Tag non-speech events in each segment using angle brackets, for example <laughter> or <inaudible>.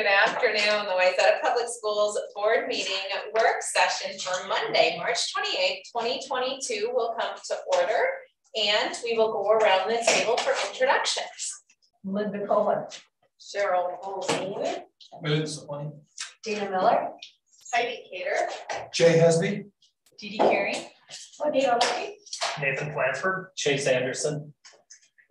Good afternoon, the Wayzata Public Schools Board Meeting Work Session for Monday, March 28, 2022 will come to order and we will go around the table for introductions. Linda Cohen. Cheryl Olsen. Moods, Dina Miller. Heidi Cater. Jay Hesby. Dee Dee Carey. Juanita Lee. Nathan Flansford, Chase Anderson.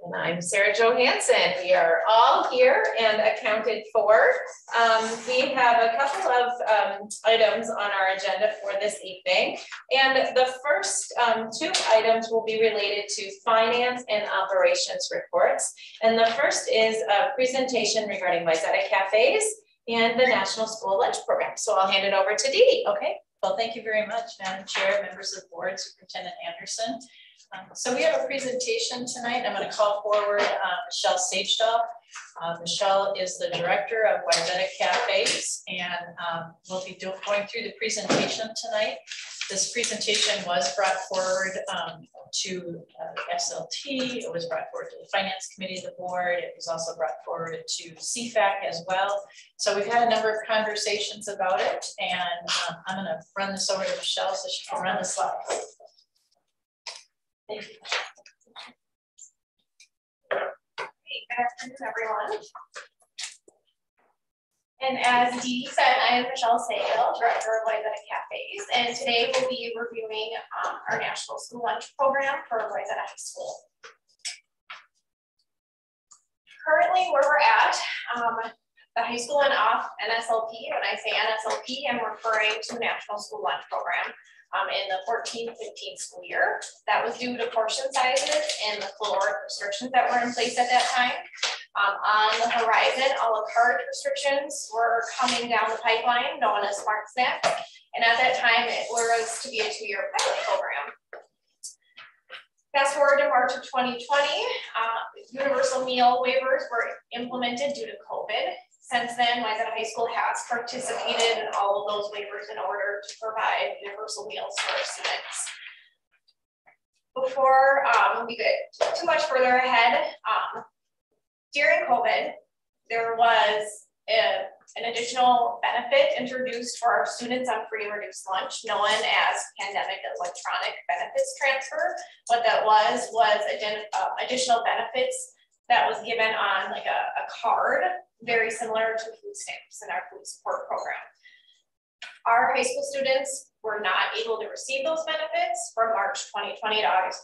And I'm Sarah Johansson. We are all here and accounted for. Um, we have a couple of um, items on our agenda for this evening. And the first um, two items will be related to finance and operations reports. And the first is a presentation regarding Wayzata Cafes and the National School Lunch Program. So I'll hand it over to Dee, okay? Well, thank you very much, Madam Chair, members of the board, Superintendent Anderson. Um, so we have a presentation tonight. I'm going to call forward uh, Michelle Sagedahl. Uh, Michelle is the director of Wayzata Cafes, and um, we'll be do, going through the presentation tonight. This presentation was brought forward um, to uh, SLT. It was brought forward to the Finance Committee of the board. It was also brought forward to CFAC as well. So we've had a number of conversations about it, and um, I'm going to run this over to Michelle so she can run the slides. You. Good afternoon, everyone. And as Dee said, I am Michelle Sagedahl, Director of Wayzata Cafes, and today we'll be reviewing um, our National School Lunch Program for Wayzata High School. Currently, where we're at, um, the high school and off NSLP, when I say NSLP, I'm referring to National School Lunch Program um, in the 14-15 school year. That was due to portion sizes and the caloric restrictions that were in place at that time. Um, on the horizon, a la carte restrictions were coming down the pipeline, known as Smart Snack. And at that time, it was to be a two-year pilot program. Fast forward to March of 2020, uh, universal meal waivers were implemented due to COVID. Since then, Wayzata High School has participated in all of those waivers in order to provide universal meals for our students. Before um, we get too much further ahead, um, during COVID, there was a, an additional benefit introduced for our students on free and reduced lunch, known as pandemic electronic benefits transfer. What that was, was uh, additional benefits that was given on like a, a card very similar to food stamps in our food support program. Our high school students were not able to receive those benefits from March 2020 to August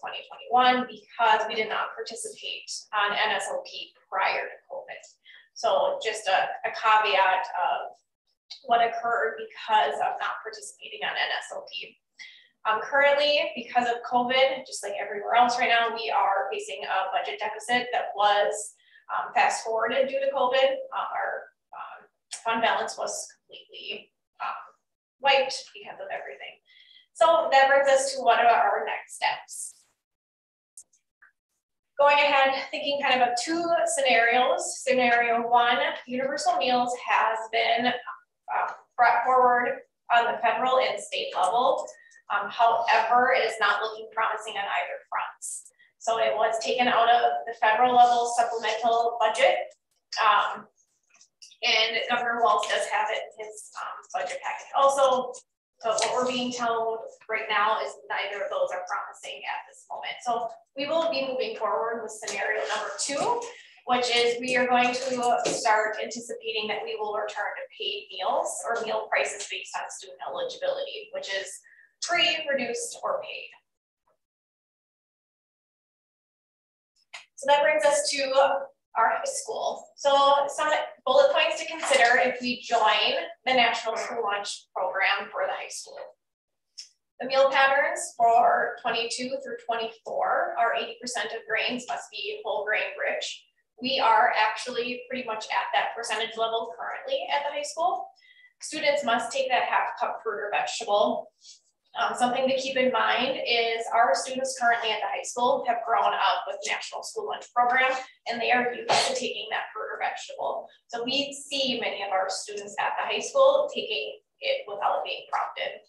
2021 because we did not participate on NSLP prior to COVID. So just a, a caveat of what occurred because of not participating on NSLP. Um, currently, because of COVID, just like everywhere else right now, we are facing a budget deficit that was um, fast forwarded due to COVID, uh, our um, fund balance was completely um, wiped because of everything. So that brings us to what are our next steps? Going ahead, thinking kind of of two scenarios. Scenario one, universal meals has been uh, brought forward on the federal and state level. Um, however, it is not looking promising on either fronts. So it was taken out of the federal level supplemental budget. Um, and Governor Walz does have it in his um, budget package also. But what we're being told right now is neither of those are promising at this moment. So we will be moving forward with scenario number two, which is we are going to start anticipating that we will return to paid meals or meal prices based on student eligibility, which is free, reduced, or paid. That brings us to our high school. So some bullet points to consider if we join the National School Lunch Program for the high school. The meal patterns for 22 through 24 are 80% of grains must be whole grain rich. We are actually pretty much at that percentage level currently at the high school. Students must take that half cup fruit or vegetable um, something to keep in mind is our students currently at the high school have grown up with the National School Lunch Program and they are used to taking that fruit or vegetable. So we see many of our students at the high school taking it without being prompted.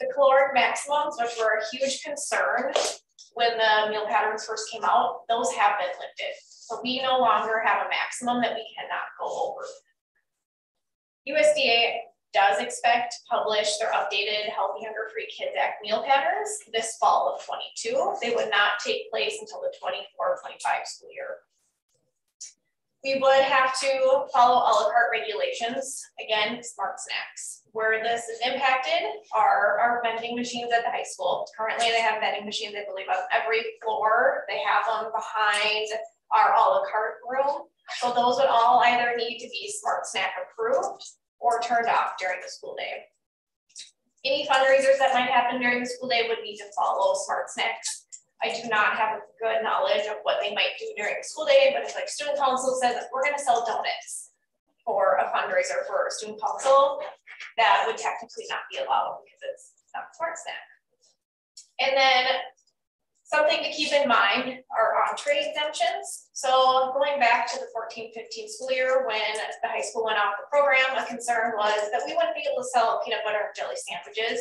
The caloric maximums, which were a huge concern when the meal patterns first came out, those have been lifted. So we no longer have a maximum that we cannot go over. USDA does expect to publish their updated Healthy Hunger Free Kids Act meal patterns this fall of 22. They would not take place until the 24-25 school year. We would have to follow a la carte regulations, again, smart snacks. Where this is impacted are our vending machines at the high school. Currently, they have vending machines, I believe, on every floor. They have them behind our a la carte room. So those would all either need to be smart snack approved or turned off during the school day. Any fundraisers that might happen during the school day would need to follow smart snacks. I do not have a good knowledge of what they might do during the school day, but if like student council says we're gonna sell donuts for a fundraiser for a student council, that would technically not be allowed because it's not smart snack. And then Something to keep in mind are entree exemptions. So going back to the 14-15 school year when the high school went off the program, a concern was that we wouldn't be able to sell peanut butter and jelly sandwiches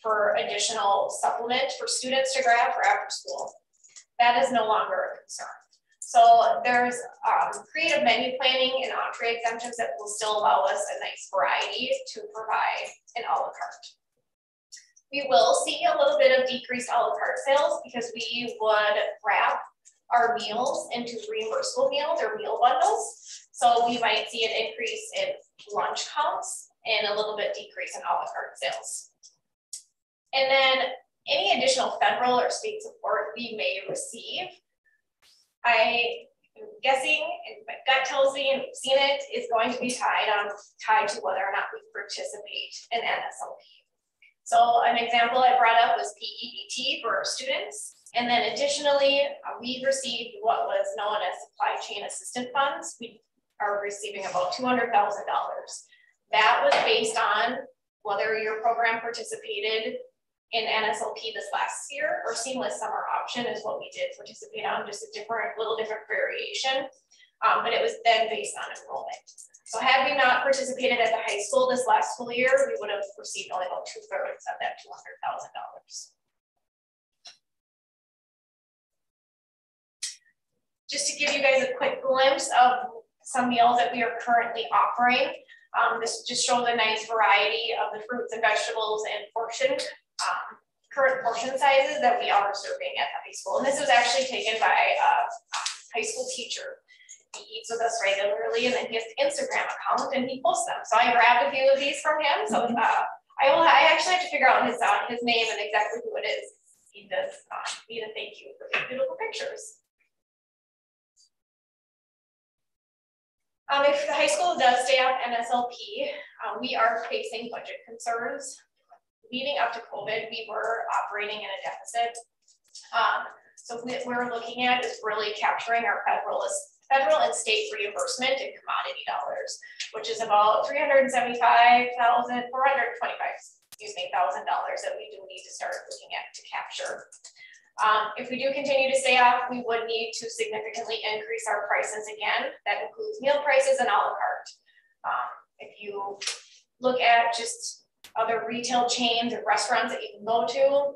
for additional supplement for students to grab for after school. That is no longer a concern. So there's um, creative menu planning and entree exemptions that will still allow us a nice variety to provide an a la carte. We will see a little bit of decreased a la carte sales because we would wrap our meals into reimbursable meals or meal bundles. So we might see an increase in lunch counts and a little bit decrease in a la carte sales. And then any additional federal or state support we may receive, I am guessing, and my gut tells me, and we've seen it, is going to be tied on tied to whether or not we participate in NSLP. So an example I brought up was PEBT for our students. And then additionally, uh, we received what was known as supply chain assistant funds. We are receiving about $200,000. That was based on whether your program participated in NSLP this last year or seamless summer option is what we did participate on, just a different, little different variation. Um, but it was then based on enrollment. So had we not participated at the high school this last school year, we would have received only about two thirds of that $200,000. Just to give you guys a quick glimpse of some meals that we are currently offering. Um, this just shows a nice variety of the fruits and vegetables and portion, um, current portion sizes that we are serving at the high school. And this was actually taken by a high school teacher he eats with us regularly and then he has an Instagram account and he posts them. So I grabbed a few of these from him. So mm-hmm. uh, I will, I actually have to figure out his, uh, his name and exactly who it is. He does uh, need a thank you for these beautiful pictures. Um, if the high school does stay up NSLP, uh, we are facing budget concerns. Leading up to COVID, we were operating in a deficit. Um, so what we're looking at is really capturing our federal federal and state reimbursement in commodity dollars, which is about 375,000, 425, excuse me, thousand dollars that we do need to start looking at to capture. Um, if we do continue to stay up, we would need to significantly increase our prices again. That includes meal prices and a la carte. Um, if you look at just other retail chains or restaurants that you can go to,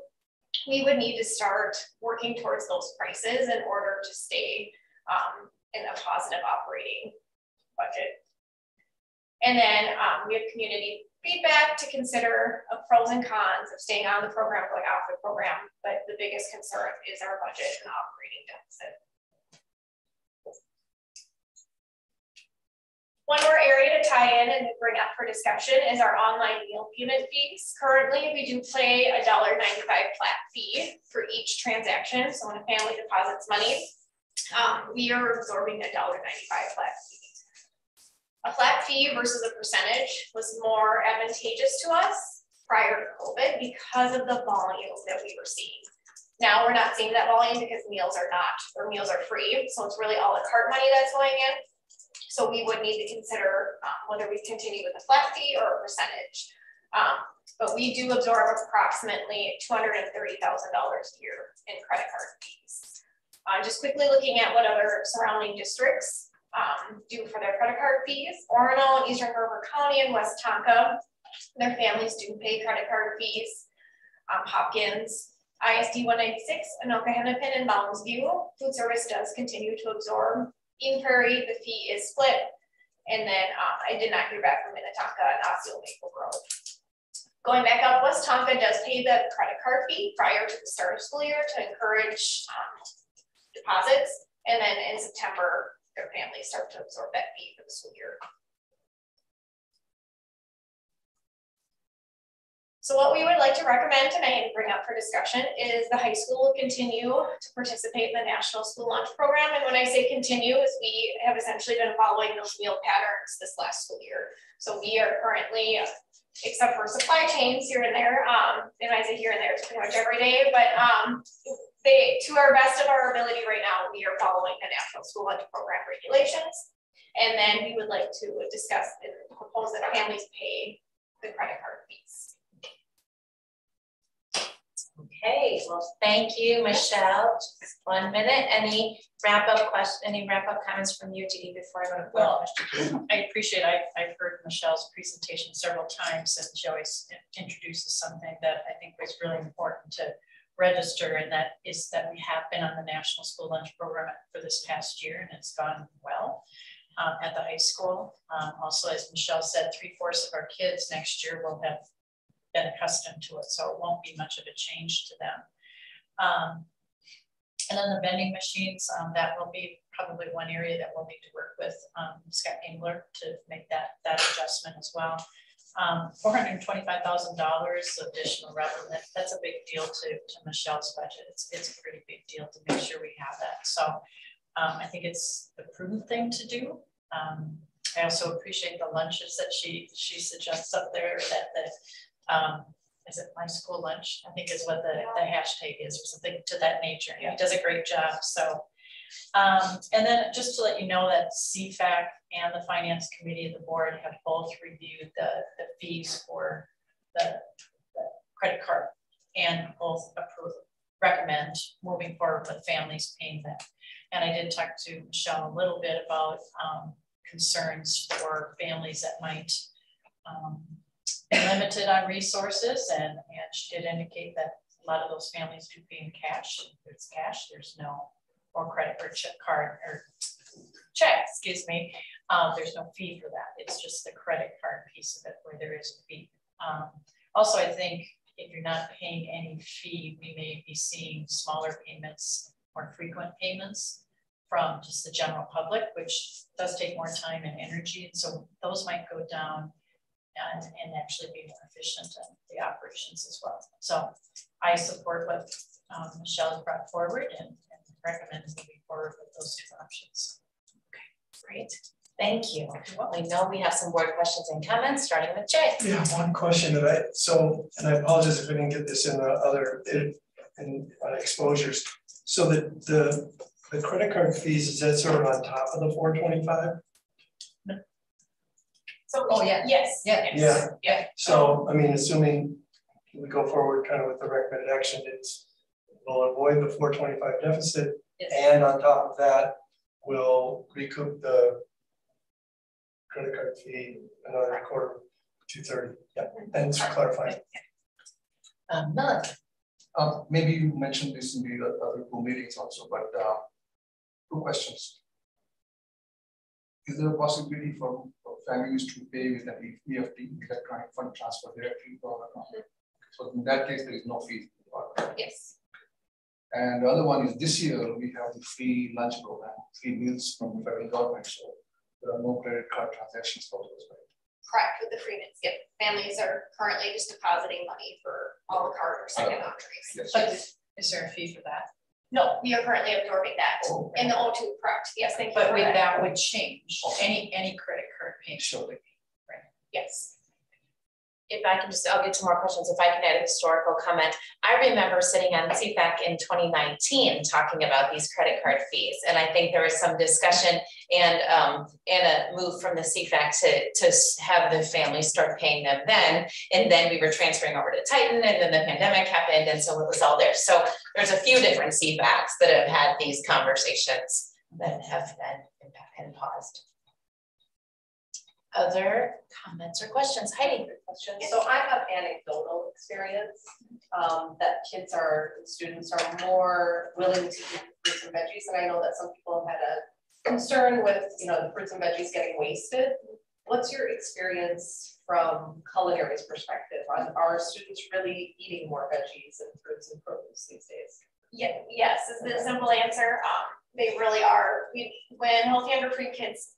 we would need to start working towards those prices in order to stay um, in a positive operating budget. And then um, we have community feedback to consider of pros and cons of staying on the program, going off the program. But the biggest concern is our budget and operating deficit. One more area to tie in and bring up for discussion is our online meal payment fees. Currently, we do pay a $1.95 flat fee for each transaction. So when a family deposits money, um, we are absorbing a $1.95 flat fee. A flat fee versus a percentage was more advantageous to us prior to COVID because of the volume that we were seeing. Now we're not seeing that volume because meals are not, or meals are free. So it's really a la carte money that's going in. So we would need to consider um, whether we continue with a flat fee or a percentage. Um, but we do absorb approximately $230,000 a year in credit card fees. Uh, just quickly looking at what other surrounding districts um, do for their credit card fees. Orono, Eastern Carver County, and Westonka, their families do pay credit card fees. Um, Hopkins, ISD 196, Anoka Hennepin, and Mounds View. Food service does continue to absorb. Eden Prairie, the fee is split And then um, I did not hear back from Minnetonka and Osseo Maple Grove. Going back up, Westonka does pay the credit card fee prior to the start of school year to encourage um, deposits. And then in September, their families start to absorb that fee for the school year. So what we would like to recommend tonight and bring up for discussion is the high school will continue to participate in the National School Lunch Program. And when I say continue is we have essentially been following those meal patterns this last school year. So we are currently, except for supply chains here and there, um, and I say here and there, it's pretty much every day, but um, they, to our best of our ability right now, we are following the National School Lunch Program regulations. And then we would like to discuss and propose that families pay the credit card fees. Okay, well, thank you, Michelle. Just one minute. Any wrap up question, any wrap up comments from you, Dee, before I go to Well, question? I appreciate, I, I've heard Michelle's presentation several times and she always introduces something that I think was really important to register and that is that we have been on the National School Lunch Program for this past year and it's gone well um, at the high school. Um, also, as Michelle said, three fourths of our kids next year will have been accustomed to it, so it won't be much of a change to them. Um, and then the vending machines, um, that will be probably one area that we'll need to work with um, Scott Engler to make that, that adjustment as well. Um, $425,000 additional revenue, that, that's a big deal to, to Michelle's budget. It's, it's a pretty big deal to make sure we have that. So um, I think it's the prudent thing to do. Um, I also appreciate the lunches that she she suggests up there that, that um, is it my school lunch? I think is what the, the hashtag is or something to that nature. Yeah. He does a great job. So, um, and then just to let you know that CFAC and the finance committee of the board have both reviewed the, the fees for the, the credit card and both approve, recommend moving forward with families paying that. And I did talk to Michelle a little bit about um, concerns for families that might um, limited on resources and, and she did indicate that a lot of those families do pay in cash. If it's cash, there's no, or credit or check card or check, excuse me. Um, there's no fee for that. It's just the credit card piece of it where there is a fee. Um, also, I think if you're not paying any fee, we may be seeing smaller payments, more frequent payments from just the general public, which does take more time and energy. And so those might go down and, and actually be more efficient in the operations as well. So I support what um, Michelle brought forward and, and recommend moving forward with those two options. Okay, great. Thank you. We know we have some board questions and comments, starting with Jay. Yeah, one question that I, so, and I apologize if I didn't get this in the other, in uh, exposures. So the, the, the credit card fees, is that sort of on top of the four twenty-five? So, Oh, yeah. yes. Yeah. Yeah. Yeah. So, I mean, assuming we go forward kind of with the recommended action, it's, we'll avoid the four twenty-five deficit. Yes. And on top of that, we'll recoup the credit card fee another quarter, two thirty. Yeah, thanks for clarifying. Um, Melanie. Uh, maybe you mentioned this in the other two meetings also, but uh, two questions. Is there a possibility for, for families to pay with an EFT, electronic fund transfer directly to our account? So in that case, there is no fee. Yes. And the other one is this year, we have the free lunch program, free meals from the federal government. So there are no credit card transactions for those, right? Correct with the Freemans. Yep. Families are currently just depositing money for a la carte or second Uh, entrees. Yes. But is there a fee for that? No, we are currently absorbing that Oh, in the O2, correct? Yes, thank you. But for with that. that would change, any, any credit card payment. Sure. Yes. If I can just, I'll get to more questions. If I can add a historical comment. I remember sitting on CFAC in 2019 talking about these credit card fees. And I think there was some discussion and, um, and a move from the CFAC to, to have the families start paying them then. And then we were transferring over to Titan and then the pandemic happened. And so it was all there. So there's a few different CFACs that have had these conversations that have been and paused. Other comments or questions? Heidi? Question. So I have anecdotal experience um, that kids are, students are more willing to eat fruits and veggies. And I know that some people have had a concern with, you know, the fruits and veggies getting wasted. What's your experience from culinary's perspective on are students really eating more veggies and fruits and produce these days? Yeah, yes, is the simple answer. Um, they really are. We, when Healthy Hunger Free Kids,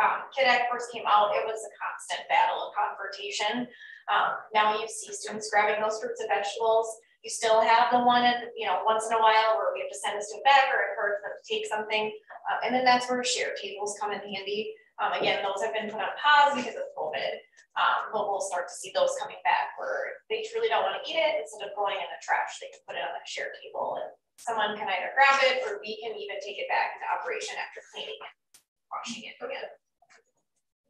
um, first came out, it was a constant battle of confrontation. Um, now you see students grabbing those fruits and vegetables. You still have the one, at, you know, once in a while where we have to send a student back or encourage them to take something. Uh, and then that's where share tables come in handy. Um, again, those have been put on pause because of COVID. Um, but we'll start to see those coming back where they truly don't want to eat it. Instead of going in the trash, they can put it on the share table and someone can either grab it or we can even take it back into operation after cleaning it, washing it again.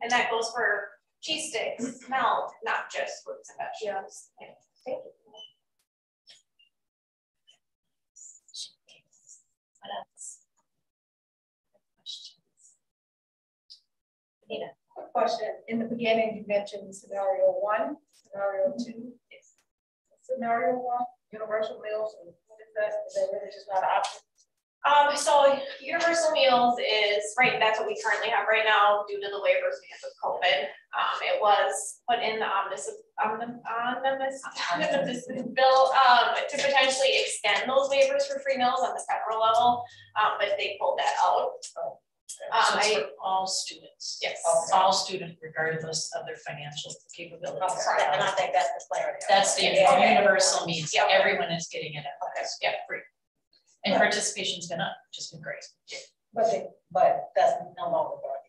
And that goes for cheese sticks, milk, not just fruits and vegetables. Yeah. Thank you. What else? Questions? Nina. Quick question. In the beginning, you mentioned scenario one, scenario two. Scenario one, universal meals, and what is that? Is that really just not an option? Um, so universal meals is right. That's what we currently have right now due to the waivers because of COVID. Um, it was put in the omnibus, omnibus, omnibus <laughs> bill um, to potentially extend those waivers for free meals on the federal level, um, but they pulled that out. Um, so I, for all students. Yes. All students, regardless of their financial capabilities. Okay. And I think that's the clarity. That's the okay. universal means. Yep. Everyone is getting it at Okay. yeah, free. And participation's been up, just been great. But they, but that's no longer going.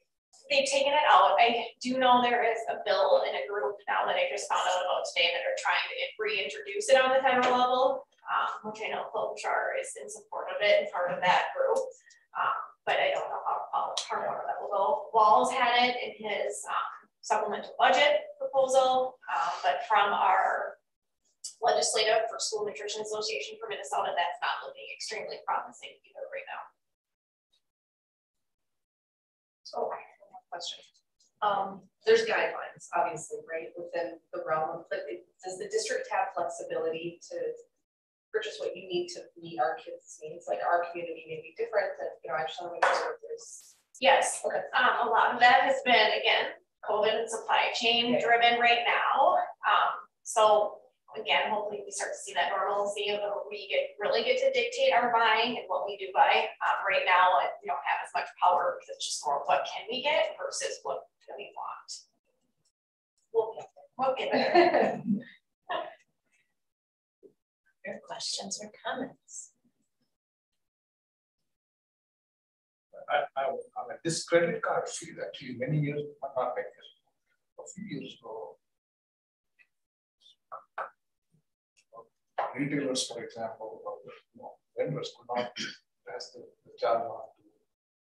They've taken it out. I do know there is a bill in a group now that I just found out about today that are trying to reintroduce it on the federal level, um, which I know Klobuchar is in support of it and part of that group. Um, but I don't know how, how, how far that will go. Walz had it in his um, supplemental budget proposal, um, but from our legislative for School Nutrition Association for Minnesota, that's not looking extremely promising either right now. So, question. Um, there's guidelines, obviously, right, within the realm of, but it, does the district have flexibility to purchase what you need to meet our kids' needs? Like our community may be different, and you know, I just want to make sure there's. Yes, okay. um, a lot of that has been again COVID and supply chain okay. driven right now. Um, so again, hopefully we start to see that normalcy of we get really get to dictate our buying and what we do buy. Um, right now, we don't have as much power because it's just more what can we get versus what do we want. We'll get there. We'll get there. <laughs> Your questions or comments? I, I will comment. This credit card fee actually many years, not many years, a few years ago, retailers, for example, or you know, vendors could not pass the, the charge on to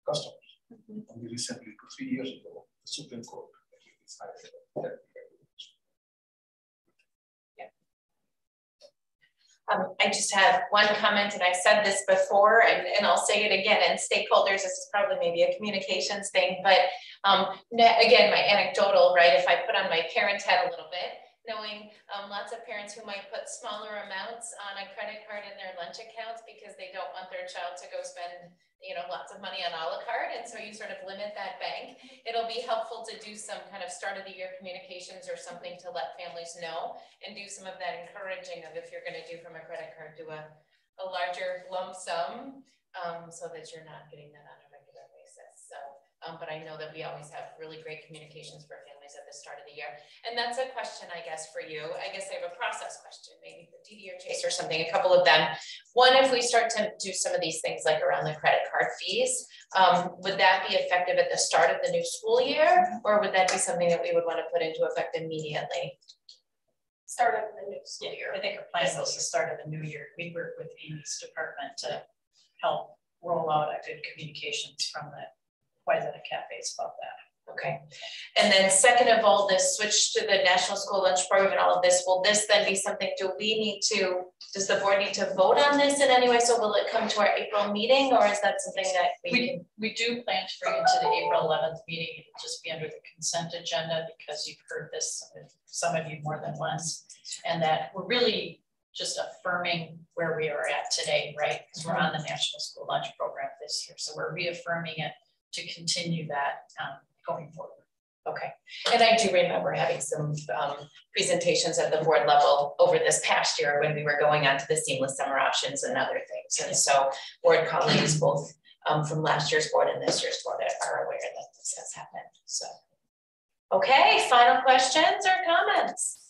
customers. Mm -hmm. Only recently, two, three years ago, the Supreme Court actually decided that Um, I just have one comment, and I've said this before, and, and I'll say it again. And stakeholders, this is probably maybe a communications thing, but um, again, my anecdotal, right? If I put on my parents' head a little bit, knowing um, lots of parents who might put smaller amounts on a credit card in their lunch accounts because they don't want their child to go spend you know lots of money on a la carte and so you sort of limit that bank. It'll be helpful to do some kind of start of the year communications or something to let families know and do some of that encouraging of if you're going to do from a credit card do a, a larger lump sum um, so that you're not getting that on a regular basis so um, but I know that we always have really great communications for families at the start of the year. And that's a question, I guess, for you. I guess I have a process question, maybe for Didi or Chase or something, a couple of them. One, if we start to do some of these things like around the credit card fees, um, would that be effective at the start of the new school year? Or would that be something that we would want to put into effect immediately? Start of the new school year. I think our plan was the start of the new year. We work with Amy's department to help roll out a good communications from the Wayzata cafes about that. Okay. And then second of all, this switch to the National School Lunch Program and all of this, will this then be something, do we need to, does the board need to vote on this in any way? So will it come to our April meeting or is that something that we We, we do plan to bring it to the April 11th meeting. It'll just be under the consent agenda because you've heard this, some of you more than once, and that we're really just affirming where we are at today, right? Because we're on the National School Lunch Program this year. So we're reaffirming it to continue that um, going forward. Okay, and I do remember having some um, presentations at the board level over this past year when we were going on to the seamless summer options and other things. And so board colleagues, both um, from last year's board and this year's board are aware that this has happened, so. Okay, final questions or comments?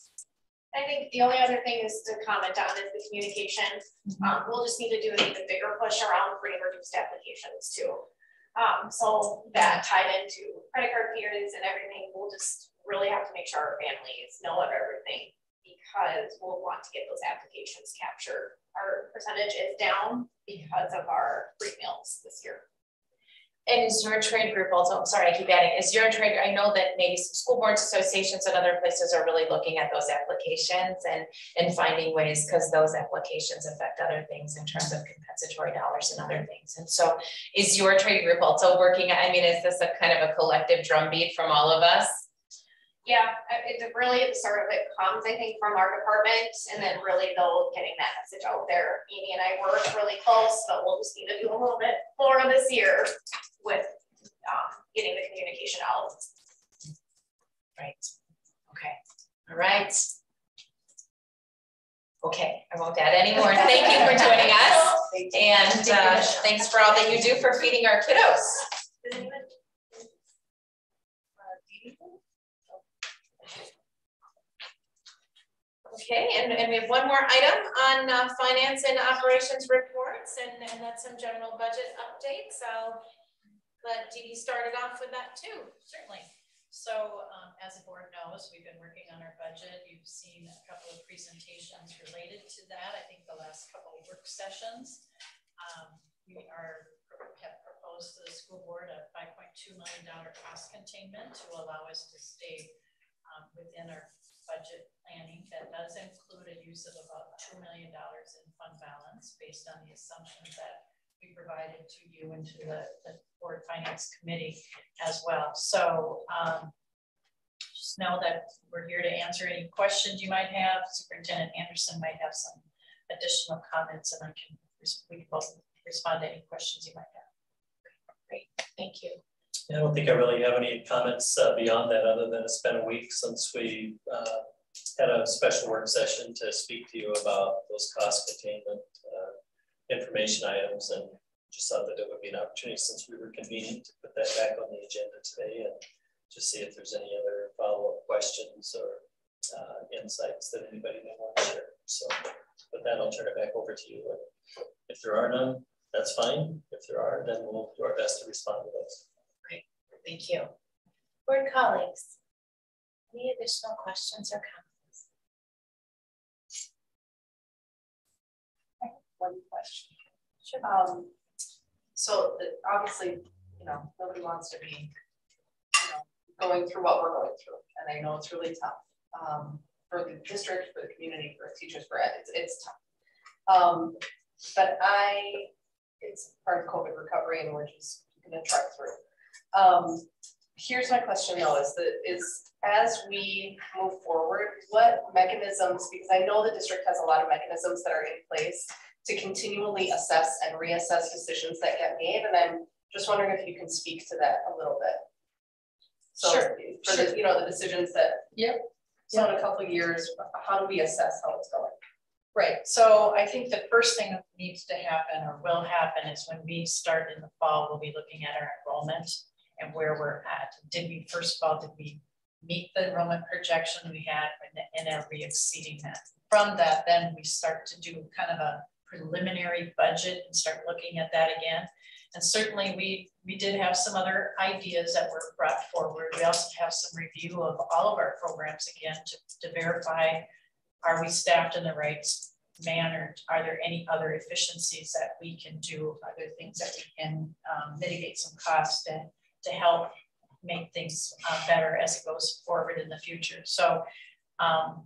I think the only other thing is to comment on is the communication. Mm-hmm. Um, we'll just need to do an even bigger push around free and reduced applications too. Um, so that tied into credit card fees and everything, we'll just really have to make sure our families know of everything because we'll want to get those applications captured. Our percentage is down because of our free meals this year. And is your trade group also, I'm sorry, I keep adding, is your trade, I know that maybe some school boards associations and other places are really looking at those applications and, and finding ways, because those applications affect other things in terms of compensatory dollars and other things. And so is your trade group also working, I mean, is this a kind of a collective drumbeat from all of us? Yeah, it really start of it comes, I think, from our department and then really though getting that message out there. Amy and I work really close, but we'll just need to do a little bit more this year with um, getting the communication out. Right. Okay. All right. Okay, I won't add any more. Thank you for joining us. And uh, thanks for all that you do for feeding our kiddos. Okay, and, and we have one more item on uh, finance and operations reports, and, and that's some general budget updates. I'll let Dee started off with that too. Certainly. So um, as the board knows, we've been working on our budget. You've seen a couple of presentations related to that. I think the last couple of work sessions. Um, we are have proposed to the school board a $5.2 million cost containment to allow us to stay um, within our budget planning. That does include a use of about $2 million in fund balance based on the assumption that we provided to you and to the, the board finance committee as well. So um, just know that we're here to answer any questions you might have. Superintendent Anderson might have some additional comments and I can we can both respond to any questions you might have. Great, thank you. I don't think I really have any comments uh, beyond that, other than it's been a week since we uh, had a special work session to speak to you about those cost containment uh, information items and just thought that it would be an opportunity since we were convenient to put that back on the agenda today and just see if there's any other follow-up questions or uh, insights that anybody may want to share. So with that, I'll turn it back over to you. If there are none, that's fine. If there are, then we'll do our best to respond to those. Great, thank you. Board colleagues, any additional questions or comments? Question. Sure. Um, so obviously, you know, nobody wants to be, you know, going through what we're going through. And I know it's really tough um, for the district, for the community, for teachers, for ed, it's, it's tough. Um, but I, it's part of COVID recovery and we're just gonna truck through. Um, here's my question though, is that is as we move forward, what mechanisms, because I know the district has a lot of mechanisms that are in place to continually assess and reassess decisions that get made. And I'm just wondering if you can speak to that a little bit. So sure. for sure. the, you know, the decisions that, yep. so yep. in a couple of years, how do we assess how it's going? Right. So I think the first thing that needs to happen or will happen is when we start in the fall, we'll be looking at our enrollment and where we're at. Did we, first of all, did we meet the enrollment projection we had and are we exceeding that? From that, then we start to do kind of a preliminary budget and start looking at that again. And certainly we, we did have some other ideas that were brought forward. We also have some review of all of our programs again to, to verify, are we staffed in the right manner? Are there any other efficiencies that we can do? Are there things that we can um, mitigate some cost and to help make things uh, better as it goes forward in the future? So um,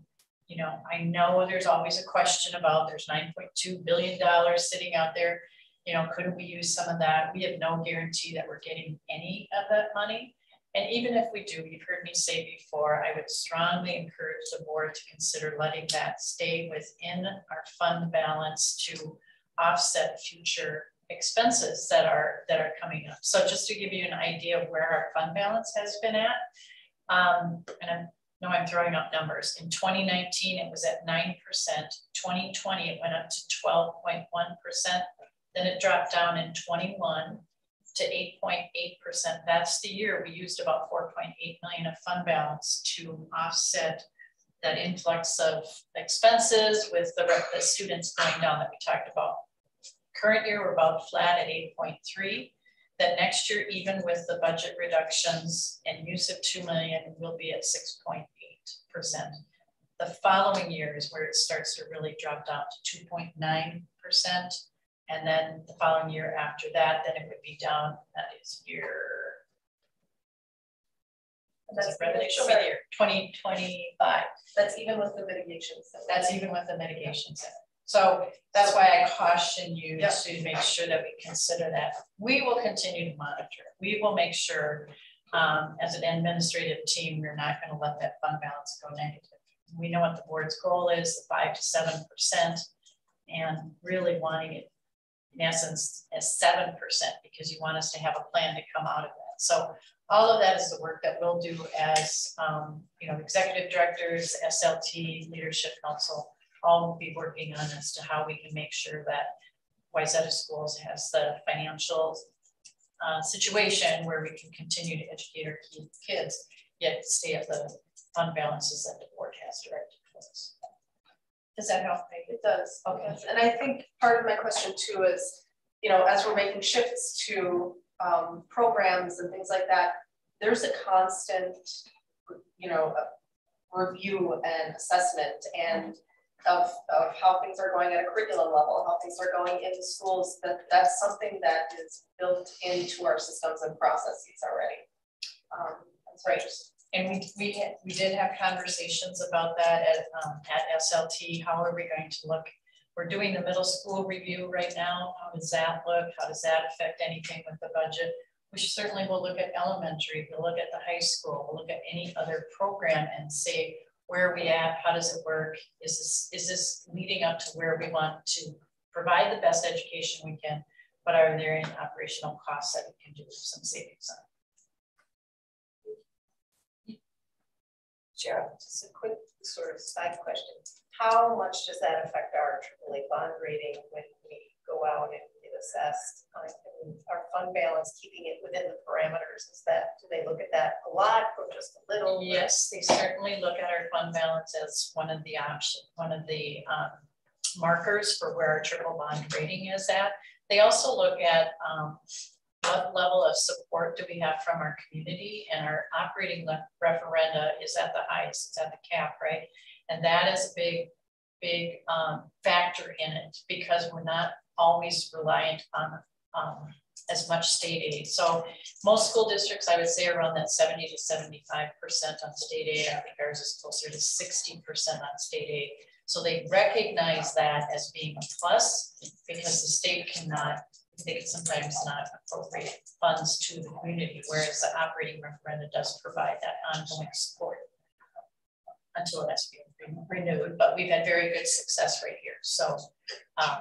you know, I know there's always a question about there's $9.2 billion sitting out there. You know, couldn't we use some of that? We have no guarantee that we're getting any of that money. And even if we do, you've heard me say before, I would strongly encourage the board to consider letting that stay within our fund balance to offset future expenses that are that are coming up. So just to give you an idea of where our fund balance has been at, um, and I know I'm throwing out numbers. In 2019, it was at 9%. 2020, it went up to 12.1%. Then it dropped down in 21 to 8.8%. That's the year we used about 4.8 million of fund balance to offset that influx of expenses with the, the students going down that we talked about. Current year, we're about flat at 8.3. That next year, even with the budget reductions and use of 2 million, we'll be at 6.8%. The following year is where it starts to really drop down to 2.9%. And then the following year after that, then it would be down, that is year that's revelation year 2025. That's even with the mitigations. That's even with the mitigations. So that's why I caution you yep. to make sure that we consider that. We will continue to monitor. We will make sure um, as an administrative team, we're not going to let that fund balance go negative. We know what the board's goal is, the five to seven percent, and really wanting it in essence as seven percent because you want us to have a plan to come out of that. So all of that is the work that we'll do as um, you know executive directors, SLT, leadership council, all will be working on as to how we can make sure that Wayzata Schools has the financial uh, situation where we can continue to educate our kids, yet stay at the fund balances that the board has directed for us. Does that help? It does. Okay. And I think part of my question too is, you know, as we're making shifts to um, programs and things like that, there's a constant, you know, review and assessment and of, of how things are going at a curriculum level, how things are going into schools, that that's something that is built into our systems and processes already. Um, that's right. And we, we, we did have conversations about that at, um, at SLT. How are we going to look? We're doing the middle school review right now. How does that look? How does that affect anything with the budget? We certainly will look at elementary, we'll look at the high school, we'll look at any other program and say, where are we at? How does it work? Is this, is this leading up to where we want to provide the best education we can, but are there any operational costs that we can do some savings on? Cheryl, just a quick sort of side question. How much does that affect our AAA bond rating when we go out and assessed? Our fund balance, keeping it within the parameters? Is that, do they look at that a lot or just a little? Yes, they certainly look at our fund balance as one of the options, one of the um, markers for where our triple bond rating is at. They also look at um, what level of support do we have from our community and our operating referenda is at the highest, it's at the cap, right? And that is a big, big um, factor in it because we're not always reliant on um, as much state aid. So most school districts, I would say around that 70 to 75% on state aid. I think ours is closer to 60% on state aid. So they recognize that as being a plus because the state cannot, they can sometimes not appropriate funds to the community, whereas the operating referendum does provide that ongoing support until it has to be renewed. But we've had very good success right here. So um,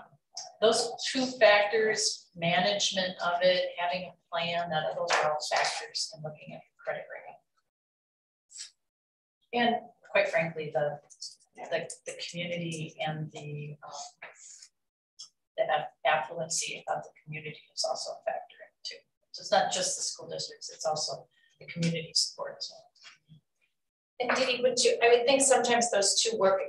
those two factors, management of it, having a plan, of those are all factors in looking at credit rating. And quite frankly, the, the, the community and the, um, the affluency of the community is also a factor in too. So it's not just the school districts, it's also the community support as well. And Didi, would you, I would think sometimes those two work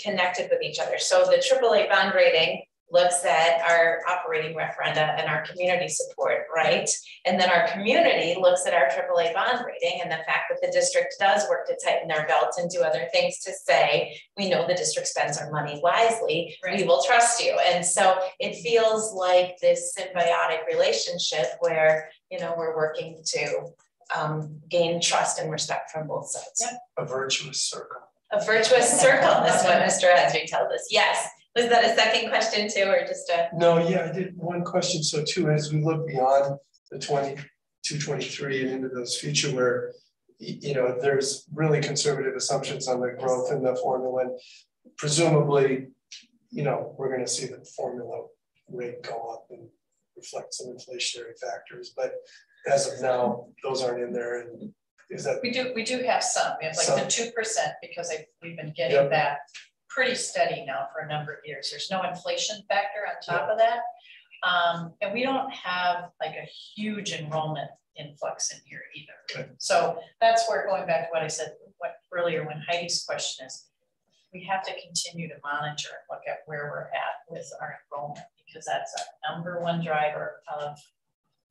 connected with each other. So the AAA bond rating looks at our operating referenda and our community support, right? And then our community looks at our AAA bond rating and the fact that the district does work to tighten their belt and do other things to say, we know the district spends our money wisely, right. we will trust you. And so it feels like this symbiotic relationship where, you know, we're working to um, gain trust and respect from both sides. Yep. A virtuous circle. A virtuous circle is what Mr. Esri tells us. Yes. Was that a second question too, or just a? No, yeah, I did one question. So too, as we look beyond the 22, 23 and into those future where, you know, there's really conservative assumptions on the growth in the formula. And presumably, you know, we're going to see the formula rate go up and reflect some inflationary factors, but as of now, those aren't in there and is that, We do, we do have some, we have like Some. the two percent because I, we've been getting Yep. that pretty steady now for a number of years. There's no inflation factor on top of that. Um, and we don't have like a huge enrollment influx in here either. Okay. So that's where, going back to what I said what earlier when Heidi's question is, we have to continue to monitor and look at where we're at with our enrollment because that's our number one driver of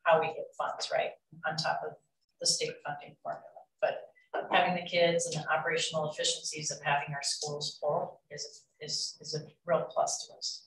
how we get funds, right? On top of the state funding formula. But having the kids and the operational efficiencies of having our schools full is, is, is a real plus to us.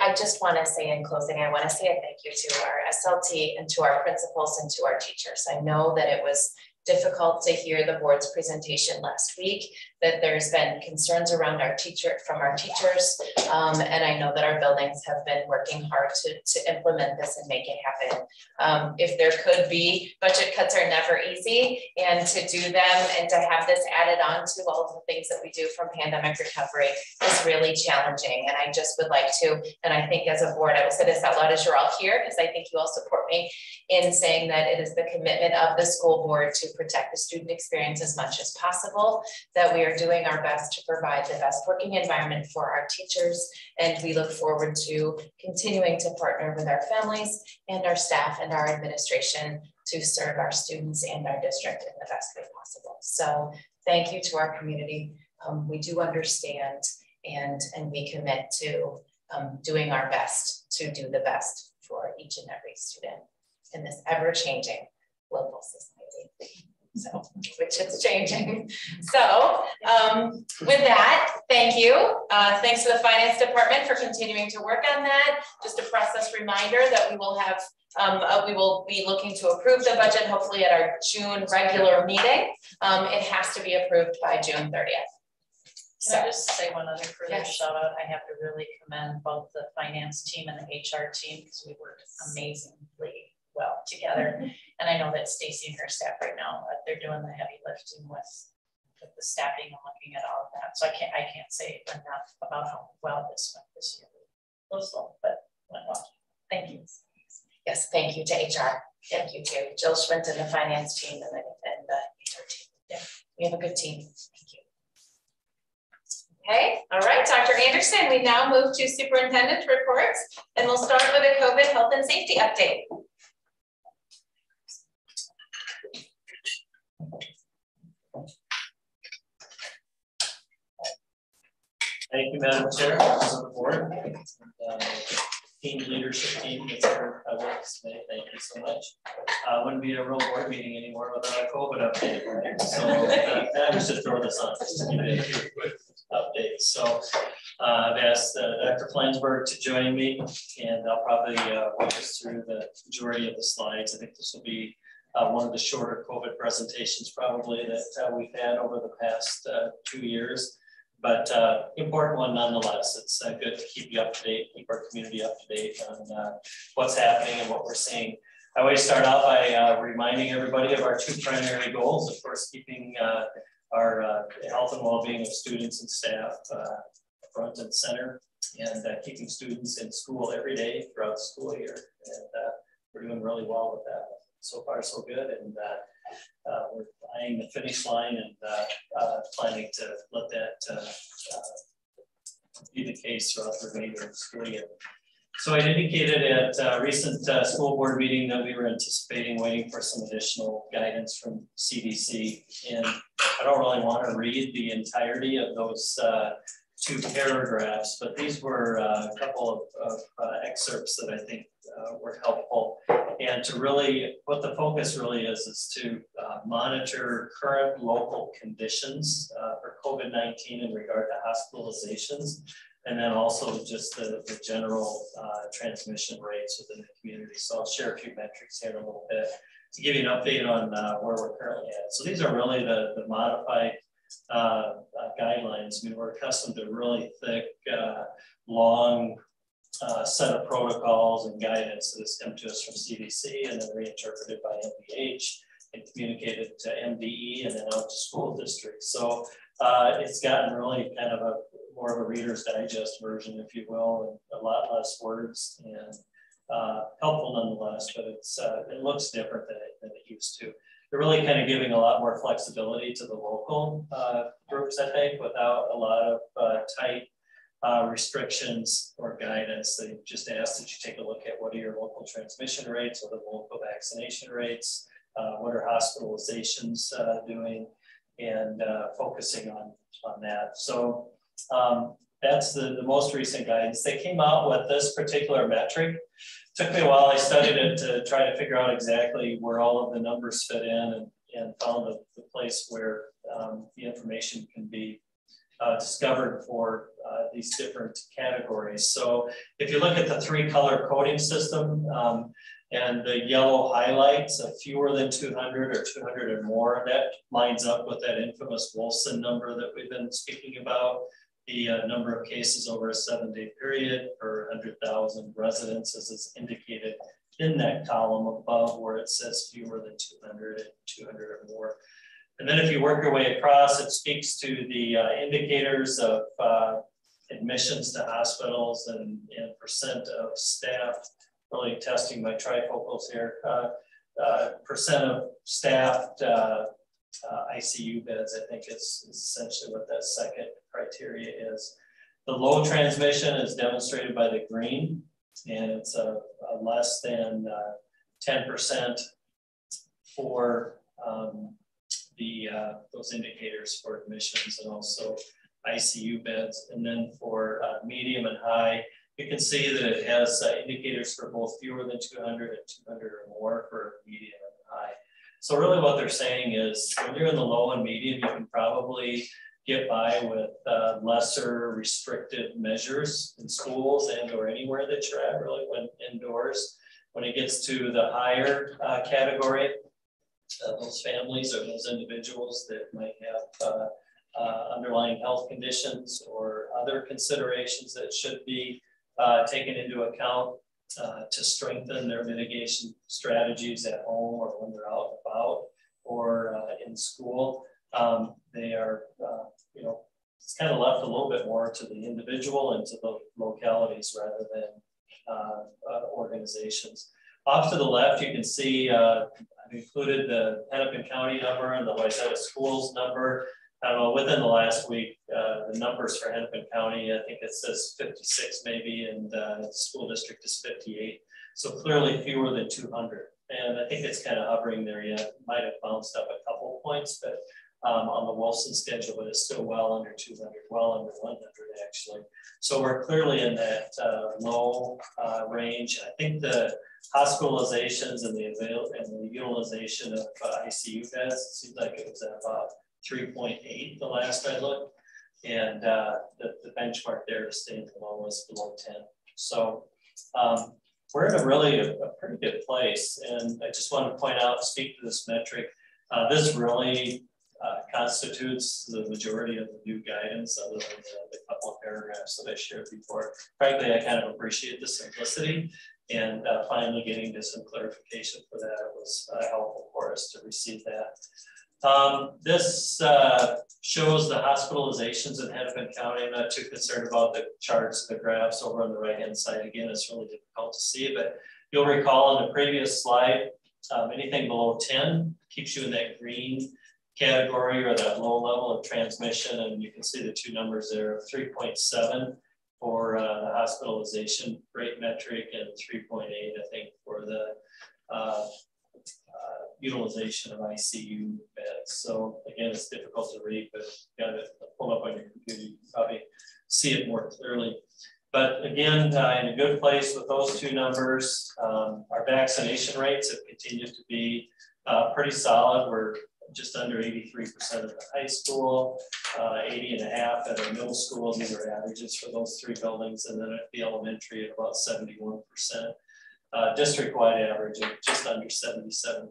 I just want to say in closing, I want to say a thank you to our SLT and to our principals and to our teachers. I know that it was difficult to hear the board's presentation last week, that there's been concerns around our teacher from our teachers. Um, and I know that our buildings have been working hard to, to implement this and make it happen. Um, if there could be, budget cuts are never easy and to do them and to have this added on to all the things that we do from pandemic recovery is really challenging. And I just would like to, and I think as a board, I will say this out loud as you're all here, because I think you all support me in saying that it is the commitment of the school board to protect the student experience as much as possible, that we are doing our best to provide the best working environment for our teachers. And we look forward to continuing to partner with our families and our staff and our administration to serve our students and our district in the best way possible. So thank you to our community. Um, we do understand and, and we commit to um, doing our best to do the best for each and every student in this ever-changing global society. So, which is changing. So, um, with that, thank you. Uh, thanks to the finance department for continuing to work on that. Just a process reminder that we will have, um, uh, we will be looking to approve the budget hopefully at our June regular meeting. Um, it has to be approved by June 30th. Can I just say one other further Yes. shout out? I have to really commend both the finance team and the HR team because we worked amazingly well together. And I know that Stacy and her staff right now, uh, they're doing the heavy lifting with, with the staffing and looking at all of that. So I can't, I can't say enough about how well this went this year. But went well. Thank you. Yes, thank you to HR. Thank you to Jill Schwint and the finance team and the, and the HR team. Yeah, we have a good team. Thank you. Okay, all right, Dr. Anderson, we now move to superintendent reports and we'll start with a COVID health and safety update. Thank you, Madam Chair, members of the board. Uh, Team leadership team that's here uh, with today, thank you so much. Uh, wouldn't be a real board meeting anymore without a COVID update, right? So uh, I just throw this on just to give you a quick updates. So uh, I've asked uh, Dr. Flansburgh to join me and I'll probably uh, walk us through the majority of the slides. I think this will be uh, one of the shorter COVID presentations probably that uh, we've had over the past uh, two years but uh, important one nonetheless. It's uh, good to keep you up to date, keep our community up to date on uh, what's happening and what we're seeing. I always start out by uh, reminding everybody of our two primary goals. Of course, keeping uh, our uh, health and well-being of students and staff front and center, and keeping students in school every day throughout the school year. And we're doing really well with that. So far, so good. And uh, we're eyeing the finish line and uh, uh, planning to let that uh, uh, be the case throughout the remainder of the school year. So I indicated at a recent uh, school board meeting that we were anticipating waiting for some additional guidance from CDC. And I don't really want to read the entirety of those two paragraphs, but these were a couple of, of excerpts that I think were helpful and to really, what the focus really is, is to uh, monitor current local conditions uh, for COVID-19 in regard to hospitalizations, and then also just the, the general uh, transmission rates within the community. So I'll share a few metrics here in a little bit to give you an update on uh, where we're currently at. So these are really the, the modified uh, uh, guidelines. I mean, we're accustomed to really thick, long uh, set of protocols and guidance that has come to us from CDC and then reinterpreted by MDH and communicated to MDE and then out to school districts. So Uh, it's gotten really kind of a more of a reader's digest version, if you will, and a lot less words and uh, helpful nonetheless, but it's uh, it looks different than it, than it used to. They're really kind of giving a lot more flexibility to the local uh, groups, I think, without a lot of tight uh, restrictions or guidance. They just ask that you take a look at what are your local transmission rates, what are the local vaccination rates, uh, what are hospitalizations doing, and focusing on, on that. So um, that's the, the most recent guidance. They came out with this particular metric. Took me a while, I studied it to try to figure out exactly where all of the numbers fit in and, and found the, the place where um, the information can be uh, discovered for uh, these different categories. So if you look at the three color coding system um, and the yellow highlights of fewer than 200 or 200 or more, that lines up with that infamous Wolfson number that we've been speaking about the uh, number of cases over a seven day period per 100,000 residents as is indicated in that column above where it says fewer than 200 and 200 or more. And then if you work your way across, it speaks to the uh, indicators of uh, admissions to hospitals and, and percent of staff, really testing my trifocals here, uh, uh, percent of staffed uh, ICU beds, I think is, is essentially what that second criteria is. The low transmission is demonstrated by the green, and it's a, a less than 10% uh, for um, the uh, those indicators for admissions and also ICU beds. And then for uh, medium and high, you can see that it has uh, indicators for both fewer than 200 and 200 or more for medium and high. So really what they're saying is when you're in the low and medium, you can probably get by with uh, lesser restrictive measures in schools and or anywhere that you're at really when indoors. When it gets to the higher uh, category, uh, those families or those individuals that might have uh, uh, underlying health conditions or other considerations that should be uh, taken into account to strengthen their mitigation strategies at home or when they're out and about or in school. Um, they are you know, it's kind of left a little bit more to the individual and to the localities rather than uh, uh, organizations. Off to the left, you can see uh, I've included the Hennepin County number and the Wayzata Schools number. I don't know, within the last week, uh, the numbers for Hennepin County, I think it says 56 maybe, and uh, the school district is 58. So clearly fewer than 200. And I think it's kind of hovering there yet. Might have bounced up a couple points, but um, on the Wolfson schedule, but it's still well under 200, well under 100 actually. So we're clearly in that uh, low uh, range. I think the hospitalizations and the avail and the utilization of uh, ICU beds, it seems like it was at about 3.8 the last I looked. And uh, the, the benchmark there to stay in the low was below 10. So um, we're in a really a, a, pretty good place. And I just want to point out, speak to this metric. Uh, this really uh, constitutes the majority of the new guidance other than the, the, couple of paragraphs that I shared before. Frankly, I kind of appreciate the simplicity and uh, finally getting to some clarification for that it was uh, helpful for us to receive that. Um, this uh, shows the hospitalizations in Hennepin County. I'm not too concerned about the charts, the graphs over on the right hand side. Again, it's really difficult to see, but you'll recall on the previous slide, um, anything below 10 keeps you in that green category or that low level of transmission. And you can see the two numbers there 3.7 for uh, the hospitalization rate metric and 3.8, I think, for the uh, uh, utilization of ICU beds. So again, it's difficult to read, but you got to pull up on your computer, you can probably see it more clearly. But again, uh, in a good place with those two numbers. Um, our vaccination rates have continued to be uh, pretty solid. We're just under 83% of the high school, uh, 80 and a half at our middle school. These are averages for those three buildings. And then at the elementary at about 71%. Uh, district-wide average of just under 77%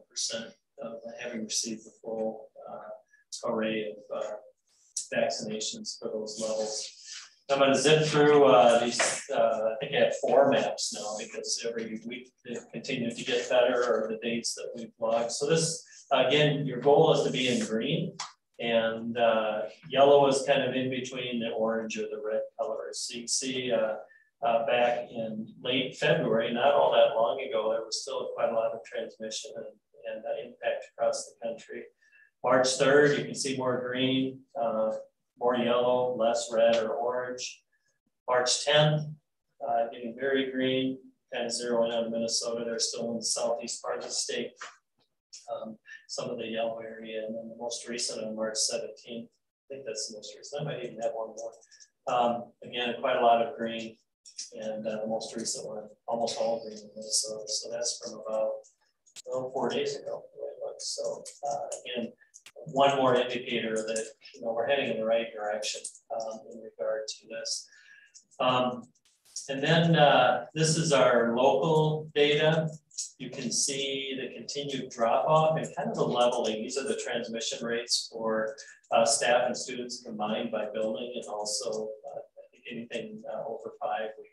of having received the full uh, array of uh, vaccinations for those levels. I'm going to zip through uh, these, uh, I think I have four maps now because every week they continue to get better or the dates that we've logged. So this Again, your goal is to be in green. And uh, yellow is kind of in between the orange or the red colors. So you can see uh, uh, back in late February, not all that long ago, there was still quite a lot of transmission and, and uh, impact across the country. March 3rd, you can see more green, more yellow, less red or orange. March 10th, uh, getting very green, kind of zeroing on Minnesota. They're still in the southeast part of the state. Um, some of the yellow area, and then the most recent on March 17th. I think that's the most recent. I might even have one more. Um, again, quite a lot of green, and uh, the most recent one, almost all green in Minnesota. So that's from about well, four days ago. So uh, again, one more indicator that you know we're heading in the right direction um, in regard to this. Um, and then uh, this is our local data. You can see the continued drop off and kind of the leveling. These are the transmission rates for uh, staff and students combined by building and also uh, anything uh, over five we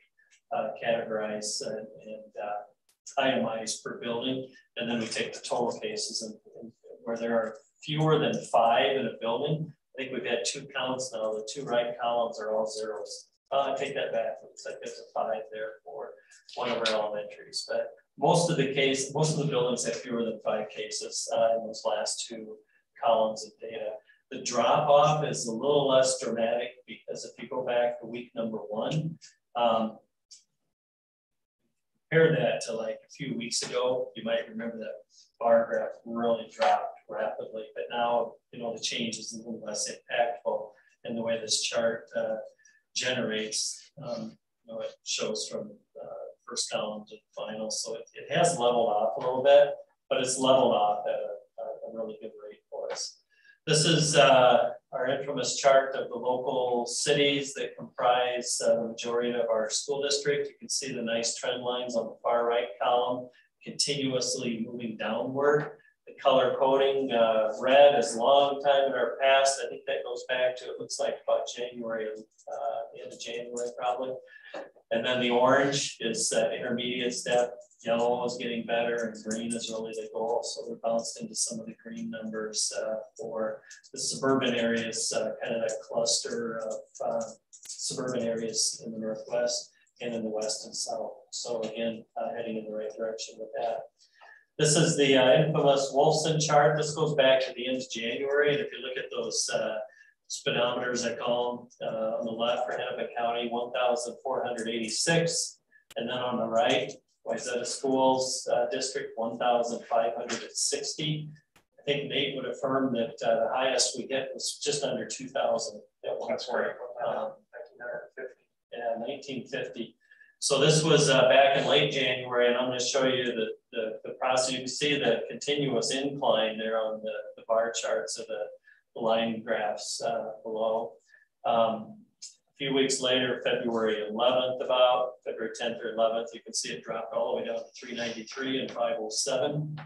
uh, categorize and, and uh, itemize per building. And then we take the total cases and, and where there are fewer than five in a building. I think we've had two counts now. The two right columns are all zeros. Uh, I take that back. Looks like there's a five there for one of our elementaries. But most of the case, most of the buildings have fewer than five cases uh, in those last two columns of data. The drop off is a little less dramatic because if you go back to week number one, um, compare that to like a few weeks ago, you might remember that bar graph really dropped rapidly, but now, you know, the change is a little less impactful in the way this chart uh, generates. Um, you know, it shows from uh, first column to final. So it, it has leveled off a little bit, but it's leveled off at a, a really good rate for us. This is uh, our infamous chart of the local cities that comprise uh, the majority of our school district. You can see the nice trend lines on the far right column, continuously moving downward. The color coding, uh, red is a long time in our past. I think that goes back to, it looks like about January, uh, end of January probably. And then the orange is uh, intermediate step, yellow is getting better, and green is really the goal. So we bounced into some of the green numbers uh, for the suburban areas, uh, kind of that cluster of uh, suburban areas in the Northwest and in the West and South. So again, uh, heading in the right direction with that. This is the uh, infamous Wolfson chart. This goes back to the end of January. And if you look at those uh, speedometers, I call them, uh, on the left for Hennepin County, 1,486. And then on the right, Wayzata Schools uh, District, 1,560. I think Nate would affirm that uh, the highest we hit was just under 2,000 at one That's point. Um, 1950. Yeah, 1950. So this was uh, back in late January, and I'm going to show you the, the, the, process. You can see the continuous incline there on the, the bar charts of the, line graphs uh, below. Um, a few weeks later, February 11th about, February 10th or 11th, you can see it dropped all the way down to 393 and 507.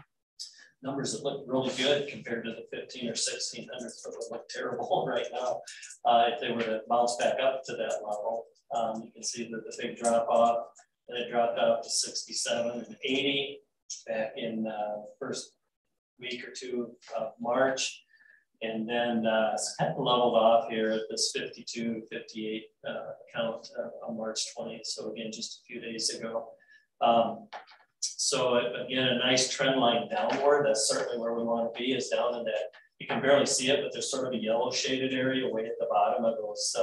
Numbers that look really good compared to the 15 or 1600s but look terrible <laughs> right now uh, if they were to bounce back up to that level. Um, you can see that the big drop off, and it dropped off to 67 and 80 back in uh, first week or two of March. And then uh, it's kind of leveled off here at this 52, 58 uh, count uh, on March 20th. So again, just a few days ago. Um, so again, a nice trend line downward. That's certainly where we want to be is down in that, you can barely see it, but there's sort of a yellow shaded area way at the bottom of those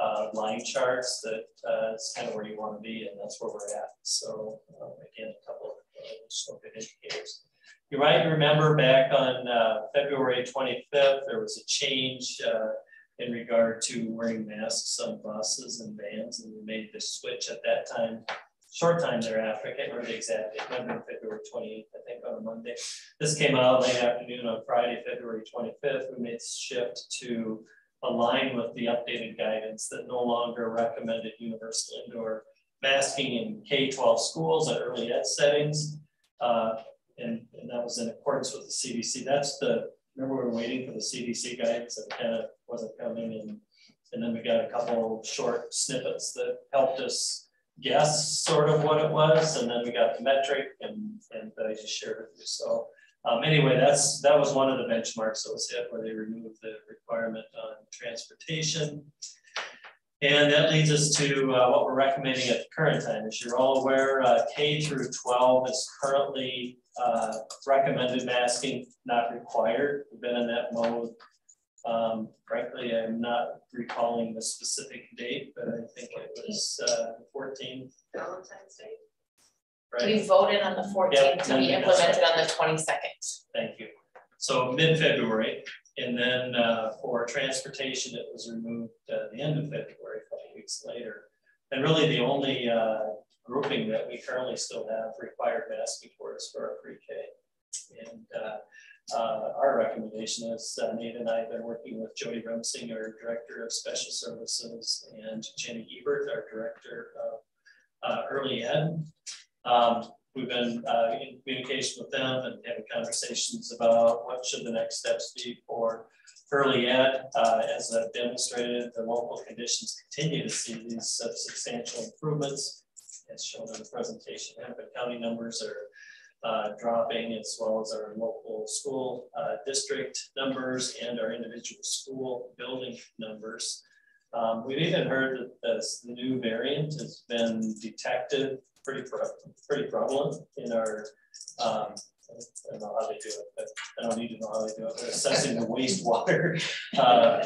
uh, line charts that uh, it's kind of where you want to be, and that's where we're at. So um, again, a couple of uh, indicators. You might remember back on uh, February 25th, there was a change uh, in regard to wearing masks on buses and vans, and we made the switch at that time. Short time thereafter, I can't remember the exact date, been February 28th, I think on a Monday. This came out late afternoon on Friday, February 25th. We made the shift to align with the updated guidance that no longer recommended universal indoor masking in K-12 schools at early ed settings. Uh, and, and that was in accordance with the CDC. That's the, remember we were waiting for the CDC guidance that kind of wasn't coming and, and then we got a couple short snippets that helped us guess sort of what it was. And then we got the metric and, and that I just shared with you. So Um, anyway, that's that was one of the benchmarks that was hit where they removed the requirement on transportation. And that leads us to uh, what we're recommending at the current time. As you're all aware, uh, K through 12 is currently uh, recommended masking, not required. We've been in that mode. Um, frankly, I'm not recalling the specific date, but I think it was uh, 14th. Valentine's Day. Right? We voted on the fourteenth to be Yep, that's implemented on the twenty-second. Thank you. So mid-February, and then uh, for transportation, it was removed uh, the end of February, a couple weeks later. And really the only uh, grouping that we currently still have required masking for is for our pre-K. And uh, uh, our recommendation is uh, Nate and I have been working with Jody Remsing, our Director of Special Services, and Jenny Ebert, our Director of uh, Early Ed. Um, we've been uh, in communication with them and having conversations about what should the next steps be for early ed. Uh, as I've demonstrated, the local conditions continue to see these substantial improvements as shown in the presentation. Hennepin County numbers are uh, dropping as well as our local school uh, district numbers and our individual school building numbers. Um, we've even heard that this, new variant has been detected pretty pretty prevalent in our um, I don't know how they do it, but I don't need to know how they do it. They're assessing the wastewater uh,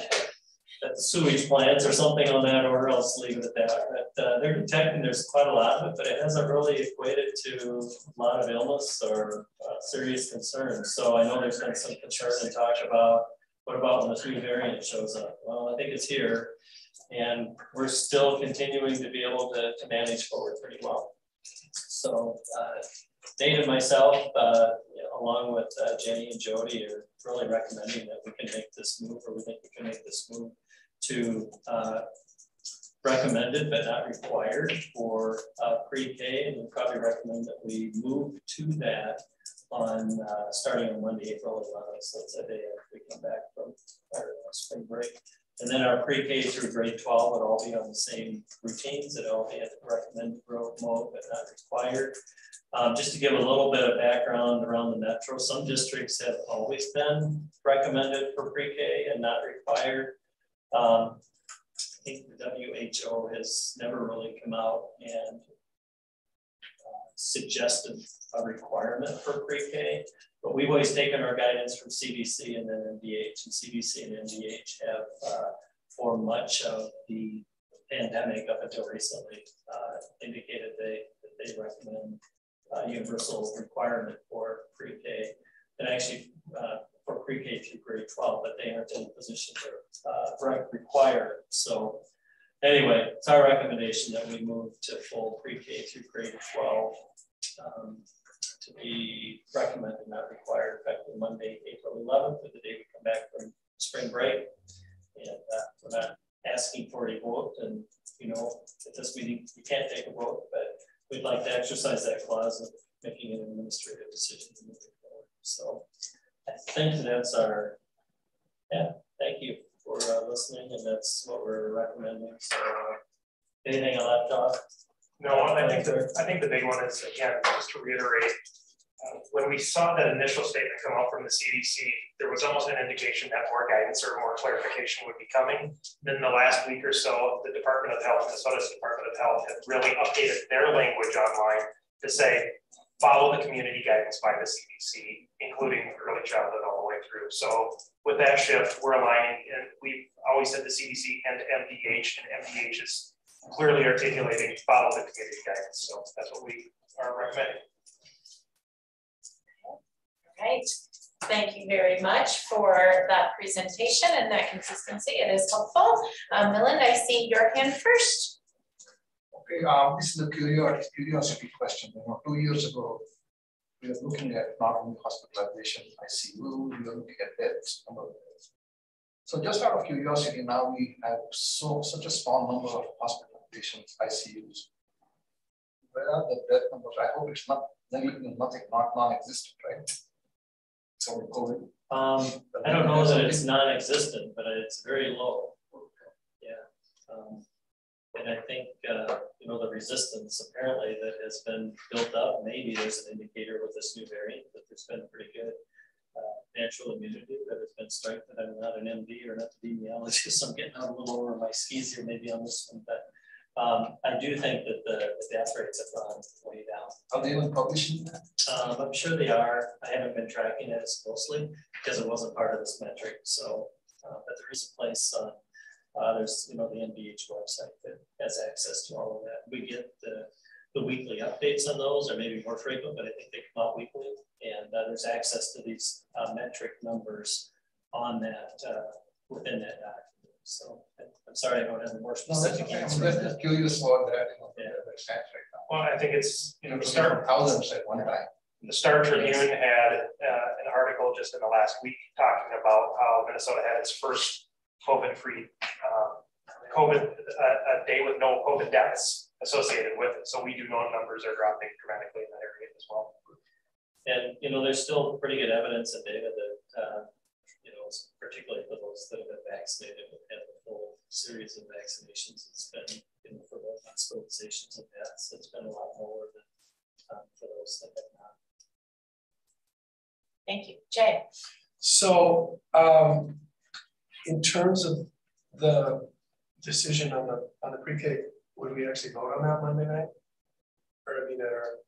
at the sewage plants or something on that or I'll leave it at that. But uh, they're detecting there's quite a lot of it, but it hasn't really equated to a lot of illness or uh, serious concerns. So I know there's been some concern and talk about what about when this new variant shows up? Well, I think it's here, and we're still continuing to be able to, to manage forward pretty well. So uh, Nate and myself, uh, along with uh, Jenny and Jody, are really recommending that we can make this move, or we think we can make this move to uh, recommended but not required for uh, pre-K, and we probably recommend that we move to that on uh, starting on Monday, April 11th. So it's a day after we come back from our spring break. And then our pre-K through grade 12 would all be on the same routines. It all be at the recommended growth mode, but not required. Um, just to give a little bit of background around the metro, some districts have always been recommended for pre-K and not required. Um, I think the WHO has never really come out and suggested a requirement for pre-K. But we've always taken our guidance from CDC and then MDH, and CDC and MDH have, uh, for much of the pandemic up until recently, uh, indicated they that they recommend uh, universal requirement for pre-K, and actually uh, for pre-K through grade 12, but they aren't in a position to uh, require it. So anyway, it's our recommendation that we move to full pre-K through grade 12. Um, to be recommended, not required, effective Monday, April 11th, the day we come back from spring break. And uh, we're not asking for a vote. And, you know, at this meeting, we can't take a vote, but we'd like to exercise that clause of making an administrative decision move forward. So I think that's our, yeah, thank you for uh, listening. And that's what we're recommending. So uh, anything I left off? No, I think the, I think the big one is, again, just to reiterate, uh, when we saw that initial statement come out from the CDC, there was almost an indication that more guidance or more clarification would be coming. Then the last week or so, the Department of Health, Minnesota's Department of Health, had really updated their language online to say, follow the community guidance by the CDC, including early childhood all the way through. So with that shift, we're aligning, and we've always said the CDC and MDH, and MDH is clearly articulating follow the community guidance. So that's what we are recommending. Right. Thank you very much for that presentation and that consistency. It is helpful. Um, Millen, I see your hand first. Okay, um, this is a curiosity, curiosity question. You know, two years ago, we were looking at not only hospitalization, ICU, we were looking at beds, number of beds. So just out of curiosity, now we have so such a small number of hospital patients, ICUs. Where are the death numbers? I hope it's not nothing, not non-existent, right? So COVID. Um, I don't know that it's non-existent, but it's very low. Yeah. Um, and I think, uh, you know, the resistance apparently that has been built up, maybe there's an indicator with this new variant that there's been pretty good. natural immunity that has been strengthened. I'm not an MD or an epidemiologist, <laughs> so I'm getting out a little over my skis here maybe on this one, but um, I do think that the, the death rates have gone way down. Are they even publishing that? Um, I'm sure they are. I haven't been tracking it as closely because it wasn't part of this metric. So, uh, but there is a place on, uh, there's, you know, the MDH website that has access to all of that. We get the, the weekly updates on those or maybe more frequent, but I think they come out weekly. And uh, there's access to these uh, metric numbers on that, uh, within that document. So I'm sorry I don't have a more No, that's specific okay. I'm answer. just that. just curious about that, you know, Yeah. the right now. Well, I think it's, you know, the Start Star, thousands at one time. the Star Tribune had uh, an article just in the last week talking about how Minnesota had its first COVID-free, um, COVID, a, a day with no COVID deaths associated with it. So we do know numbers are dropping dramatically in that area as well. And, you know, there's still pretty good evidence that, uh, you know, particularly for those that have been vaccinated and had the full series of vaccinations, it's been, you know, for both hospitalizations and deaths, it's been a lot lower than um, for those that have not. Thank you. Jay? So, um, in terms of the decision on the, on the pre-K, would we actually vote on that Monday night? Or I mean, or,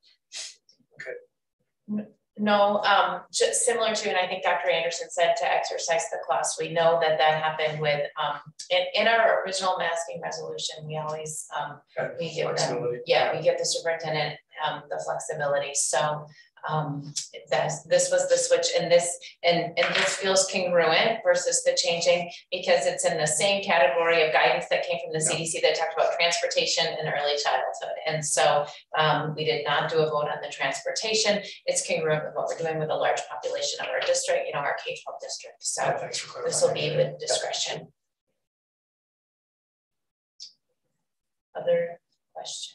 No, um, just similar to, and I think Dr. Anderson said to exercise the class, we know that that happened with, um, in, in our original masking resolution, we always, um, we give them, yeah, we give the superintendent, um, the flexibility, so, um, that's, this was the switch, and this, and, and this feels congruent versus the changing, because it's in the same category of guidance that came from the CDC that talked about transportation and early childhood, and so, um, we did not do a vote on the transportation, it's congruent with what we're doing with a large population of our district, you know, our K twelve district, so Yeah, thanks for clarifying. this will be with discretion. Other questions?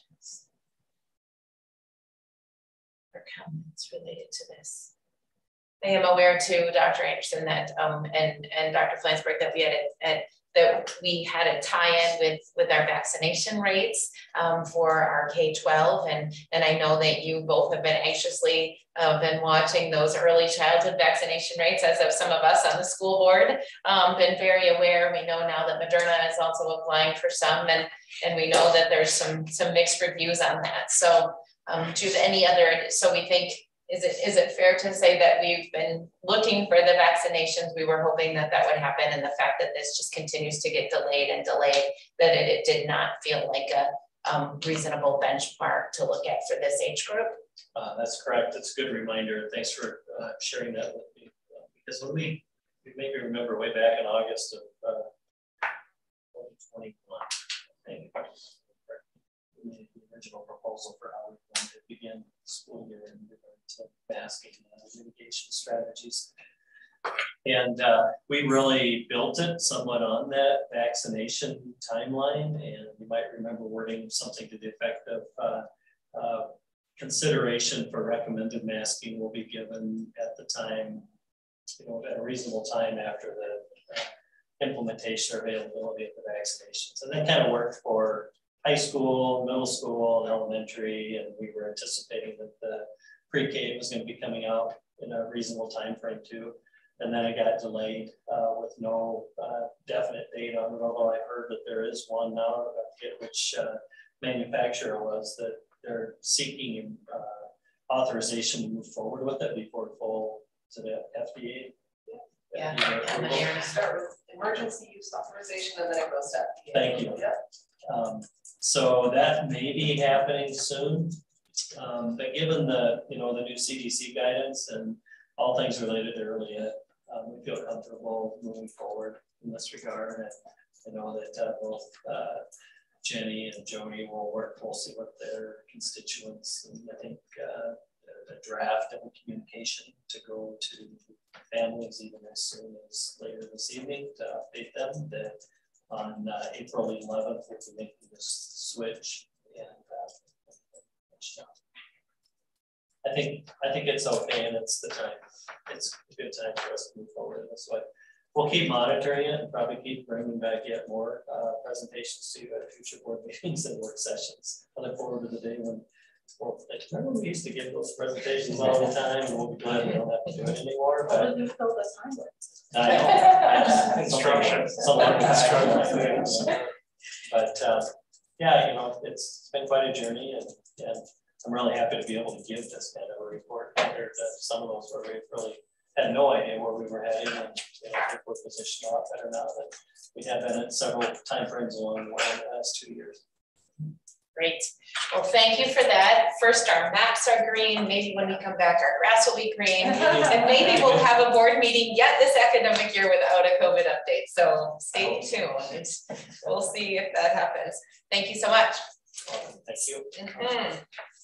Comments related to this? I am aware too, Dr. Anderson, that, um, and, and Dr. Flansburgh, that we had, a- at, that we had a tie-in with, with our vaccination rates, um, for our K twelve, and, and I know that you both have been anxiously, uh, been watching those early childhood vaccination rates, as of some of us on the school board, um, been very aware, we know now that Moderna is also applying for some, and, and we know that there's some, some mixed reviews on that, so, um, have any other, so we think, is it, is it fair to say that we've been looking for the vaccinations, we were hoping that that would happen, and the fact that this just continues to get delayed and delayed, that it, it did not feel like a, um, reasonable benchmark to look at for this age group? Uh, that's correct. That's a good reminder. Thanks for uh, sharing that with me. Uh, Because when we, you maybe remember way back in August of uh, 2021, I think, we made the original proposal for how we wanted to begin school year in regard to masking and mitigation strategies. And uh, we really built it somewhat on that vaccination timeline. And you might remember wording something to the effect of uh, uh, consideration for recommended masking will be given at the time, you know, at a reasonable time after the uh, implementation or availability of the vaccinations. And that kind of worked for high school, middle school, and elementary, and we were anticipating that the pre-K was going to be coming out in a reasonable time frame too. And then it got delayed uh, with no uh, definite date on it, although I heard that there is one now, I forget which uh, manufacturer was that they're seeking uh, authorization to move forward with it before full to the FDA. Yeah, FDA and then approval. you're gonna Start with emergency use authorization and then it goes to. FDA. Thank you. Yeah. Um, so that may be happening soon. Um, but given the, you know, the new CDC guidance and all things related to early um, we feel comfortable moving forward in this regard. And I know that uh, both uh, Jenny and Jody will work closely with their constituents. And I think uh, the draft and communication to go to families even as soon as later this evening to update them that on uh, April 11th, we'll be making this switch and uh, I think, I think it's okay and it's the time, it's a good time for us to move forward in this way. We'll keep monitoring it and probably keep bringing back yet more uh, presentations to you at future board <laughs> meetings and work sessions. I look forward to the day when Well, remember we used to give those presentations all the time, and we'll be glad we don't have to do it anymore, but. I know, Construction. Someone construction. But, uh, yeah, you know, it's been quite a journey and, and I'm really happy to be able to give this kind of a report compared to some of those where we really had no idea where we were heading and, um, you know, we're positioned a lot better now than we have been at uh, several timeframes along uh, the the last two years. Great. Well, thank you for that. First, our maps are green. Maybe when we come back, our grass will be green. <laughs> And maybe we'll have a board meeting yet this academic year without a COVID update. So stay tuned. We'll see if that happens. Thank you so much. Thank you. Mhm.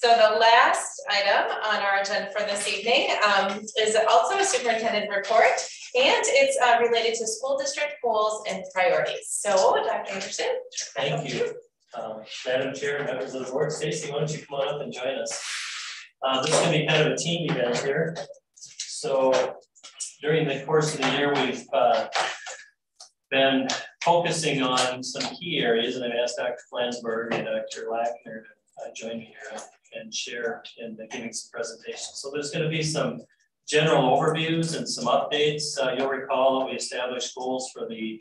So the last item on our agenda for this evening um, is also a superintendent report. And it's uh, related to school district goals and priorities. So Dr. Anderson. Thank you. Um, Madam Chair, members of the board, Stacy, why don't you come on up and join us? Uh, this is gonna be kind of a team event here. So during the course of the year, we've uh, been focusing on some key areas, and I've asked Dr. Flansburgh and Dr. Lackner to uh, join me here and share in the giving some presentations. So there's gonna be some general overviews and some updates. Uh, you'll recall that we established goals for the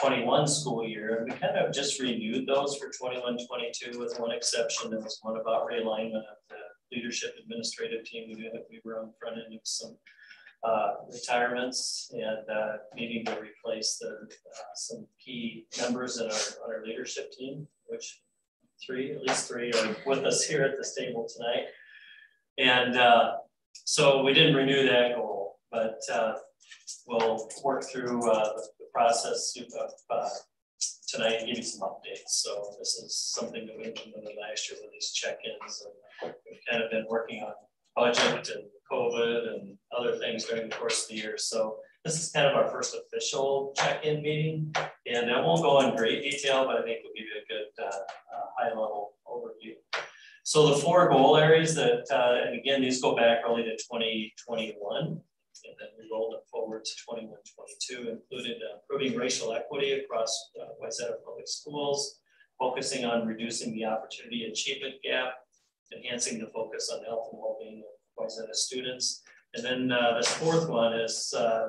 2021 school year. We kind of just renewed those for 21, 22 with one exception. There was one about realignment of the leadership administrative team. We knew that we were on the front end of some uh, retirements and uh, needing to replace the uh, some key members in our, on our leadership team, which three, at least three are with us here at this table tonight. And uh, so we didn't renew that goal, but uh, we'll work through uh, process uh, tonight and give you some updates. So this is something that we implemented last year with these check-ins, and we've kind of been working on budget and COVID and other things during the course of the year. So this is kind of our first official check-in meeting, and I won't go in great detail, but I think we'll give you a good uh, uh, high-level overview. So the four goal areas that, uh, and again, these go back early to 2021, and then we rolled it forward to 21, 22, included uh, improving racial equity across uh, Wayzata Public Schools, focusing on reducing the opportunity achievement gap, enhancing the focus on health and well-being of Wayzata students. And then uh, this fourth one is uh,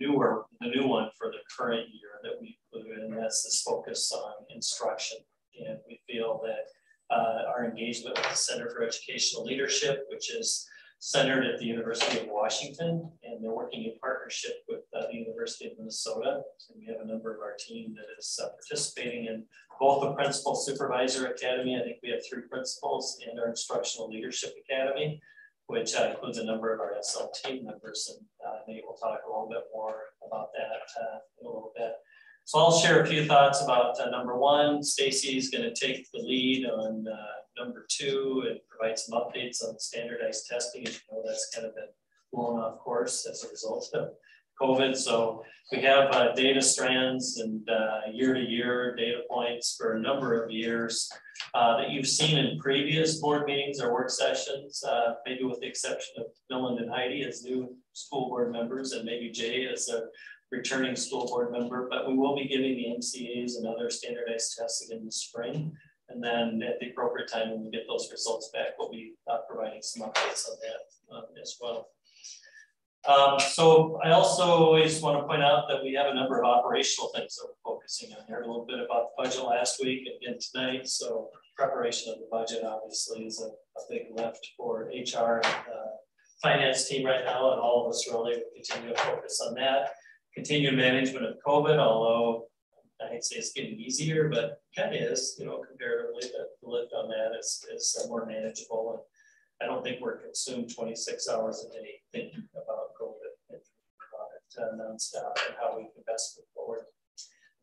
newer, the new one for the current year that we included, and that's this focus on instruction. And we feel that uh, our engagement with the Center for Educational Leadership, which is centered at the University of Washington, and they're working in partnership with uh, the University of Minnesota. And we have a number of our team that is uh, participating in both the Principal Supervisor Academy, I think we have three principals, and our Instructional Leadership Academy, which uh, includes a number of our SL team members. And uh, we'll talk a little bit more about that uh, in a little bit. So I'll share a few thoughts about uh, number one. Stacy's going to take the lead on uh, number two and provide some updates on standardized testing. As you know, that's kind of been blown off course as a result of COVID. So we have uh, data strands and uh, year-to-year data points for a number of years uh, that you've seen in previous board meetings or work sessions, uh, maybe with the exception of Millen and Heidi as new school board members and maybe Jay as a returning school board member, but we will be giving the MCAs and other standardized tests again in the spring. And then at the appropriate time, when we get those results back, we'll be uh, providing some updates on that um, as well. Um, so I also always want to point out that we have a number of operational things that we're focusing on. I heard a little bit about the budget last week and again tonight. So preparation of the budget obviously is a, a big lift for HR and uh, finance team right now, and all of us really continue to focus on that continued management of COVID, although I'd say it's getting easier, but kind of is, you know, comparatively, the, the lift on that is, is more manageable. And I don't think we're consumed 26 hours a day thinking about COVID and about it uh, nonstop and how we can best move forward.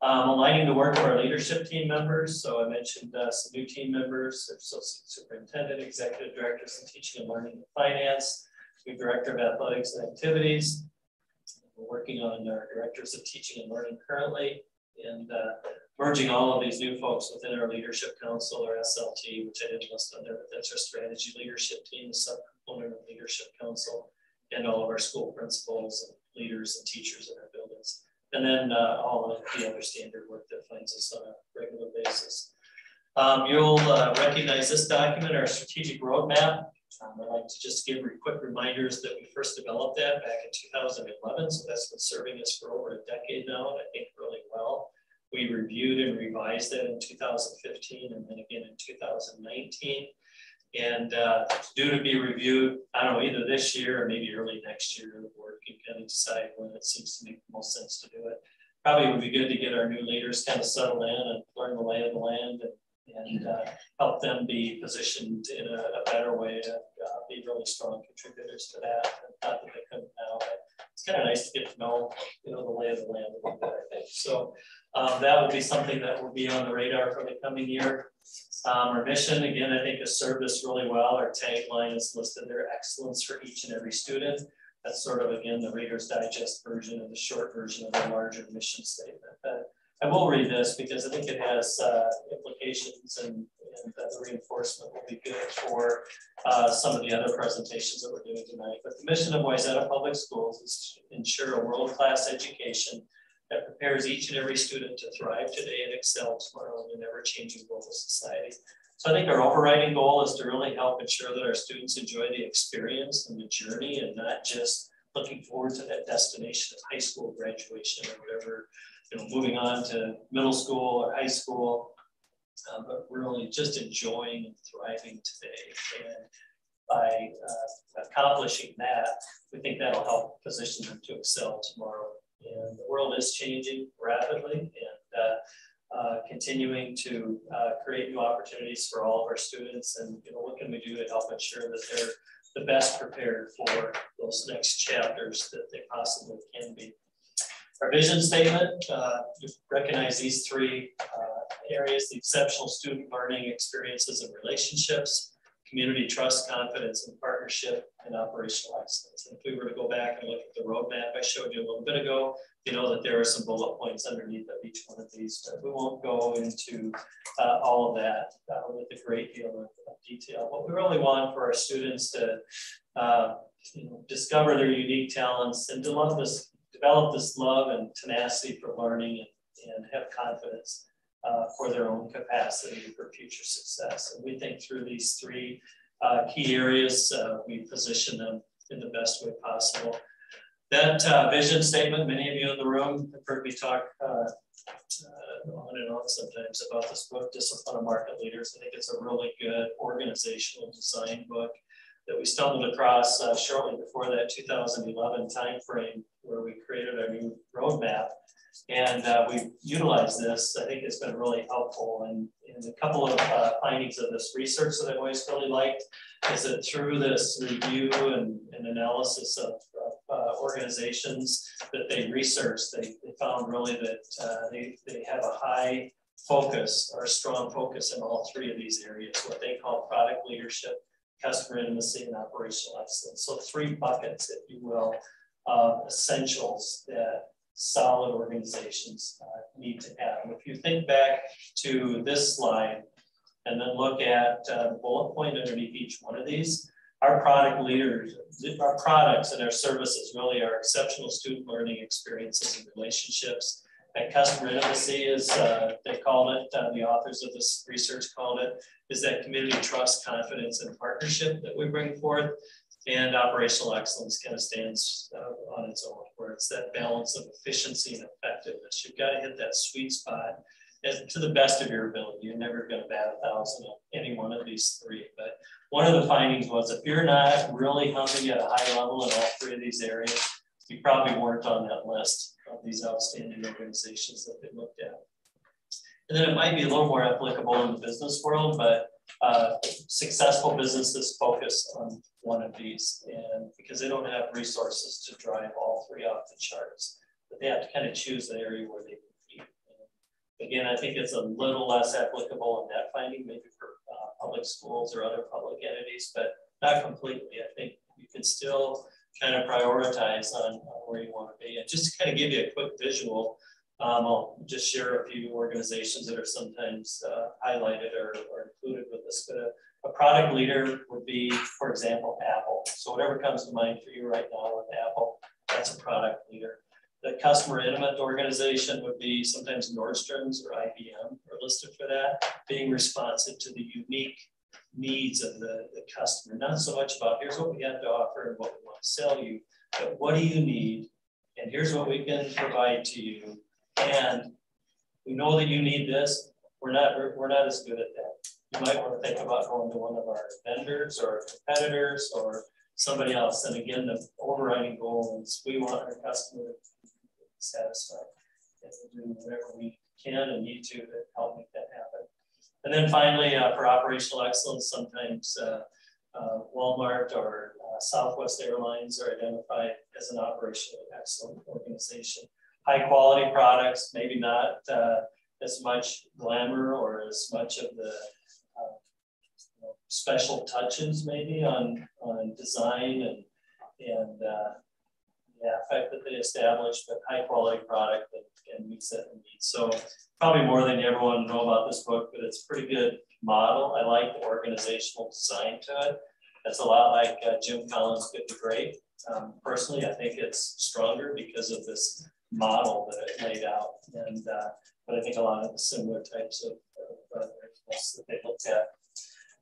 Um, aligning the work of our leadership team members. So I mentioned uh, some new team members, associate superintendent, executive directors in teaching and learning and finance, new director of athletics and activities, we're working on our directors of teaching and learning currently and uh, merging all of these new folks within our leadership council or SLT, which I didn't list there, but that's our strategy leadership team, a subcomponent of leadership council, and all of our school principals and leaders and teachers in our buildings. And then uh, all of the other standard work that finds us on a regular basis. Um, you'll uh, recognize this document, our strategic roadmap. Um, I'd like to just give quick reminders that we first developed that back in 2011. So that's been serving us for over a decade now, and I think really well. We reviewed and revised that in 2015 and then again in 2019. And uh, due to be reviewed, I don't know, either this year or maybe early next year, the board can kind of decide when it seems to make the most sense to do it. Probably would be good to get our new leaders kind of settled in and learn the lay of the land and and uh, help them be positioned in a, a better way to uh, be really strong contributors to that. Not that they couldn't now, but it's kind of nice to get to know, you know, the lay of the land a little bit, I think. So um, that would be something that will be on the radar for the coming year. Um, our mission, again, I think has served us really well. Our tagline is listed there, excellence for each and every student. That's sort of, again, the Reader's Digest version of the short version of the larger mission statement. I will read this because I think it has uh, implications and, and uh, the reinforcement will be good for uh, some of the other presentations that we're doing tonight. But the mission of Wayzata Public Schools is to ensure a world-class education that prepares each and every student to thrive today and excel tomorrow in an ever-changing global society. So I think our overriding goal is to really help ensure that our students enjoy the experience and the journey and not just looking forward to that destination of high school graduation or whatever you know, moving on to middle school or high school, uh, but really just enjoying and thriving today. And by uh, accomplishing that, we think that'll help position them to excel tomorrow. And the world is changing rapidly and uh, uh, continuing to uh, create new opportunities for all of our students. And you know, what can we do to help ensure that they're the best prepared for those next chapters that they possibly can be. Our vision statement, uh, recognize these three uh, areas, the exceptional student learning experiences and relationships, community trust, confidence, and partnership, and operational excellence. And if we were to go back and look at the roadmap I showed you a little bit ago, you know that there are some bullet points underneath of each one of these, but we won't go into uh, all of that uh, with a great deal of, of, detail. What we really want for our students to uh, you know, discover their unique talents and to love this develop this love and tenacity for learning and, and have confidence uh, for their own capacity for future success. And we think through these three uh, key areas, uh, we position them in the best way possible. That uh, vision statement, many of you in the room have heard me talk uh, uh, on and on sometimes about this book, Discipline of Market Leaders. I think it's a really good organizational design book that we stumbled across uh, shortly before that 2011 timeframe where we created our new roadmap. And uh, we utilized this. I think it's been really helpful. And, and a couple of uh, findings of this research that I've always really liked is that through this review and, and analysis of, of uh, organizations that they researched, they, they found really that uh, they, they have a high focus or a strong focus in all three of these areas, what they call product leadership, customer intimacy, and operational excellence. So three buckets, if you will, of essentials that solid organizations uh, need to have. If you think back to this slide and then look at uh, the bullet point underneath each one of these, our product leaders, our products and our services really are exceptional student learning experiences and relationships. And customer intimacy, as uh, they called it, uh, the authors of this research called it, is that community trust, confidence, and partnership that we bring forth. And operational excellence kind of stands uh, on its own, where it's that balance of efficiency and effectiveness. You've got to hit that sweet spot as, to the best of your ability. You're never going to bat a thousand on any one of these three. But one of the findings was if you're not really humming at a high level in all three of these areas, you probably weren't on that list of these outstanding organizations that they looked at. And then it might be a little more applicable in the business world, but uh, successful businesses focus on one of these and because they don't have resources to drive all three off the charts, but they have to kind of choose the area where they compete. And again, I think it's a little less applicable in that finding, maybe for uh, public schools or other public entities, but not completely. I think you can still kind of prioritize on, on where you want to be. And just to kind of give you a quick visual, um, I'll just share a few organizations that are sometimes uh, highlighted or, or, included with this. But a, a, product leader would be, for example, Apple. So whatever comes to mind for you right now with Apple, that's a product leader. the customer intimate organization would be sometimes Nordstrom's or IBM are listed for that, being responsive to the unique needs of the, the customer. Not so much about here's what we have to offer and what we want to sell you, but what do you need? And here's what we can provide to you. And we know that you need this. We're not, we're not as good at that. You might want to think about going to one of our vendors or competitors or somebody else. And again, the overriding goal is we want our customer to be satisfied. And we'll do whatever we can and need to to help make that happen. And then finally, uh, for operational excellence, sometimes uh, uh, Walmart or uh, Southwest Airlines are identified as an operationally excellent organization. High quality products, maybe not uh, as much glamour or as much of the uh, special touches maybe on, on design and, and yeah, effect that they established but high quality product that can meet that needs. So probably more than you ever want to know about this book, but it's a pretty good model. I like the organizational design to it. It's a lot like uh, Jim Collins' Good to Great. Um, personally, I think it's stronger because of this model that it laid out. And uh, but I think a lot of the similar types of, of uh, that they looked at.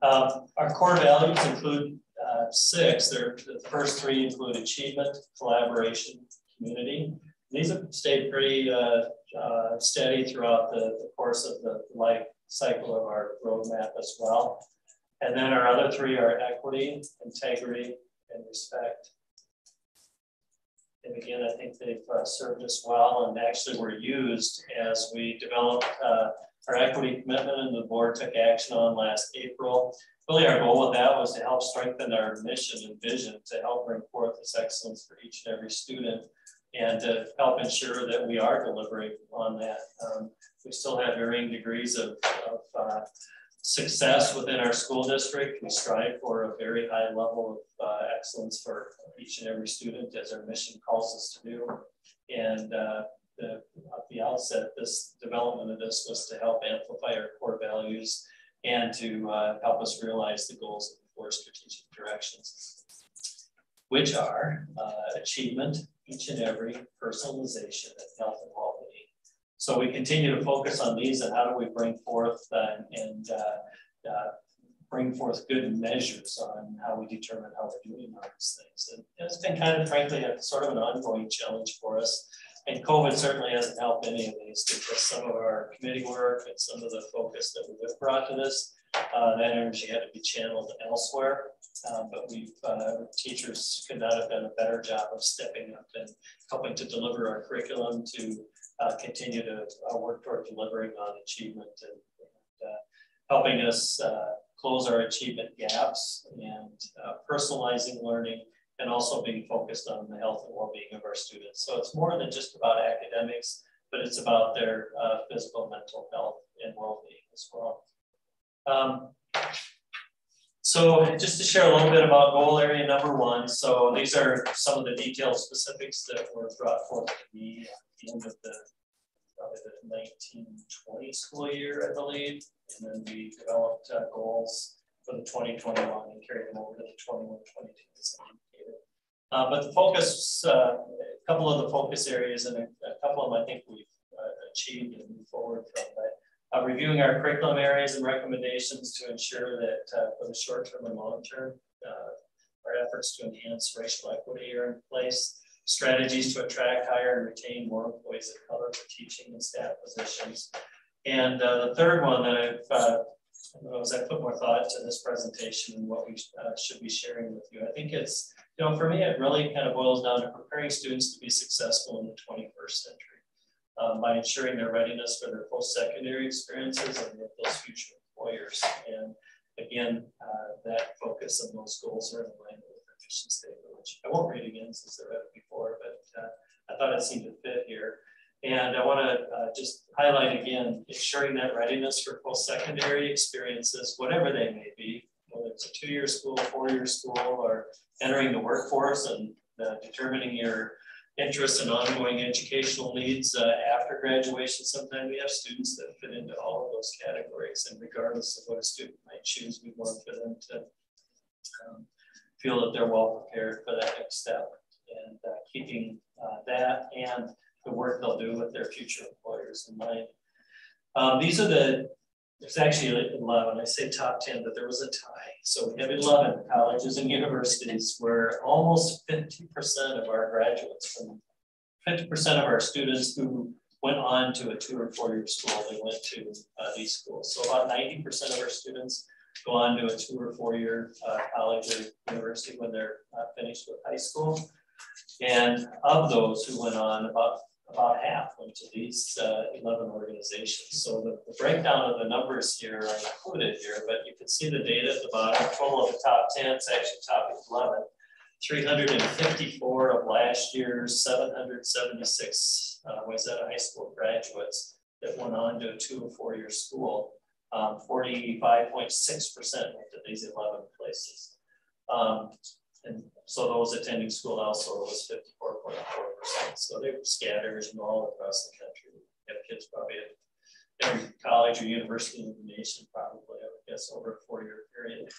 Um, our core values include uh, six. The first three include achievement, collaboration, community. These have stayed pretty uh, uh, steady throughout the, the, course of the life cycle of our roadmap as well. And then our other three are equity, integrity, and respect. And again, I think they've uh, served us well and actually were used as we developed uh, our equity commitment and the board took action on last April. Really our goal with that was to help strengthen our mission and vision to help bring forth this excellence for each and every student and to help ensure that we are delivering on that. Um, we still have varying degrees of, of uh, success within our school district. We strive for a very high level of uh, excellence for each and every student as our mission calls us to do. And uh, the, at the outset, this development of this was to help amplify our core values and to uh, help us realize the goals of the four strategic directions, which are uh, achievement, each and every, personalization, and health and well-being. So we continue to focus on these and how do we bring forth uh, and uh, uh, bring forth good measures on how we determine how we're doing on these things. And it's been kind of, frankly, a sort of an ongoing challenge for us and COVID certainly hasn't helped any of these because some of our committee work and some of the focus that we have brought to this, uh, that energy had to be channeled elsewhere. Um, but we've, uh, teachers could not have done a better job of stepping up and helping to deliver our curriculum to uh, continue to uh, work toward delivering on achievement and, and uh, helping us uh, close our achievement gaps and personalizing learning and also being focused on the health and well-being of our students. So it's more than just about academics, but it's about their uh, physical, mental health and well-being as well. Um, so just to share a little bit about goal area number one. So these are some of the detailed specifics that were brought forth to me at the end of the probably the 1920 school year, I believe. And then we developed uh, goals for the 2021 and carry them over to the 21, 22 uh, but the focus, uh, a couple of the focus areas and a, a couple of them I think we've uh, achieved and moved forward from. But uh, reviewing our curriculum areas and recommendations to ensure that uh, for the short term and long term, our efforts to enhance racial equity are in place. Strategies to attract, hire, and retain more employees of color for teaching and staff positions. And the third one that I've as I put more thought to this presentation and what we uh, should be sharing with you. I think it's, you know, for me, it really kind of boils down to preparing students to be successful in the 21st century um, by ensuring their readiness for their post-secondary experiences and with those future employers. And again, uh, that focus and those goals are in line with our mission statement, which I won't read again since I read it before, but uh, I thought it seemed to fit here. And I want to uh, just highlight again, ensuring that readiness for post-secondary experiences, whatever they may be, whether it's a two-year school, four-year school, or entering the workforce and uh, determining your interests and ongoing educational needs uh, after graduation. Sometimes we have students that fit into all of those categories, and regardless of what a student might choose, we want for them to um, feel that they're well prepared for that next step. And uh, keeping uh, that and the work they'll do with their future employers in mind. Um, these are the, there's actually 11, I say top 10, but there was a tie. So we have 11 colleges and universities where almost 50% of our graduates from 50% of our students who went on to a two or four year school, they went to uh, these schools. So about 90% of our students go on to a two or four year uh, college or university when they're uh, finished with high school. And of those who went on, about about half went to these uh, 11 organizations. So the, the, breakdown of the numbers here are included here, but you can see the data at the bottom. Total of the top 10, it's actually top 11. 354 of last year's 776 uh, Wayzata High School graduates that went on to a two or four year school. 45.6% um, went to these 11 places. Um, and so those attending school also was 54.4%. So they were scattered all across the country. We have kids probably at every college or university in the nation, probably, I would guess, over a four year period.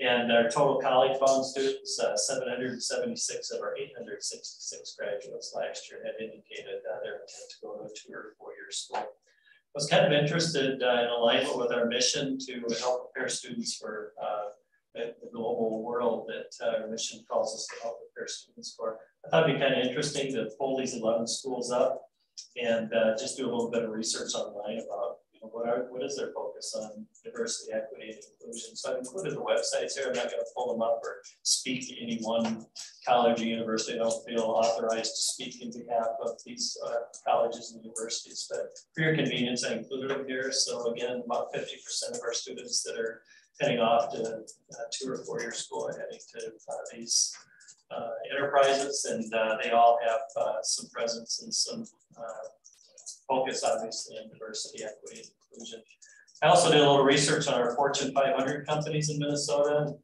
And our total college bound students, uh, 776 of our 866 graduates last year had indicated uh, their intent to go to a two or four year school. I was kind of interested uh, in alignment with our mission to help prepare students for uh, the, the, global world that uh, our mission calls us to help prepare students for. I thought it'd be kind of interesting to pull these 11 schools up and uh, just do a little bit of research online about know, what, are, what is their focus on diversity, equity, and inclusion? So I've included the websites here. I'm not going to pull them up or speak to any one college or university. I don't feel authorized to speak in behalf of these uh, colleges and universities, but for your convenience, I included them here. So again, about 50% of our students that are heading off to uh, two or four year school are heading to uh, these uh, enterprises, and uh, they all have some presence and some focus obviously on diversity, equity, and inclusion. I also did a little research on our Fortune 500 companies in Minnesota.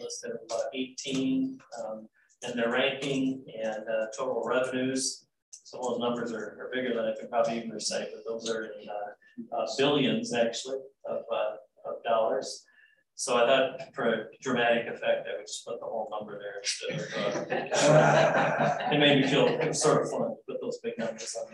Listed about 18 um, and their ranking and uh, total revenues. Some of those numbers are, are, bigger than I can probably even recite, but those are in uh, uh, billions actually of dollars. So I thought for a dramatic effect, I would just put the whole number there instead of, uh, <laughs> it made me feel it was sort of fun to put those big numbers on.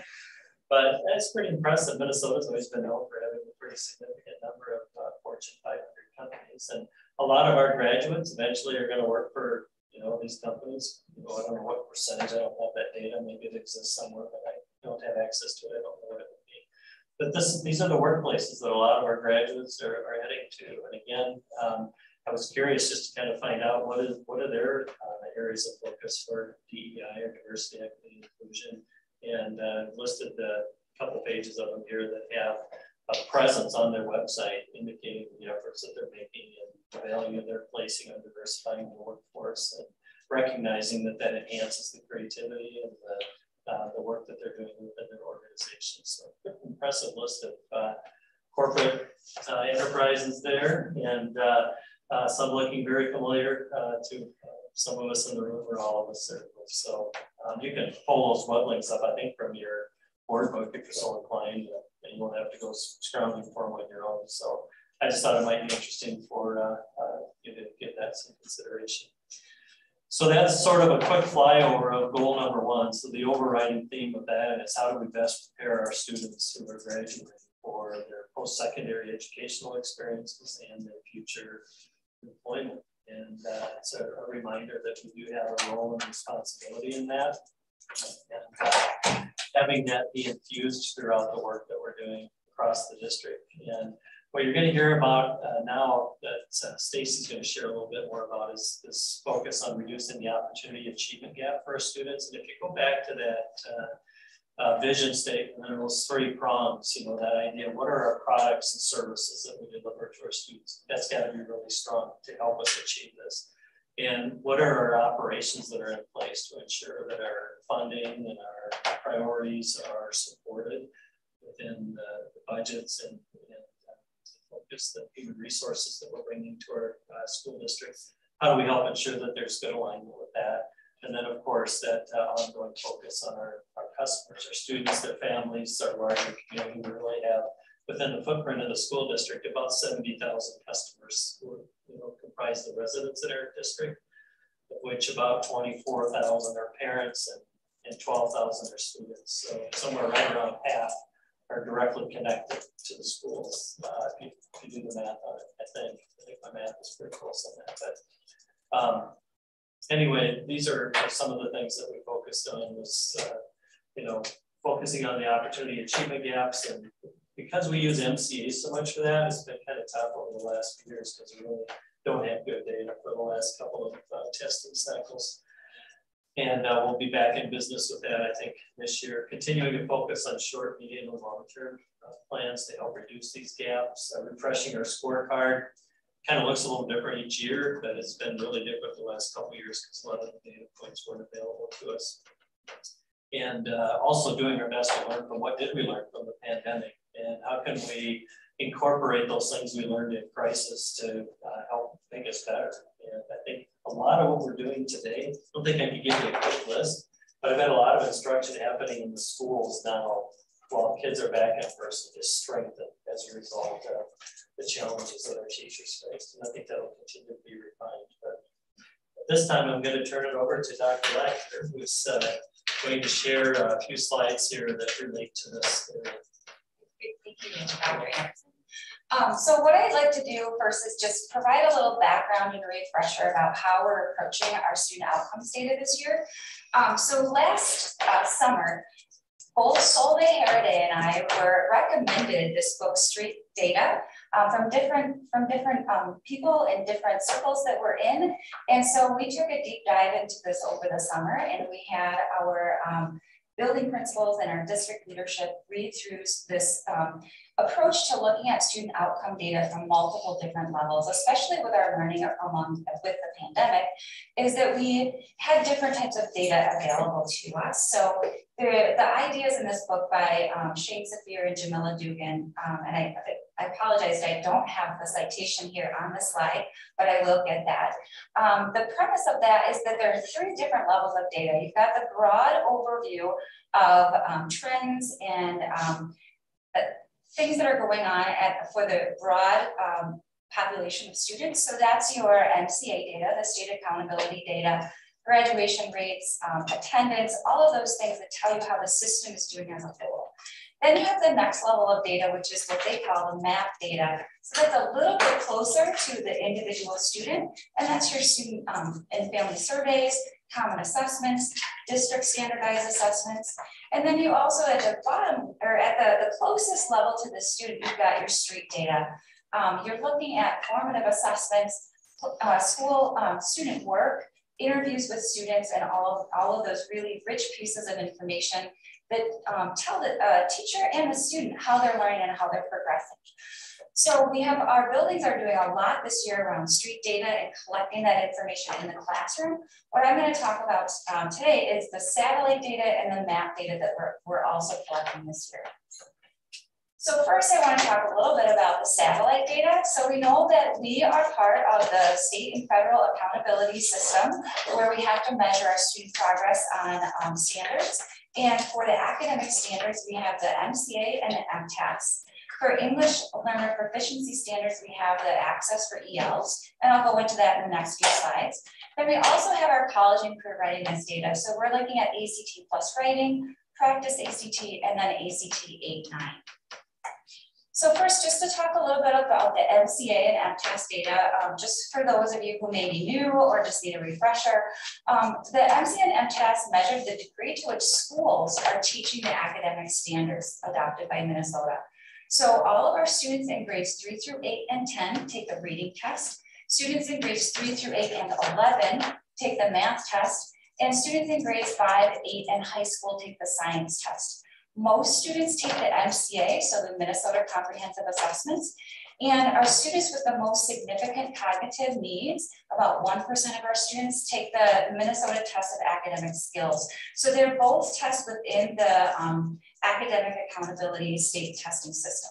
But that's pretty impressive. Minnesota's always been known for having a pretty significant number of uh, Fortune 500 companies. And a lot of our graduates eventually are going to work for, you know, these companies. You know, I don't know what percentage, I don't have that data. Maybe it exists somewhere, but I don't have access to it. I don't know what it. But this, these are the workplaces that a lot of our graduates are, are heading to. And again, um, I was curious just to kind of find out what is what are their uh, areas of focus for DEI or diversity, equity, inclusion and uh, listed the couple pages of them here that have a presence on their website indicating the efforts that they're making and the value they're placing on diversifying the workforce and recognizing that that enhances the creativity and the, uh, the work that they're doing within their organization. So impressive list of uh, corporate uh, enterprises there and uh, uh, some looking very familiar to some of us in the room or all of us certainly. So um, you can pull those web links up, I think, from your board book if you're so inclined, uh, and you won't have to go scrounging for them on your own. So I just thought it might be interesting for uh, uh, you to get that some consideration. So that's sort of a quick flyover of goal number one. So the overriding theme of that is how do we best prepare our students who are graduating for their post-secondary educational experiences and their future employment. And uh, it's a, a, reminder that we do have a role and responsibility in that. And uh, having that be infused throughout the work that we're doing across the district. And what you're going to hear about uh, now that uh, Stacy's going to share a little bit more about is this focus on reducing the opportunity achievement gap for our students. And if you go back to that uh, uh, vision statement and those three prongs, you know, that idea, what are our products and services that we deliver to our students? That's got to be really strong to help us achieve this. And what are our operations that are in place to ensure that our funding and our priorities are supported within the, the budgets and, uh, the human resources that we're bringing to our uh, school districts? How do we help ensure that there's good alignment with that? And then of course that uh, ongoing focus on our, our customers, our students, their families, our larger community. We really have within the footprint of the school district about 70,000 customers who you know, comprise the residents in our district, of which about 24,000 are parents and, and twelve thousand are students. So somewhere right around half are directly connected to the schools. Uh, if, you, if you do the math on it, I think, I think my math is pretty close on that. But um, anyway, these are, some of the things that we focused on was, uh, you know, focusing on the opportunity achievement gaps. And because we use MCA so much for that, it's been kind of tough over the last few years because we really don't have good data for the last couple of uh, testing cycles. And uh, we'll be back in business with that, I think, this year, continuing to focus on short, medium, and long-term uh, plans to help reduce these gaps, uh, refreshing our scorecard. Kind of looks a little different each year, but it's been really different the last couple years because a lot of the data points weren't available to us. And uh, also doing our best to learn from what did we learn from the pandemic and how can we incorporate those things we learned in crisis to uh, help make us better. And I think a lot of what we're doing today, I don't think I could give you a quick list, but I've had a lot of instruction happening in the schools now while kids are back in person to strengthen as a result of the challenges that our teachers face. And I think that'll continue to be refined. But this time I'm going to turn it over to Dr. Lachter, who's uh, going to share a few slides here that relate to this. Thank you, Dr. Anderson. Um, so what I'd like to do first is just provide a little background and refresher about how we're approaching our student outcomes data this year. Um, so last uh, summer, both Solveig Haraday and I were recommended this book Street Data um, from different from different um, people in different circles that we're in. And so we took a deep dive into this over the summer and we had our um, building principals and our district leadership read through this um, approach to looking at student outcome data from multiple different levels, especially with our learning among with the pandemic, is that we had different types of data available to us. So the, the ideas in this book by um, Shane Safir and Jamila Dugan, um, and I, I apologize, I don't have the citation here on the slide, but I will get that. Um, the premise of that is that there are three different levels of data. You've got the broad overview of um, trends and um, things that are going on at, for the broad um, population of students. So that's your MCA data, the state accountability data, graduation rates, um, attendance, all of those things that tell you how the system is doing as a whole. Then you have the next level of data, which is what they call the MAP data. So that's a little bit closer to the individual student, and that's your student um, and family surveys, common assessments, district standardized assessments. And then you also at the bottom, or at the, the closest level to the student, you've got your street data. Um, you're looking at formative assessments, uh, school um, student work, interviews with students, and all of, all of those really rich pieces of information that um, tell the uh, teacher and the student how they're learning and how they're progressing. So we have our buildings are doing a lot this year around street data and collecting that information in the classroom. What I'm going to talk about um, today is the satellite data and the map data that we're, we're also collecting this year. So first I want to talk a little bit about the satellite data. So we know that we are part of the state and federal accountability system where we have to measure our student progress on um, standards. And for the academic standards, we have the MCA and the MTAS. For English learner proficiency standards, we have the access for ELs, and I'll go into that in the next few slides. Then we also have our college and career readiness data. So we're looking at ACT plus writing, practice ACT, and then ACT 8, 9. So first, just to talk a little bit about the MCA and MTAS data, um, just for those of you who may be new or just need a refresher, um, the MCA and MTAS measured the degree to which schools are teaching the academic standards adopted by Minnesota. So all of our students in grades three through eight and 10 take the reading test. Students in grades three through eight and 11 take the math test. And students in grades five, eight, and high school take the science test. Most students take the MCA, so the Minnesota Comprehensive Assessments, and our students with the most significant cognitive needs, about 1% of our students take the Minnesota Test of Academic Skills. So they're both tests within the um, academic accountability state testing system.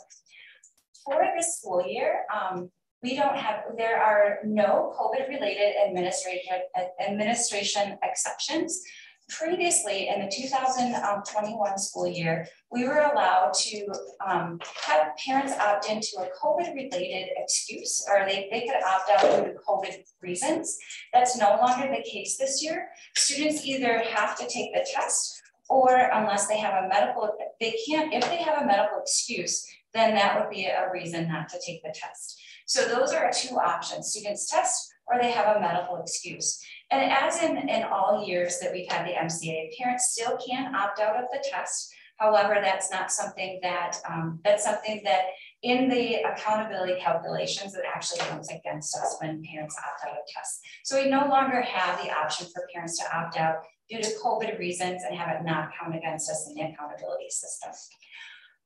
For this school year, um, we don't have, there are no COVID-related administration, administration exceptions. Previously, in the 2021 school year, we were allowed to um, have parents opt into a COVID-related excuse, or they, they could opt out due to COVID reasons. That's no longer the case this year. Students either have to take the test or unless they have a medical, they can't, if they have a medical excuse, then that would be a reason not to take the test. So those are two options, students test or they have a medical excuse. And as in, in all years that we've had the MCA, parents still can opt out of the test. However, that's not something that, um, that's something that in the accountability calculations that actually comes against us when parents opt out of tests. So we no longer have the option for parents to opt out due to COVID reasons and have it not count against us in the accountability system.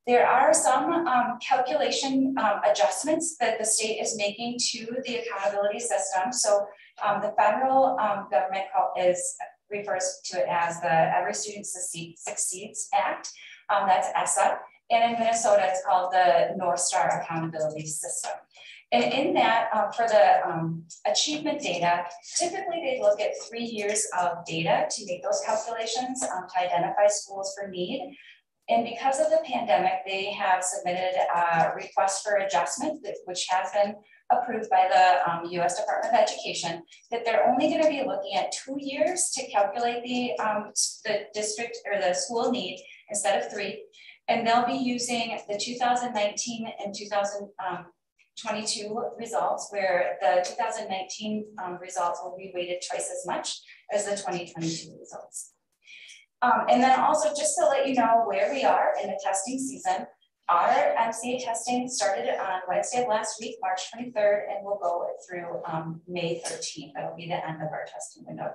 There are some um, calculation um, adjustments that the state is making to the accountability system. So um, the federal um, government is refers to it as the Every Student Succeeds Act. Um, that's ESSA. And in Minnesota, it's called the North Star Accountability System. And in that, uh, for the um, achievement data, typically they look at three years of data to make those calculations um, to identify schools for need. And because of the pandemic, they have submitted a request for adjustment, which has been approved by the um, US Department of Education, that they're only gonna be looking at two years to calculate the, um, the district or the school need instead of three. And they'll be using the 2019 and 2000, um, 22 results where the 2019 um, results will be weighted twice as much as the 2022 results. Um, and then also just to let you know where we are in the testing season, our MCA testing started on Wednesday of last week, March 23rd, and will go through um, May 13th. That'll be the end of our testing window.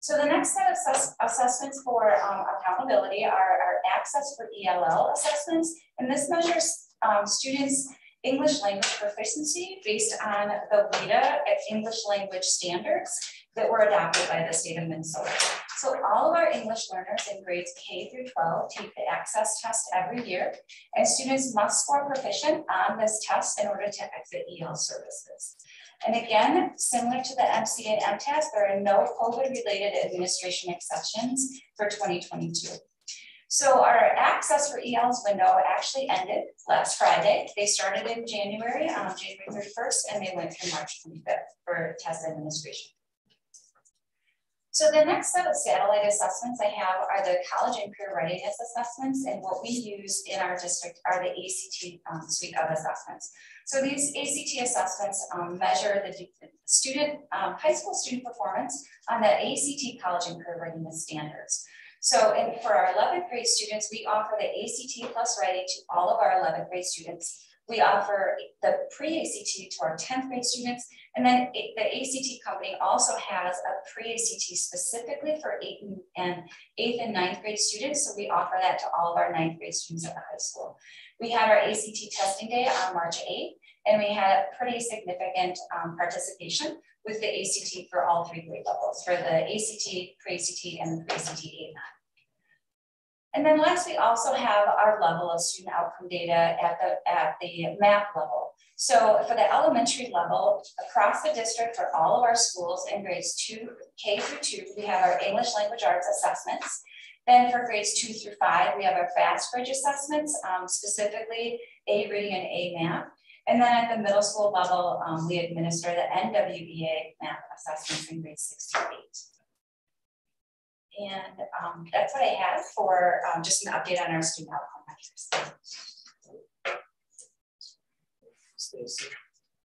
So the next set of assessments for um, accountability are our access for ELL assessments, and this measures um, students' English language proficiency based on the WIDA English language standards that were adopted by the state of Minnesota. So all of our English learners in grades K through 12 take the access test every year, and students must score proficient on this test in order to exit EL services. And again, similar to the MCA and MTAS, there are no COVID-related administration exceptions for 2022. So our access for ELs window actually ended last Friday. They started in January, um, January 31st, and they went through March 25th for test administration. So the next set of satellite assessments I have are the college and career readiness assessments. And what we use in our district are the ACT um, suite of assessments. So these ACT assessments um, measure the student, um, high school student performance on the ACT college and career readiness standards. So and for our 11th grade students, we offer the ACT plus writing to all of our 11th grade students. We offer the pre-ACT to our 10th grade students, and then the ACT company also has a pre-ACT specifically for eighth and, eighth and ninth grade students. So we offer that to all of our ninth grade students at the high school. We had our ACT testing day on March 8th, and we had a pretty significant um, participation with the ACT for all three grade levels, for the ACT, pre-ACT, and the pre-ACT 8 and then last, we also have our level of student outcome data at the, at the MAP level. So for the elementary level, across the district for all of our schools in grades two, K through two, we have our English language arts assessments. Then for grades two through five, we have our FastBridge assessments, um, specifically aReading and aMath. And then at the middle school level, um, we administer the NWEA math assessments in grades six to eight. And um, that's what I have for um, just an update on our student outcome measures.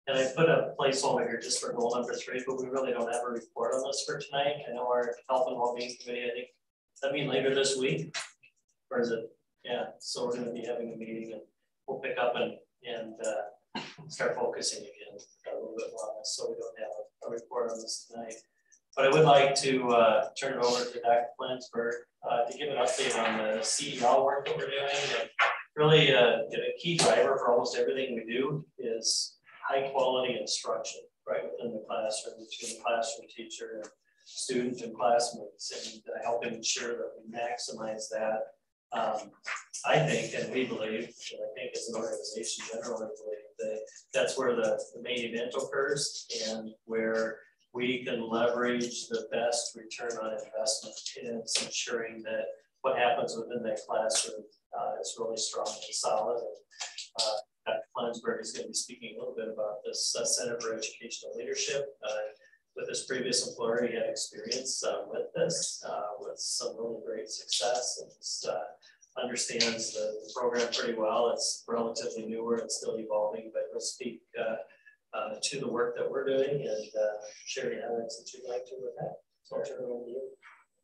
And I put a placeholder here just for goal number three, but we really don't have a report on this for tonight. I know our health and well-being committee, I think, that mean later this week? Or is it? Yeah, so we're gonna be having a meeting and we'll pick up and, and uh, start focusing again a little bit more on this, so we don't have a report on this tonight. But I would like to uh, turn it over to Dr. Flansburgh uh, to give an update on the CEL work that we're doing. And really, uh, a key driver for almost everything we do is high quality instruction right within the classroom, between the classroom teacher and student and classmates, and uh, helping ensure that we maximize that. Um, I think, and we believe, and I think as an organization generally believe that that's where the, the main event occurs and where we can leverage the best return on investment in ensuring that what happens within that classroom uh, is really strong and solid. And, uh, Dr. Flansburgh is going to be speaking a little bit about this uh, Center for Educational Leadership. Uh, with his previous employer, he had experience uh, with this, uh, with some really great success and uh, understands the, program pretty well. It's relatively newer and still evolving, but he'll speak uh, to the work that we're doing and uh, share the highlights that you'd like to with that. So I'll turn it over to you.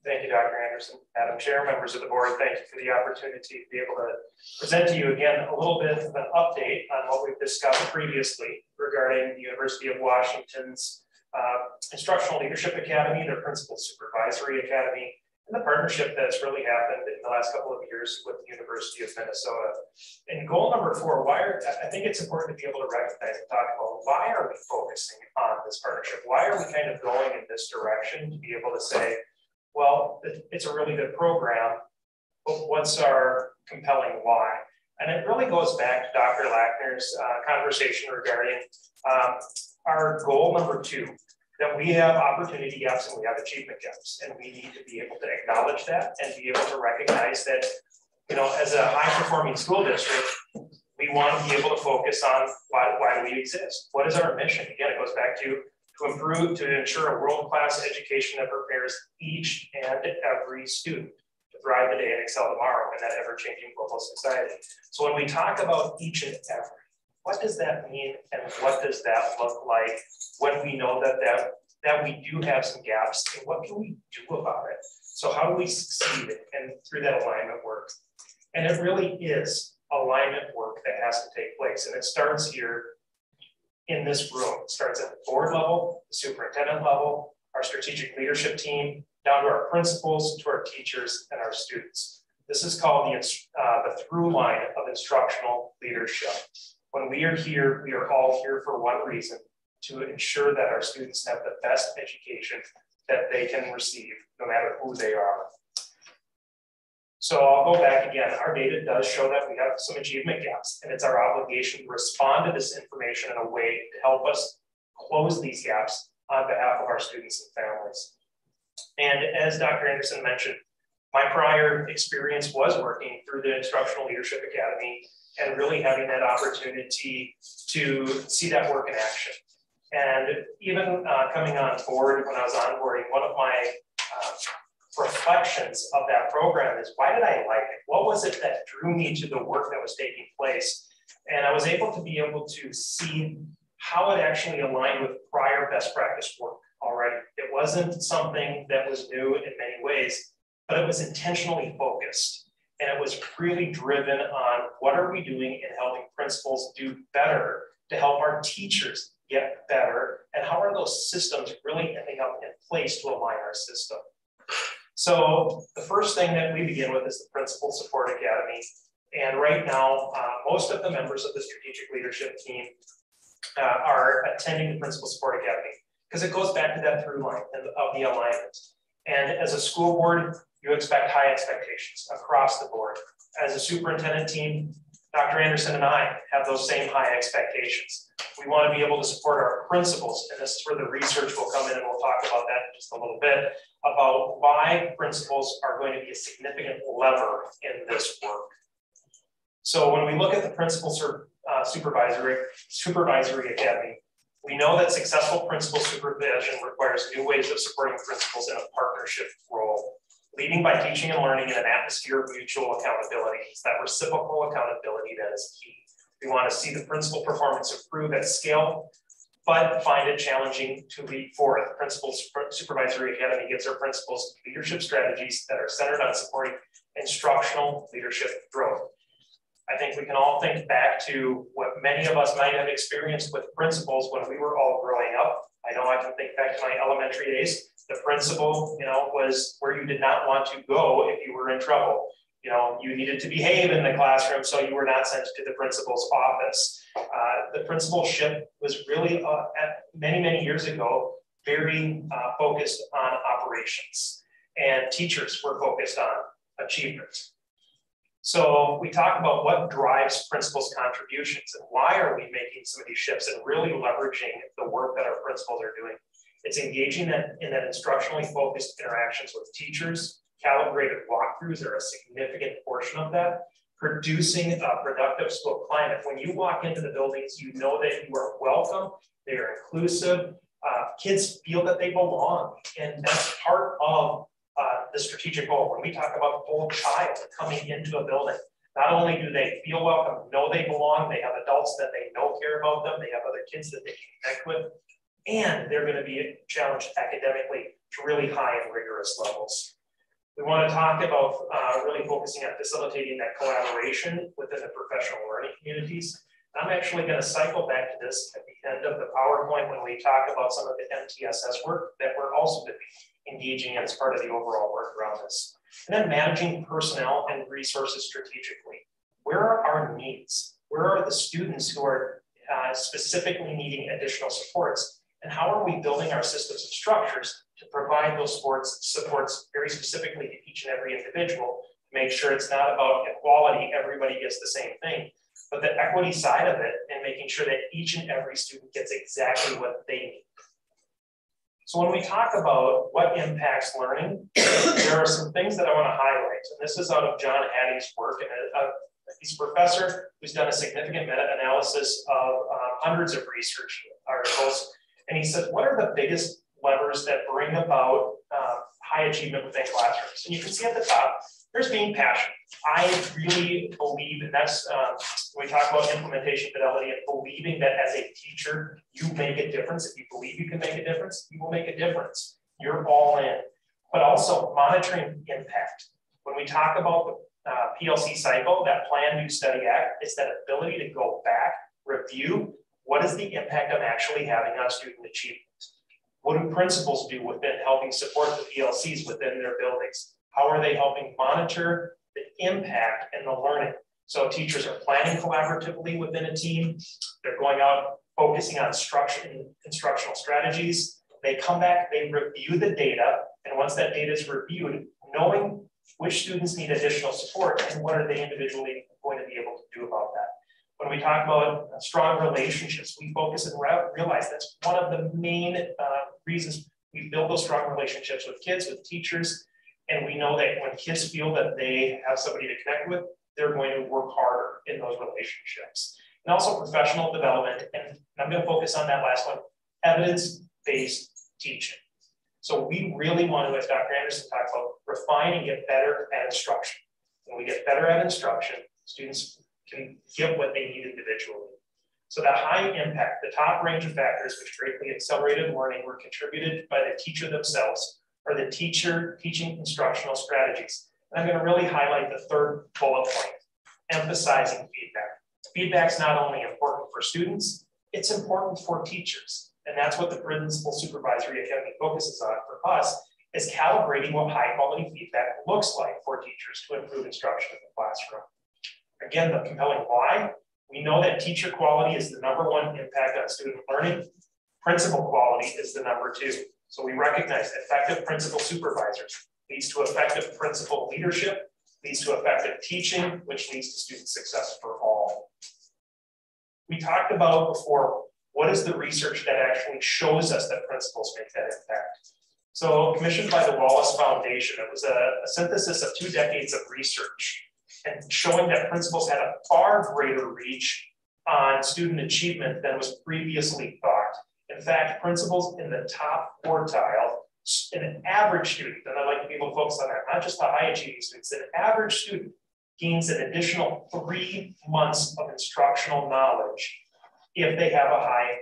Thank you, Dr. Anderson. Madam Chair, members of the board, thank you for the opportunity to be able to present to you again a little bit of an update on what we've discussed previously regarding the University of Washington's uh, Instructional Leadership Academy, their Principal Supervisory Academy, and the partnership that's really happened in the last couple of years with the University of Minnesota. And goal number four, why are, I think it's important to be able to recognize and talk about why are we focusing on this partnership? Why are we kind of going in this direction to be able to say, well, it's a really good program, but what's our compelling why? And it really goes back to Dr. Lackner's uh, conversation regarding um, our goal number two, that we have opportunity gaps and we have achievement gaps. And we need to be able to acknowledge that and be able to recognize that, you know, as a high performing school district, we want to be able to focus on why, why we exist. What is our mission? Again, it goes back to to improve, to ensure a world-class education that prepares each and every student to thrive today and excel tomorrow in that ever-changing global society. So when we talk about each and every, what does that mean and what does that look like when we know that, that, that we do have some gaps and what can we do about it? So how do we succeed and through that alignment work? And it really is alignment work that has to take place. And it starts here in this room. It starts at the board level, the superintendent level, our strategic leadership team, down to our principals, to our teachers, and our students. This is called the, uh, the through line of instructional leadership. When we are here, we are all here for one reason, to ensure that our students have the best education that they can receive, no matter who they are. So I'll go back again. Our data does show that we have some achievement gaps, and it's our obligation to respond to this information in a way to help us close these gaps on behalf of our students and families. And as Dr. Anderson mentioned, my prior experience was working through the Instructional Leadership Academy and really having that opportunity to see that work in action. And even uh, coming on board when I was onboarding, one of my uh, reflections of that program is why did I like it? What was it that drew me to the work that was taking place? And I was able to be able to see how it actually aligned with prior best practice work already. It wasn't something that was new in many ways, but it was intentionally focused. And it was really driven on what are we doing in helping principals do better to help our teachers get better, and how are those systems really ending up in place to align our system. So the first thing that we begin with is the Principal Support Academy. And right now, uh, most of the members of the strategic leadership team uh, are attending the Principal Support Academy because it goes back to that through line of the alignment. And as a school board, you expect high expectations across the board. As a superintendent team, Dr. Anderson and I have those same high expectations. We want to be able to support our principals, and this is where the research will come in, and we'll talk about that in just a little bit, about why principals are going to be a significant lever in this work. So when we look at the principal uh, supervisory, supervisory academy, we know that successful principal supervision requires new ways of supporting principals in a partnership role, leading by teaching and learning in an atmosphere of mutual accountability. It's that reciprocal accountability that is key. We want to see the principal performance improve at scale but find it challenging to lead forth. Principals Supervisory Academy gives our principals leadership strategies that are centered on supporting instructional leadership growth. I think we can all think back to what many of us might have experienced with principals when we were all growing up. I know I can think back to my elementary days. The principal, you know, was where you did not want to go if you were in trouble. You know, you needed to behave in the classroom so you were not sent to the principal's office. Uh, the principalship was really, uh, many, many years ago, very uh, focused on operations, and teachers were focused on achievement. So we talk about what drives principals' contributions and why are we making some of these shifts and really leveraging the work that our principals are doing. It's engaging that in that instructionally focused interactions with teachers. Calibrated walkthroughs are a significant portion of that producing a productive school climate. When you walk into the buildings, you know that you are welcome, they are inclusive, uh, kids feel that they belong. And that's part of uh, the strategic goal. When we talk about whole child coming into a building, not only do they feel welcome, know they belong, they have adults that they know care about them, they have other kids that they can connect with, and they're going to be challenged academically to really high and rigorous levels. We want to talk about uh, really focusing on facilitating that collaboration within the professional learning communities. I'm actually going to cycle back to this at the end of the PowerPoint when we talk about some of the MTSS work that we're also engaging in as part of the overall work around this. And then managing personnel and resources strategically. Where are our needs? Where are the students who are uh, specifically needing additional supports? And how are we building our systems and structures to provide those sports supports very specifically to each and every individual to make sure it's not about equality, everybody gets the same thing, but the equity side of it and making sure that each and every student gets exactly what they need. So when we talk about what impacts learning, there are some things that I want to highlight. And this is out of John Hattie's work. And uh, he's a professor who's done a significant meta-analysis of uh, hundreds of research articles. And he said, what are the biggest levers that bring about uh, high achievement within classrooms? And you can see at the top, there's being passionate. I really believe, and that's um, when we talk about implementation fidelity and believing that as a teacher, you make a difference. If you believe you can make a difference, you will make a difference. You're all in. But also monitoring impact. When we talk about the uh, PLC cycle, that plan, do, study, act, it's that ability to go back, review, what is the impact I'm actually having on student achievement? What do principals do within helping support the PLCs within their buildings? How are they helping monitor the impact and the learning? So teachers are planning collaboratively within a team. They're going out focusing on structure instructional strategies. They come back, they review the data, and once that data is reviewed, knowing which students need additional support and what are they individually going to be able to do about that. When we talk about strong relationships, we focus and realize that's one of the main uh, reasons we build those strong relationships with kids, with teachers, and we know that when kids feel that they have somebody to connect with, they're going to work harder in those relationships. And also professional development. And I'm going to focus on that last one evidence-based teaching. So we really want to, as Dr. Anderson talked about, refine and get better at instruction. When we get better at instruction, students can get what they need individually. So that high impact, the top range of factors which greatly accelerated learning were contributed by the teacher themselves or the teacher teaching instructional strategies. And I'm going to really highlight the third bullet point, emphasizing feedback. Feedback is not only important for students, it's important for teachers. And that's what the principal supervisory academy focuses on for us, is calibrating what high quality feedback looks like for teachers to improve instruction in the classroom. Again, the compelling why, we know that teacher quality is the number one impact on student learning. Principal quality is the number two. So we recognize effective principal supervisors leads to effective principal leadership, leads to effective teaching, which leads to student success for all. We talked about before, what is the research that actually shows us that principals make that impact? So commissioned by the Wallace Foundation, it was a, a synthesis of two decades of research and showing that principals had a far greater reach on student achievement than was previously thought. In fact, principals in the top quartile, an average student, and I'd like people to focus on that, not just the high achieving students, an average student gains an additional three months of instructional knowledge if they have a high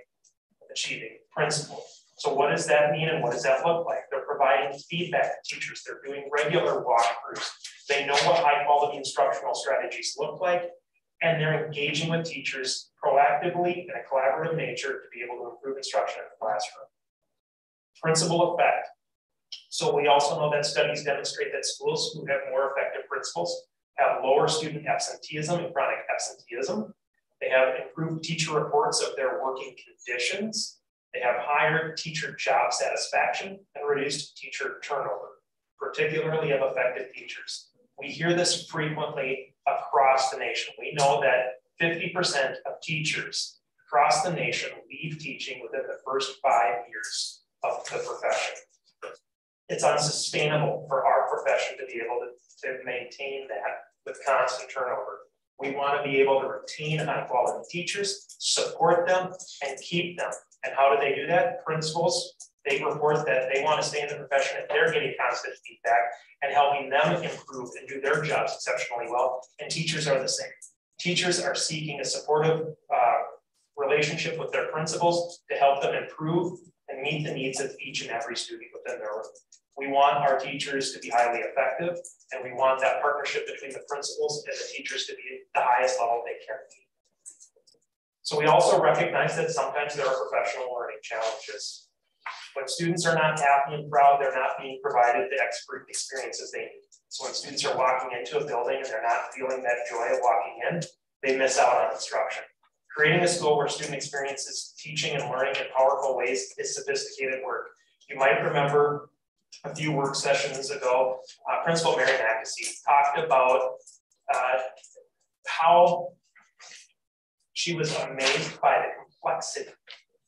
achieving principal. So what does that mean and what does that look like? They're providing feedback to teachers. They're doing regular walkthroughs. They know what high quality instructional strategies look like and they're engaging with teachers proactively in a collaborative nature to be able to improve instruction in the classroom. Principal effect. So we also know that studies demonstrate that schools who have more effective principals have lower student absenteeism and chronic absenteeism. They have improved teacher reports of their working conditions. They have higher teacher job satisfaction and reduced teacher turnover, particularly of effective teachers. We hear this frequently across the nation. We know that 50% of teachers across the nation leave teaching within the first five years of the profession. It's unsustainable for our profession to be able to, to maintain that with constant turnover. We want to be able to retain high quality teachers, support them, and keep them. And how do they do that? Principals, they report that they want to stay in the profession if they're getting constant feedback and helping them improve and do their jobs exceptionally well. And teachers are the same. Teachers are seeking a supportive uh, relationship with their principals to help them improve and meet the needs of each and every student within their room. We want our teachers to be highly effective, and we want that partnership between the principals and the teachers to be the highest level they can be. So we also recognize that sometimes there are professional learning challenges. When students are not happy and proud, they're not being provided the expert experiences they need. So when students are walking into a building and they're not feeling that joy of walking in, they miss out on instruction. Creating a school where student experiences teaching and learning in powerful ways is sophisticated work. You might remember a few work sessions ago, uh, Principal Mary Mackesy talked about uh, how she was amazed by the complexity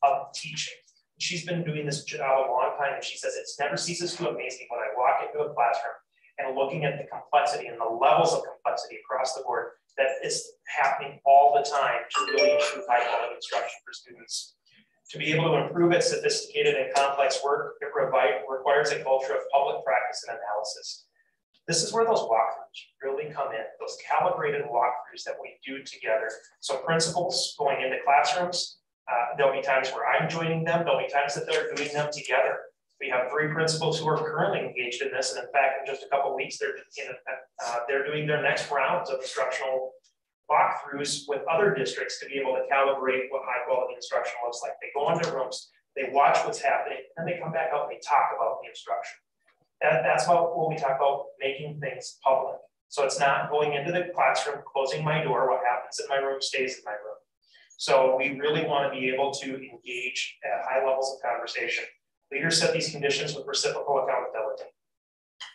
of teaching. She's been doing this job a long time, and she says it never ceases to amaze me when I walk into a classroom and looking at the complexity and the levels of complexity across the board that is happening all the time to really improve high quality instruction for students. To be able to improve at sophisticated and complex work, it requires a culture of public practice and analysis. This is where those walkthroughs really come in, those calibrated walkthroughs that we do together. So principals going into classrooms, uh, there'll be times where I'm joining them, there'll be times that they're doing them together. We have three principals who are currently engaged in this, and in fact, in just a couple weeks, they're in, uh, they're doing their next rounds of instructional walkthroughs with other districts to be able to calibrate what high quality instruction looks like. They go into rooms, they watch what's happening, and they come back out and they talk about the instruction. That, that's what, what we talk about making things public. So it's not going into the classroom, closing my door, what happens in my room stays in my room. So we really want to be able to engage at high levels of conversation. Leaders set these conditions with reciprocal accountability.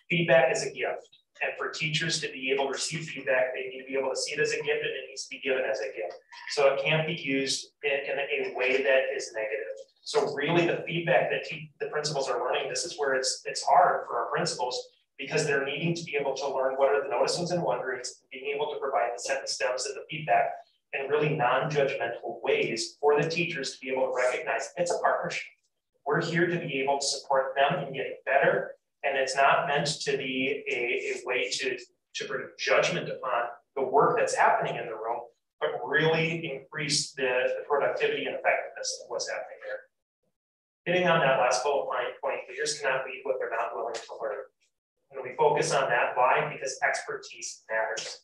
Feedback is a gift. And for teachers to be able to receive feedback, they need to be able to see it as a gift and it needs to be given as a gift. So it can't be used in, in a way that is negative. So really the feedback that the principals are learning, this is where it's, it's hard for our principals because they're needing to be able to learn what are the noticings and wonderings, being able to provide the sentence stems and the feedback in really non-judgmental ways for the teachers to be able to recognize it's a partnership. We're here to be able to support them in getting better. And it's not meant to be a, a way to, to bring judgment upon the work that's happening in the room, but really increase the, the productivity and effectiveness of what's happening there. Hitting on that last bullet point, leaders cannot lead what they're not willing to learn. And we focus on that. Why? Because expertise matters.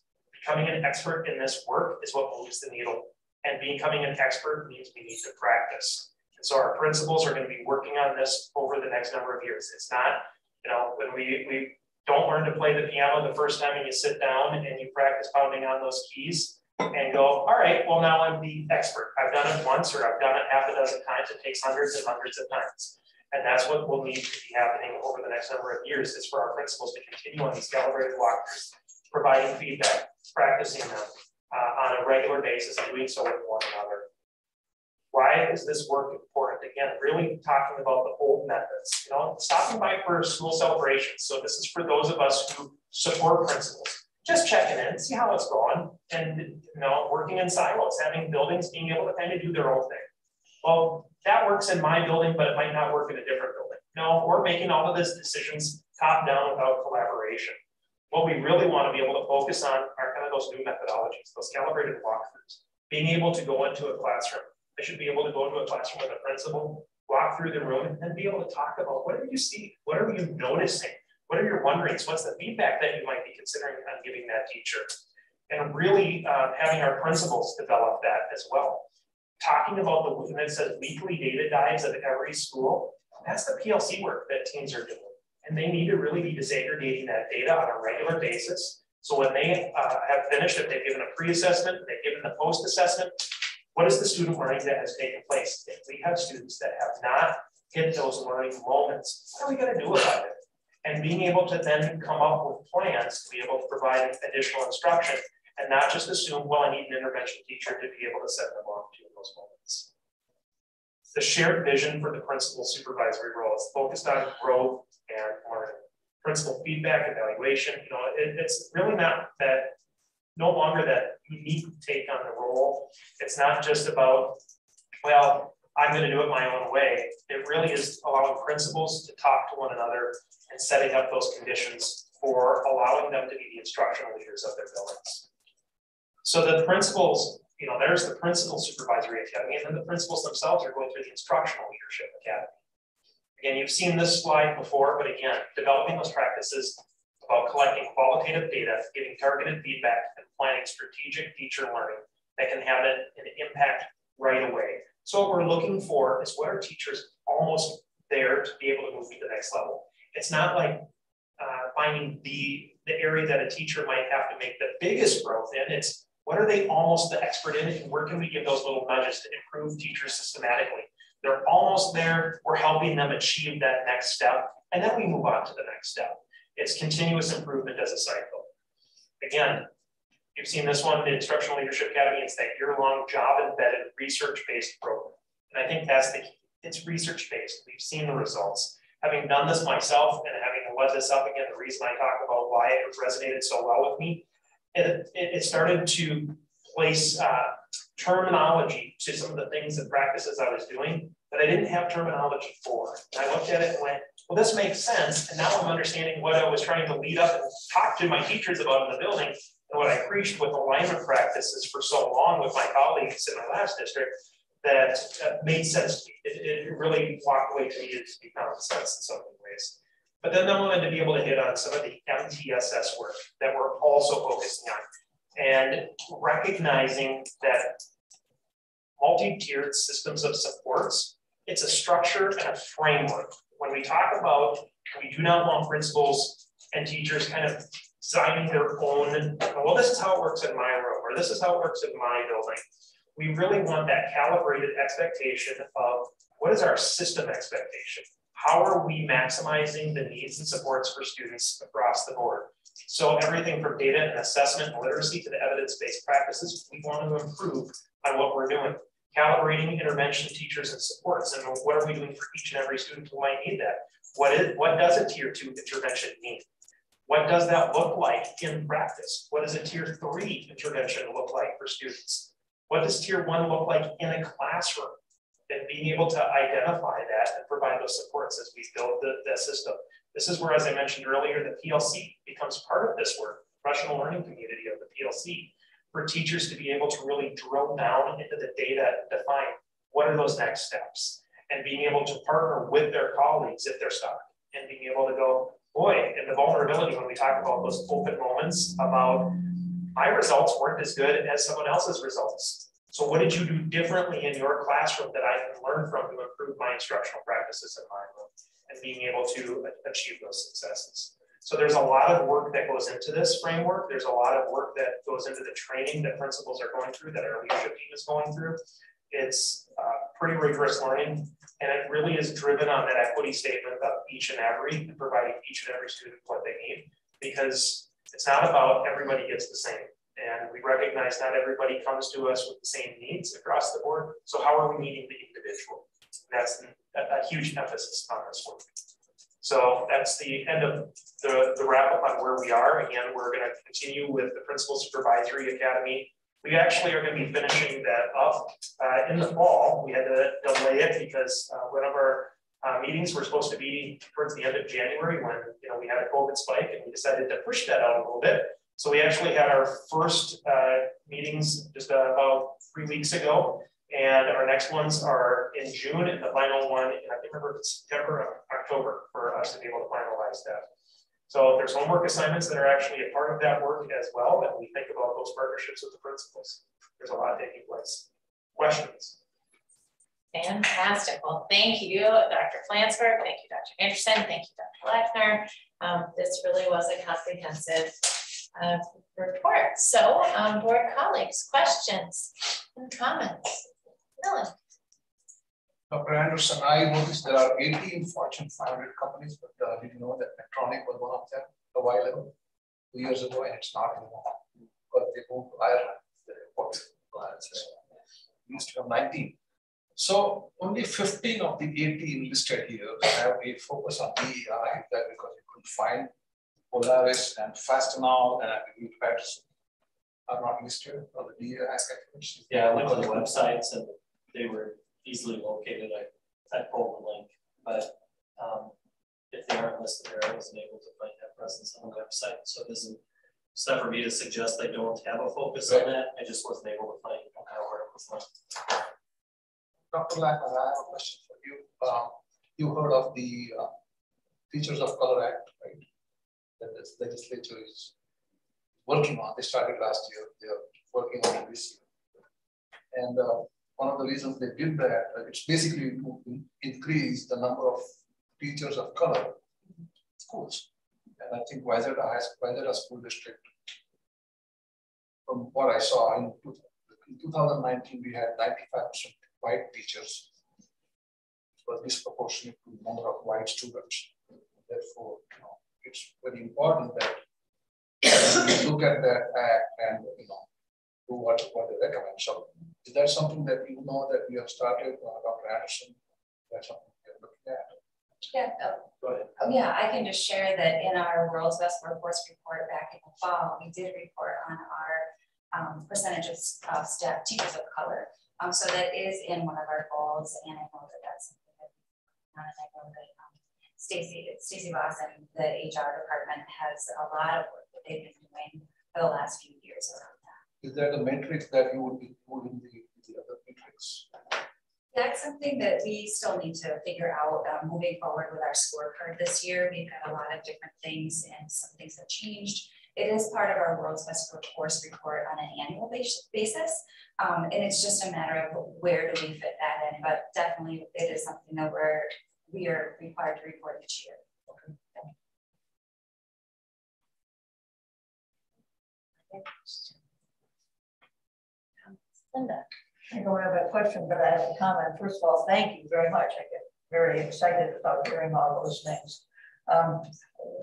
Becoming an expert in this work is what moves the needle. And becoming an expert means we need to practice. And so our principals are going to be working on this over the next number of years. It's not, you know, when we, we don't learn to play the piano the first time and you sit down and you practice pounding on those keys and go, all right, well, now I'm the expert. I've done it once or I've done it half a dozen times. It takes hundreds and hundreds of times. And that's what will need to be happening over the next number of years is for our principals to continue on these calibrated walkthroughs, providing feedback, practicing them uh, on a regular basis and doing so with one another. Why is this work important? Again, really talking about the old methods. You know, stopping by for school celebrations. So this is for those of us who support principals. Just checking in, see how it's going, and you know, working in silos, having buildings being able to kind of do their own thing. Well, that works in my building, but it might not work in a different building. No, we're making all of these decisions top down without collaboration. What we really want to be able to focus on are kind of those new methodologies, those calibrated walkthroughs, being able to go into a classroom. I should be able to go into a classroom with a principal, walk through the room, and then be able to talk about what do you see? What are you noticing? What are your wonderings? What's the feedback that you might be considering on giving that teacher? And really uh, having our principals develop that as well. Talking about the, and it says weekly data dives at every school, that's the PLC work that teams are doing. And they need to really be disaggregating that data on a regular basis. So when they uh, have finished, if they've given a pre-assessment, they've given the post-assessment, what is the student learning that has taken place? If we have students that have not hit those learning moments, what are we going to do about it? And being able to then come up with plans to be able to provide additional instruction and not just assume, well, I need an intervention teacher to be able to set them on to those moments. The shared vision for the principal supervisory role is focused on growth and learning. Principal feedback, evaluation, you know, it, it's really not that, no longer that unique take on the role. It's not just about, well, I'm gonna do it my own way. It really is allowing principals to talk to one another and setting up those conditions for allowing them to be the instructional leaders of their buildings. So the principals, you know, there's the principal supervisory academy, and then the principals themselves are going through the instructional leadership academy. Again, you've seen this slide before, but again, developing those practices about collecting qualitative data, giving targeted feedback, and planning strategic teacher learning that can have an, an impact right away. So what we're looking for is what are teachers almost there to be able to move to the next level. It's not like uh, finding the, the area that a teacher might have to make the biggest growth in. It's what are they almost the expert in and where can we give those little nudges to improve teachers systematically? They're almost there. We're helping them achieve that next step. And then we move on to the next step. It's continuous improvement as a cycle. Again, you've seen this one, the Instructional Leadership Academy. It's that year-long job-embedded research-based program. And I think that's the key. It's research-based. We've seen the results. Having done this myself and having led this up again, the reason I talk about why it resonated so well with me, it, it, started to place uh, terminology to some of the things and practices I was doing that I didn't have terminology for. And I looked at it and went, well, this makes sense. And now I'm understanding what I was trying to lead up and talk to my teachers about in the building and what I preached with alignment practices for so long with my colleagues in my last district that uh, made sense to me. It, it really walked away to me to be common sense in so many ways. But then I wanted to be able to hit on some of the MTSS work that we're also focusing on and recognizing that multi-tiered systems of supports, it's a structure and a framework. When we talk about, we do not want principals and teachers kind of designing their own, well, this is how it works in my room, or this is how it works in my building. We really want that calibrated expectation of what is our system expectation? How are we maximizing the needs and supports for students across the board? So everything from data and assessment and literacy to the evidence-based practices, we want to improve on what we're doing. Calibrating intervention teachers and supports, and what are we doing for each and every student who might need that? What is what does a tier two intervention mean? What does that look like in practice? What does a tier three intervention look like for students? What does tier one look like in a classroom? And being able to identify that and provide those supports as we build the, the system. This is where, as I mentioned earlier, the PLC becomes part of this work, professional learning community of the PLC, for teachers to be able to really drill down into the data and define what are those next steps and being able to partner with their colleagues if they're stuck and being able to go, boy, and the vulnerability when we talk about those open moments about my results weren't as good as someone else's results. So what did you do differently in your classroom that I can learn from to improve my instructional practices in my room? And being able to achieve those successes. So there's a lot of work that goes into this framework. There's a lot of work that goes into the training that principals are going through, that our leadership team is going through. It's uh, pretty rigorous learning, and it really is driven on that equity statement of each and every, and providing each and every student what they need, because it's not about everybody gets the same. And we recognize not everybody comes to us with the same needs across the board. So how are we meeting the individual? That's a, huge emphasis on this work. So that's the end of the, the wrap up on where we are. Again, we're going to continue with the Principal Supervisory Academy. We actually are going to be finishing that up uh, in the fall. We had to delay it because uh, one of our uh, meetings were supposed to be towards the end of January when you know we had a COVID spike and we decided to push that out a little bit. So we actually had our first uh, meetings just about three weeks ago. And our next ones are in June and the final one, I can't remember if it's September or October for us to be able to finalize that. So there's homework assignments that are actually a part of that work as well. And we think about those partnerships with the principals. There's a lot taking place. Questions? Fantastic. Well, thank you, Dr. Flansburgh. Thank you, Dr. Anderson. Thank you, Dr. Lechner. Um, this really was a comprehensive uh, report. So, um, board colleagues, questions and comments? Dr. Anderson, I noticed there are 18 Fortune 500 companies, but uh, did you know that Medtronic was one of them a while ago, two years ago, and it's not anymore because they moved to Ireland. The used to have 19. So only 15 of the 18 listed here have a focus on DEI, that because you couldn't find Polaris and Fastenal and Green Patterson are not listed on the DEI Yeah, I on the websites and they were easily located. I, I pulled the link, but um, if they aren't listed there, I wasn't able to find that presence on the website. So it isn't, it's not for me to suggest they don't have a focus on that. I just wasn't able to find kind of where it was. Dr. Lackner, I have a question for you. Uh, you heard of the uh, Teachers of Color Act, right? That this legislature is working on. They started last year. They are working on it this year. And uh, one of the reasons they did that, uh, it's basically to increase the number of teachers of color schools. And I think Wayzata High School District, from what I saw in, in 2019, we had 95% white teachers. Was disproportionate to the number of white students. Therefore, you know, it's very important that look at that act and you know do what, what they recommend. So is that something that you know that you have started, uh, Dr. Anderson? That's something you're looking at? Yeah, oh, oh, yeah, I can just share that in our World's Best Workforce report back in the fall, we did report on our um, percentage of uh, staff teachers of color. Um, so that is in one of our goals, and I know that that's something that and I know that um, Stacy Stacy Boss and the HR department has a lot of work that they've been doing for the last few years around that. Is that a matrix that you would include in the, the other matrix? That's something that we still need to figure out um, moving forward with our scorecard this year. We've got a lot of different things and some things have changed. It is part of our World's Best Workforce report on an annual basis. Um, and it's just a matter of where do we fit that in, but definitely it is something that we're, we are required to report each year. Okay. Linda. I don't have a question, but I have a comment. First of all, thank you very much. I get very excited about hearing all those things. Um,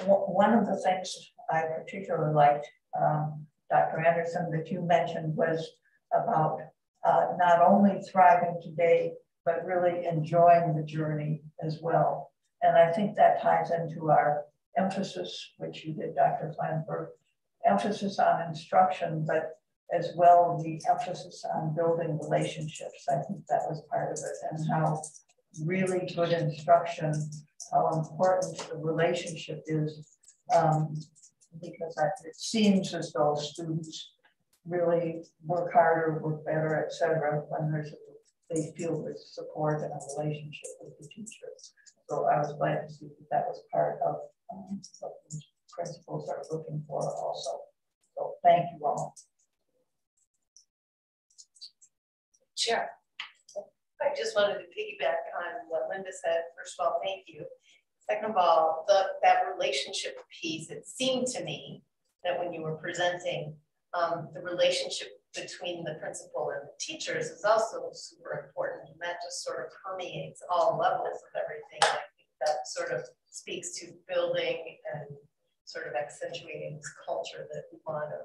one of the things I particularly liked, um, Dr. Anderson, that you mentioned was about uh, not only thriving today, but really enjoying the journey as well. And I think that ties into our emphasis, which you did, Dr. Flansburgh, emphasis on instruction, but as well the emphasis on building relationships. I think that was part of it and how really good instruction, how important the relationship is, um, because it seems as though students really work harder, work better, etc. when there's they feel there's support and a relationship with the teacher. So I was glad to see that that was part of um, what principals are looking for also. So thank you all. Sure. I just wanted to piggyback on what Linda said. First of all, thank you. Second of all, the, that relationship piece, it seemed to me that when you were presenting, um, the relationship between the principal and the teachers is also super important. And that just sort of permeates all levels of everything. I think that sort of speaks to building and sort of accentuating this culture that we want to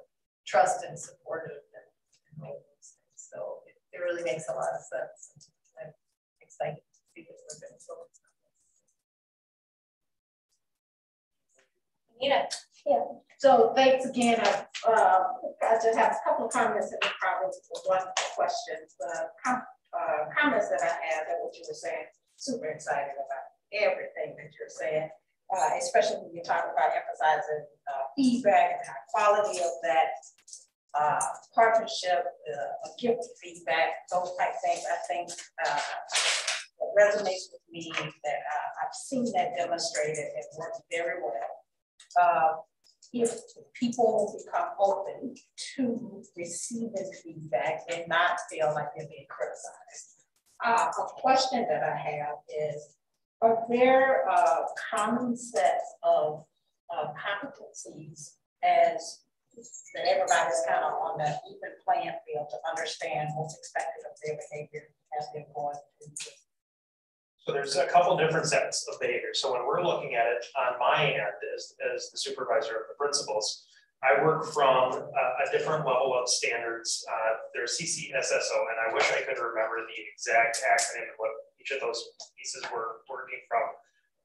trust and supportive and, and all those things. So it really makes a lot of sense. I'm excited to see this we're going to focus. Nina. Yeah. So thanks again. I, uh, I just have a couple of comments and probably one question. The com uh, comments that I had that what you were saying, super excited about everything that you're saying, uh, especially when you talk about emphasizing uh, feedback and the quality of that uh, partnership, uh, gift feedback, those type things, I think uh, resonates with me that uh, I've seen that demonstrated and worked very well. Uh, if people become open to receiving feedback and not feel like they're being criticized. Uh, a question that I have is, are there uh, common sets of competencies as that everybody's kind of on the even playing field to understand what's expected of their behavior as they're going through so there's a couple different sets of behavior. So when we're looking at it on my end as, as the supervisor of the principals, I work from a, a different level of standards. Uh, there's CCSSO, and I wish I could remember the exact acronym and what each of those pieces were working from.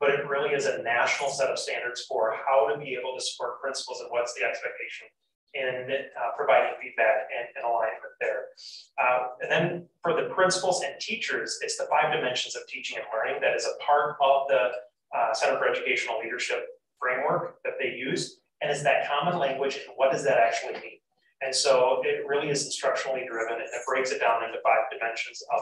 But it really is a national set of standards for how to be able to support principals and what's the expectation in uh, providing feedback and, and alignment there. Uh, and then for the principals and teachers, it's the five dimensions of teaching and learning that is a part of the uh, Center for Educational Leadership framework that they use. And is that common language and what does that actually mean? And so it really is instructionally driven and it breaks it down into five dimensions of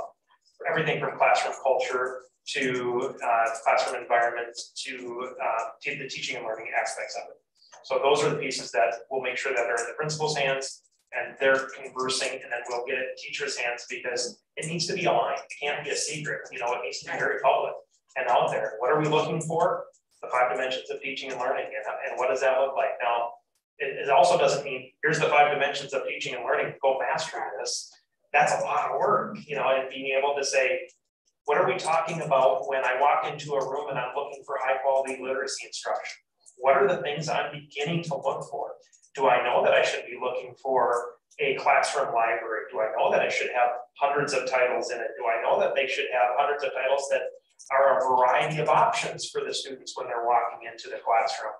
everything from classroom culture to uh, classroom environment to, uh, to the teaching and learning aspects of it. So those are the pieces that we'll make sure that are in the principal's hands and they're conversing and then we'll get it in teachers' hands because it needs to be aligned. It can't be a secret, you know, it needs to be very public and out there. What are we looking for? The five dimensions of teaching and learning and, and what does that look like? Now, it, it also doesn't mean here's the five dimensions of teaching and learning, go master this. That's a lot of work, you know, and being able to say, what are we talking about when I walk into a room and I'm looking for high quality literacy instruction? What are the things I'm beginning to look for? Do I know that I should be looking for a classroom library? Do I know that I should have hundreds of titles in it? Do I know that they should have hundreds of titles that are a variety of options for the students when they're walking into the classroom?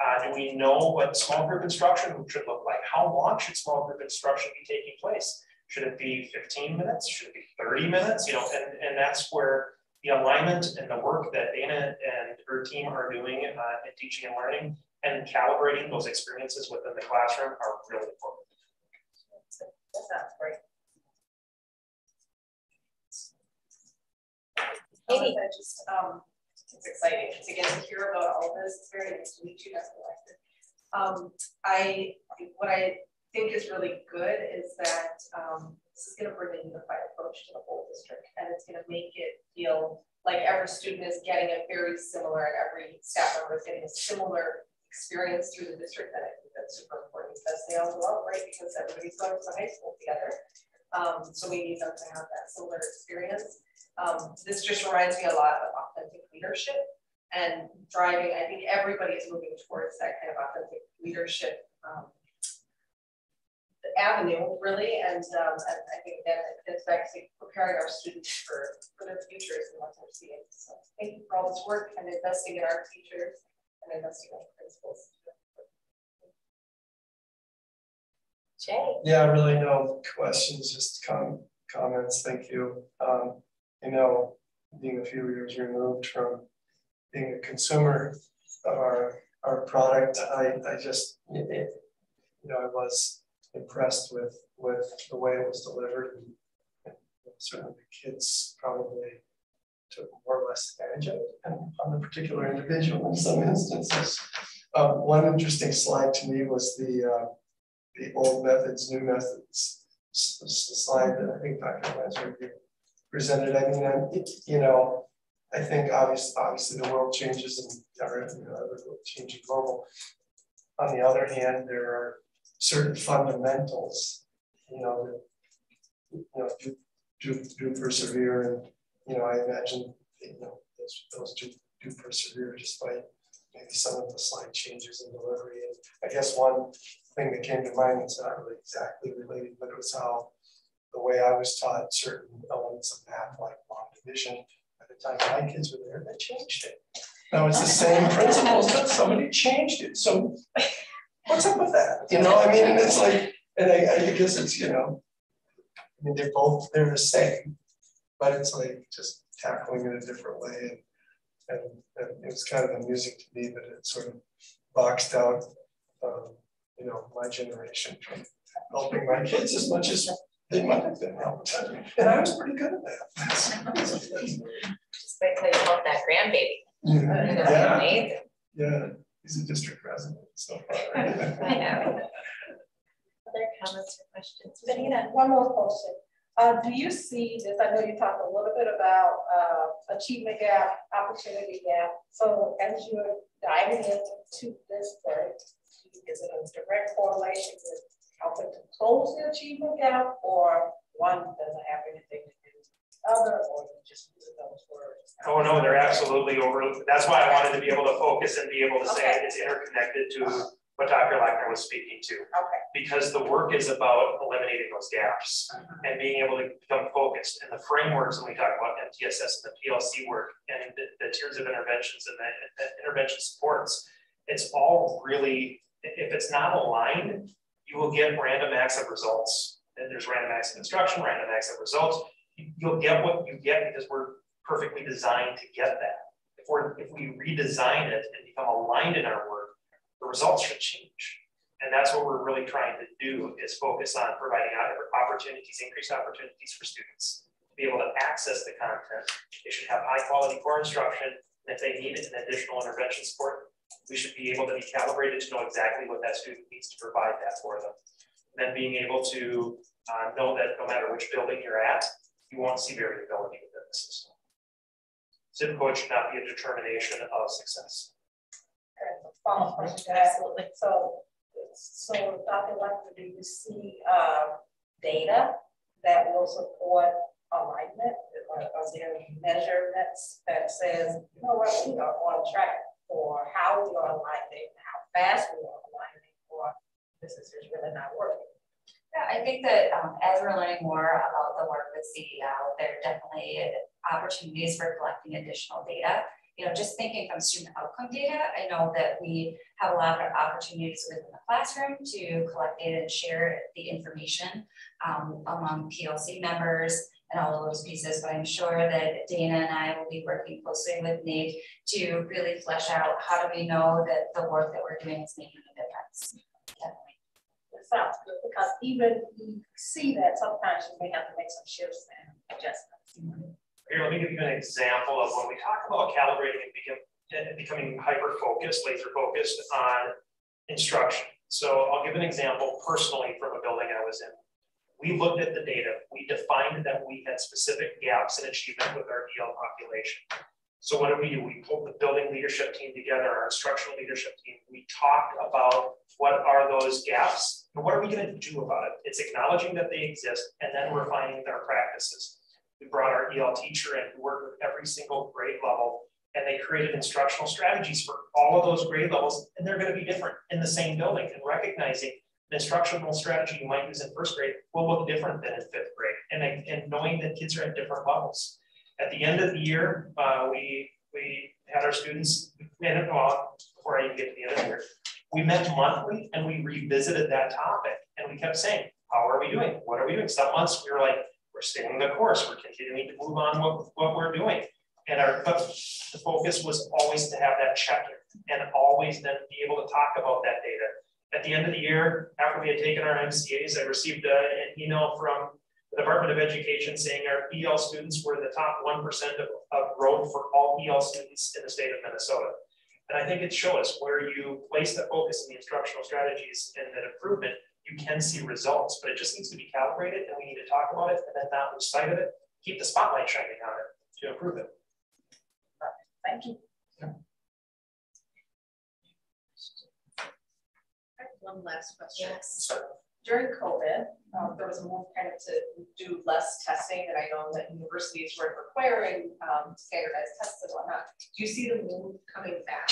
Uh, do we know what small group instruction should look like? How long should small group instruction be taking place? Should it be 15 minutes? Should it be 30 minutes? You know, and, and that's where the alignment and the work that Dana and her team are doing uh, in teaching and learning and calibrating those experiences within the classroom are really important. That sounds great. Maybe I just, um, it's exciting to get to hear about all of this. It's very nice to meet you as elected. Um, I, what I think is really good is that um, this is going to bring a unified approach to the whole district and it's going to make it feel like every student is getting a very similar and every staff member is getting a similar experience through the district and I think that's super important because they all go out, right? Because everybody's going to high school together. Um, so we need them to have that similar experience. Um, this just reminds me a lot of authentic leadership and driving. I think everybody is moving towards that kind of authentic leadership um, avenue, really, and, um, I think that it's actually preparing our students for, for their futures and what they're seeing. So thank you for all this work and investing in our teachers and investing in our principals. Jay. Yeah, really no questions, just com comments. Thank you. Um, you know, being a few years removed from being a consumer of our our product, I I just it, you know I was impressed with with the way it was delivered. And, certainly the kids probably took more or less advantage of it on the particular individual in some instances. Um, one interesting slide to me was the uh, the old methods, new methods slide that I think Dr. Flansburgh presented. I mean, I'm, you know, I think obviously, obviously the world changes and our you know, changing global. On the other hand, there are certain fundamentals, you know, that you know do do, do persevere, and you know, I imagine you know those, those do do persevere despite maybe some of the slight changes in delivery. And I guess one thing that came to mind that's not really exactly related, but it was how the way I was taught certain elements of math, like long division, by the time my kids were there, they changed it. Now it's the same <laughs> principles, but somebody changed it. So what's up with that? You know, I mean, and it's like, and I, I guess it's, you know, I mean, they're both, they're the same, but it's like just tackling it a different way. And, and, and it was kind of amusing to me that it sort of boxed out, um, you know, my generation from helping my kids as much as they might have been helped. And I was pretty good at that. Just wait till you help that grandbaby. Yeah. yeah. Yeah he's a district resident so far. <laughs> I know. Other comments or questions? Benita? One more question. Uh, do you see this? I know you talked a little bit about uh, achievement gap, opportunity gap. So as you're diving into this work, is it a direct correlation with helping to close the achievement gap, or one doesn't have anything to do with the other, or you just use those words? Oh no, they're absolutely over. That's why I wanted to be able to focus and be able to say it's interconnected to what Dr. Lackner was speaking to. Okay. Because the work is about eliminating those gaps uh-huh. and being able to become focused. And the frameworks, and we talk about MTSS and the PLC work and the, the tiers of interventions and the, the intervention supports, it's all really, if it's not aligned, you will get random acts of results. And there's random acts of instruction, random acts of results. You'll get what you get because we're perfectly designed to get that. If we're if we redesign it and become aligned in our work, the results should change. And that's what we're really trying to do is focus on providing opportunities, increased opportunities for students to be able to access the content. They should have high quality core instruction. And if they need an additional intervention support, we should be able to be calibrated to know exactly what that student needs to provide that for them. And then being able to uh, know that no matter which building you're at, you won't see variability within the system. Zip code should not be a determination of success. Absolutely. So, so Dr. Lackner, do you see uh, data that will support alignment? Are, are there measurements that says, you know what, we are on track for how we are aligning, how fast we are aligning, or this is just really not working? I think that um, as we're learning more about the work with CEL, there are definitely opportunities for collecting additional data. You know, just thinking from student outcome data, I know that we have a lot of opportunities within the classroom to collect data and share the information um, among PLC members and all of those pieces. But I'm sure that Dana and I will be working closely with Nate to really flesh out how do we know that the work that we're doing is making a difference. Because even you see that sometimes you may have to make some shifts and adjustments. Here, let me give you an example of when we talk about calibrating and become, becoming hyper focused, laser focused on instruction. So I'll give an example personally from a building I was in we looked at the data. We defined that we had specific gaps in achievement with our EL population. So what did we do? We pulled the building leadership team together, our instructional leadership team. We talked about what are those gaps and what are we going to do about it? It's acknowledging that they exist and then refining their practices. We brought our EL teacher in who worked with every single grade level and they created instructional strategies for all of those grade levels and they're going to be different in the same building and recognizing the instructional strategy you might use in first grade will look different than in fifth grade. And, and knowing that kids are at different levels. At the end of the year, uh, we, we had our students, and well, before I even get to the end of the year, we met monthly and we revisited that topic. And we kept saying, how are we doing? What are we doing? Some months we were like, we're staying the course. We're continuing to move on what, what we're doing. And our the focus was always to have that check-in and always then be able to talk about that data at the end of the year, after we had taken our MCAs, I received a, an email from the Department of Education saying our EL students were the top 1% of, of growth for all EL students in the state of Minnesota. And I think it shows us where you place the focus in the instructional strategies and that improvement, you can see results, but it just needs to be calibrated and we need to talk about it and then not lose sight of it, keep the spotlight shining on it to improve it. Thank you. Yeah. one last question. Yes. During COVID, um, there was a move kind of to do less testing, and I know that universities were requiring um, standardized tests and whatnot. Do you see the move coming back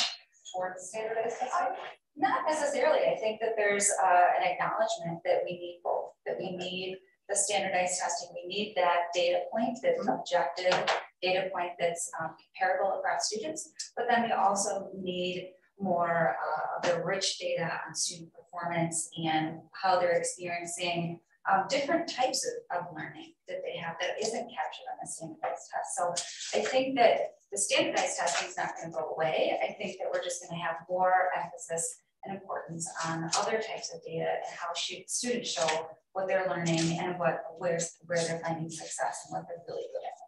towards standardized testing? Not necessarily. I think that there's uh, an acknowledgement that we need both, that we need the standardized testing. We need that data point that's mm -hmm. objective, data point that's um, comparable across students, but then we also need more uh, the rich data on student performance and how they're experiencing um, different types of, of learning that they have that isn't captured on the standardized test. So I think that the standardized testing is not going to go away. I think that we're just going to have more emphasis and importance on other types of data and how students show what they're learning and what where's, where they're finding success and what they're really good at.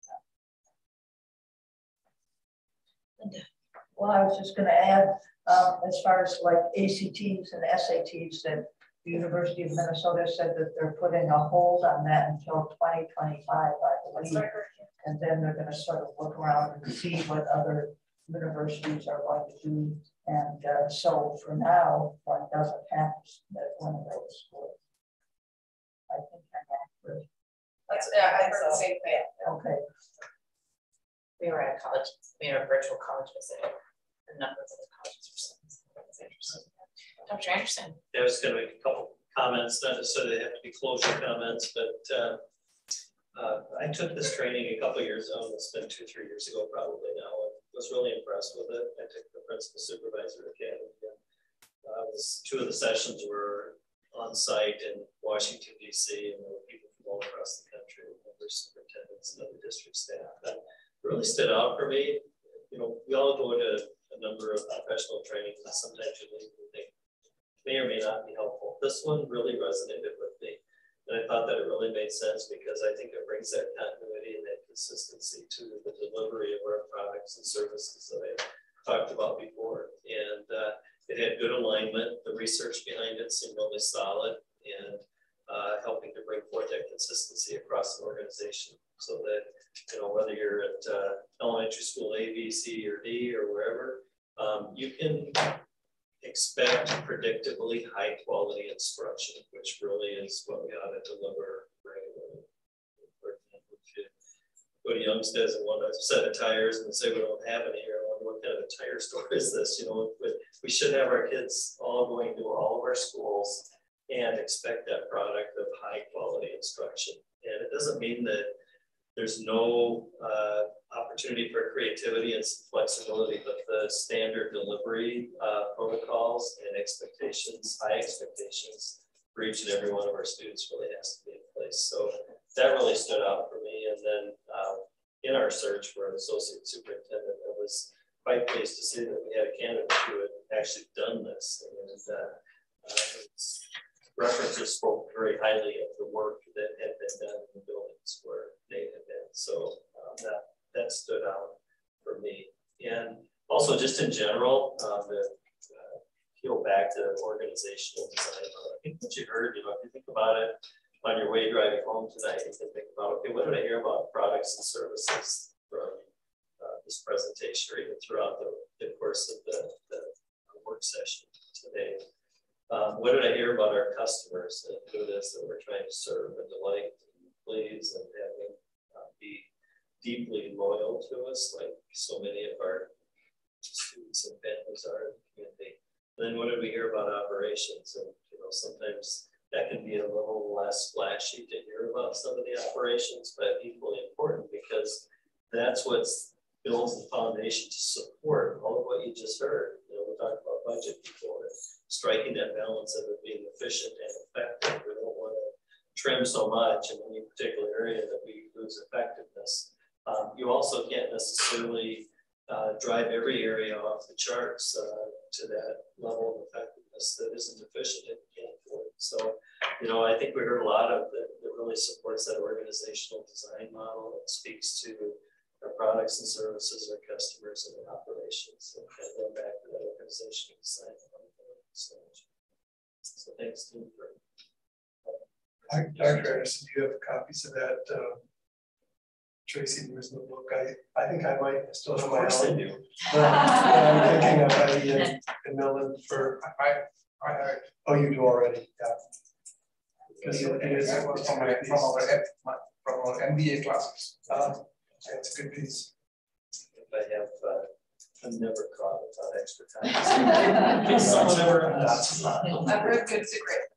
So. Linda. Well, I was just going to add, um, as far as like ACTs and SATs, that the University of Minnesota said that they're putting a hold on that until 2025, I believe. And then they're going to sort of look around and see what other universities are going to do. And uh, so for now, one doesn't have that one of those schools. I think I'm accurate. That's, yeah, I heard the same thing. Okay. We were at a college, we were a virtual college visit a number of other colleges. Dr. Anderson. There was going to be a couple comments, not necessarily have to be closure comments, but uh, uh, I took this training a couple years ago, it's been two, three years ago probably now. I was really impressed with it. I took the principal supervisor academy. And, uh, was, two of the sessions were on site in Washington DC and there were people from all across the country, other superintendents and other district staff. That really stood out for me. You know, we all go to a number of professional trainings and sometimes you leave and think may or may not be helpful. This one really resonated with me. And I thought that it really made sense because I think it brings that continuity and that consistency to the delivery of our products and services that I talked about before. And uh, it had good alignment. The research behind it seemed really solid and uh, helping to bring forth that consistency across the organization so that, you know, whether you're at uh, elementary school A, B, C, or D, or wherever, um, you can expect predictably high quality instruction, which really is what we ought to deliver regularly. Go to Youngstedt's and want a set of tires and say we don't have any here, I wonder what kind of a tire store is this? You know, we should have our kids all going to all of our schools and expect that product of high quality instruction. And it doesn't mean that there's no uh, opportunity for creativity and flexibility, but the standard delivery uh, protocols and expectations, high expectations for each and every one of our students really has to be in place. So that really stood out for me. And then uh, in our search for an associate superintendent, it was quite pleased to see that we had a candidate who had actually done this. And uh, uh, references spoke very highly of the work that had been done in the buildings where they had been. So um, that, that stood out for me. And also just in general, um, the, uh, peel back to organizational design. I think what you heard, you know, if you think about it on your way driving home tonight, you can think about, okay, what did I hear about products and services from this presentation or even throughout the, the course of the, the work session today. Um, what did I hear about our customers and who it is that we're trying to serve and delight and please and have them uh, be deeply loyal to us, like so many of our students and families are in the community. And then what did we hear about operations? And you know, sometimes that can be a little less flashy to hear about some of the operations, but equally important because that's what's builds the foundation to support all of what you just heard. You know, we talked about budget before, striking that balance of it being efficient and effective. We don't want to trim so much in any particular area that we lose effectiveness. Um, you also can't necessarily uh, drive every area off the charts uh, to that level of effectiveness that isn't efficient and can't afford. So, you know, I think we heard a lot of that that really supports that organizational design model. It speaks to our products and services, our customers, and our operations. So kind of going back to that organization design. So, so thanks, Tim, for. Dr. Anderson, do you have copies of that um, Tracy There's no book? I, I think I might still have my own. do. Uh, I'm <laughs> thinking of Eddie and, and Millen for. I, I, I, oh, you do already, yeah. Because it is from, my, from, our, from our MBA classes. Uh, that's a good piece. If I have, uh, I'm never caught without extra time. <laughs> In case someone ever asks. I've heard good secret.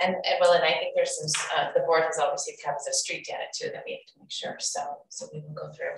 And, and well, and I think there's some, uh, the board has obviously copies of street data too that we have to make sure, so, so we will go through.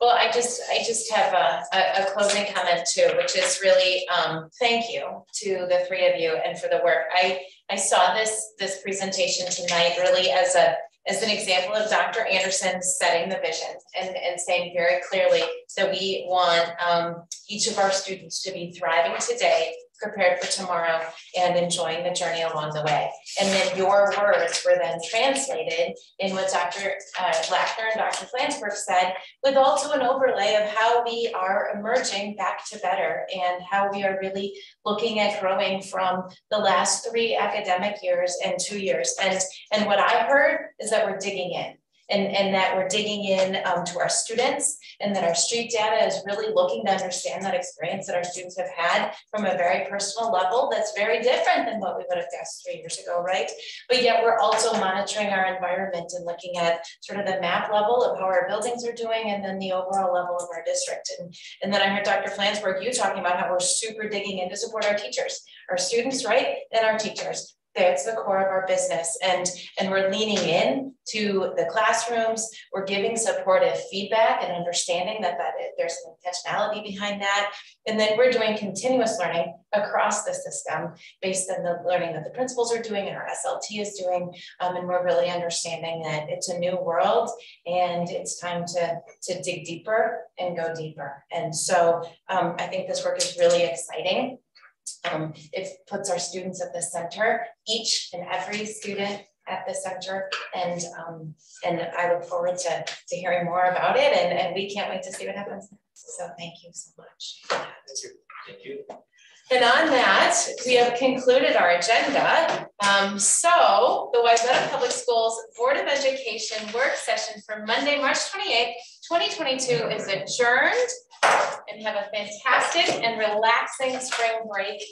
Well, I just, I just have a, a, a closing comment too, which is really, um, thank you to the three of you and for the work. I, I saw this, this presentation tonight really as a, as an example of Dr. Anderson setting the vision and, and saying very clearly that we want um, each of our students to be thriving today prepared for tomorrow and enjoying the journey along the way. And then your words were then translated in what Dr. Uh, Lackner and Dr. Flansburgh said, with also an overlay of how we are emerging back to better and how we are really looking at growing from the last three academic years and two years. And, and what I heard is that we're digging in and, and that we're digging in um, to our students and that our street data is really looking to understand that experience that our students have had from a very personal level that's very different than what we would have guessed three years ago, right? But yet we're also monitoring our environment and looking at sort of the map level of how our buildings are doing and then the overall level of our district. And, and then I heard Dr. Flansburgh, you talking about how we're super digging in to support our teachers, our students, right? And our teachers that's the core of our business. And and we're leaning in to the classrooms. We're giving supportive feedback and understanding that that it, there's an intentionality behind that. And then we're doing continuous learning across the system based on the learning that the principals are doing and our SLT is doing. Um, and we're really understanding that it's a new world and it's time to to dig deeper and go deeper. And so um, I think this work is really exciting um, it puts our students at the center, each and every student at the center. And um, and I look forward to, to hearing more about it and, and we can't wait to see what happens. So thank you so much. Thank you. Thank you. And on that, we have concluded our agenda. Um, so the Wayzata Public Schools Board of Education work session for Monday, March 28th, 2022 is adjourned and have a fantastic and relaxing spring break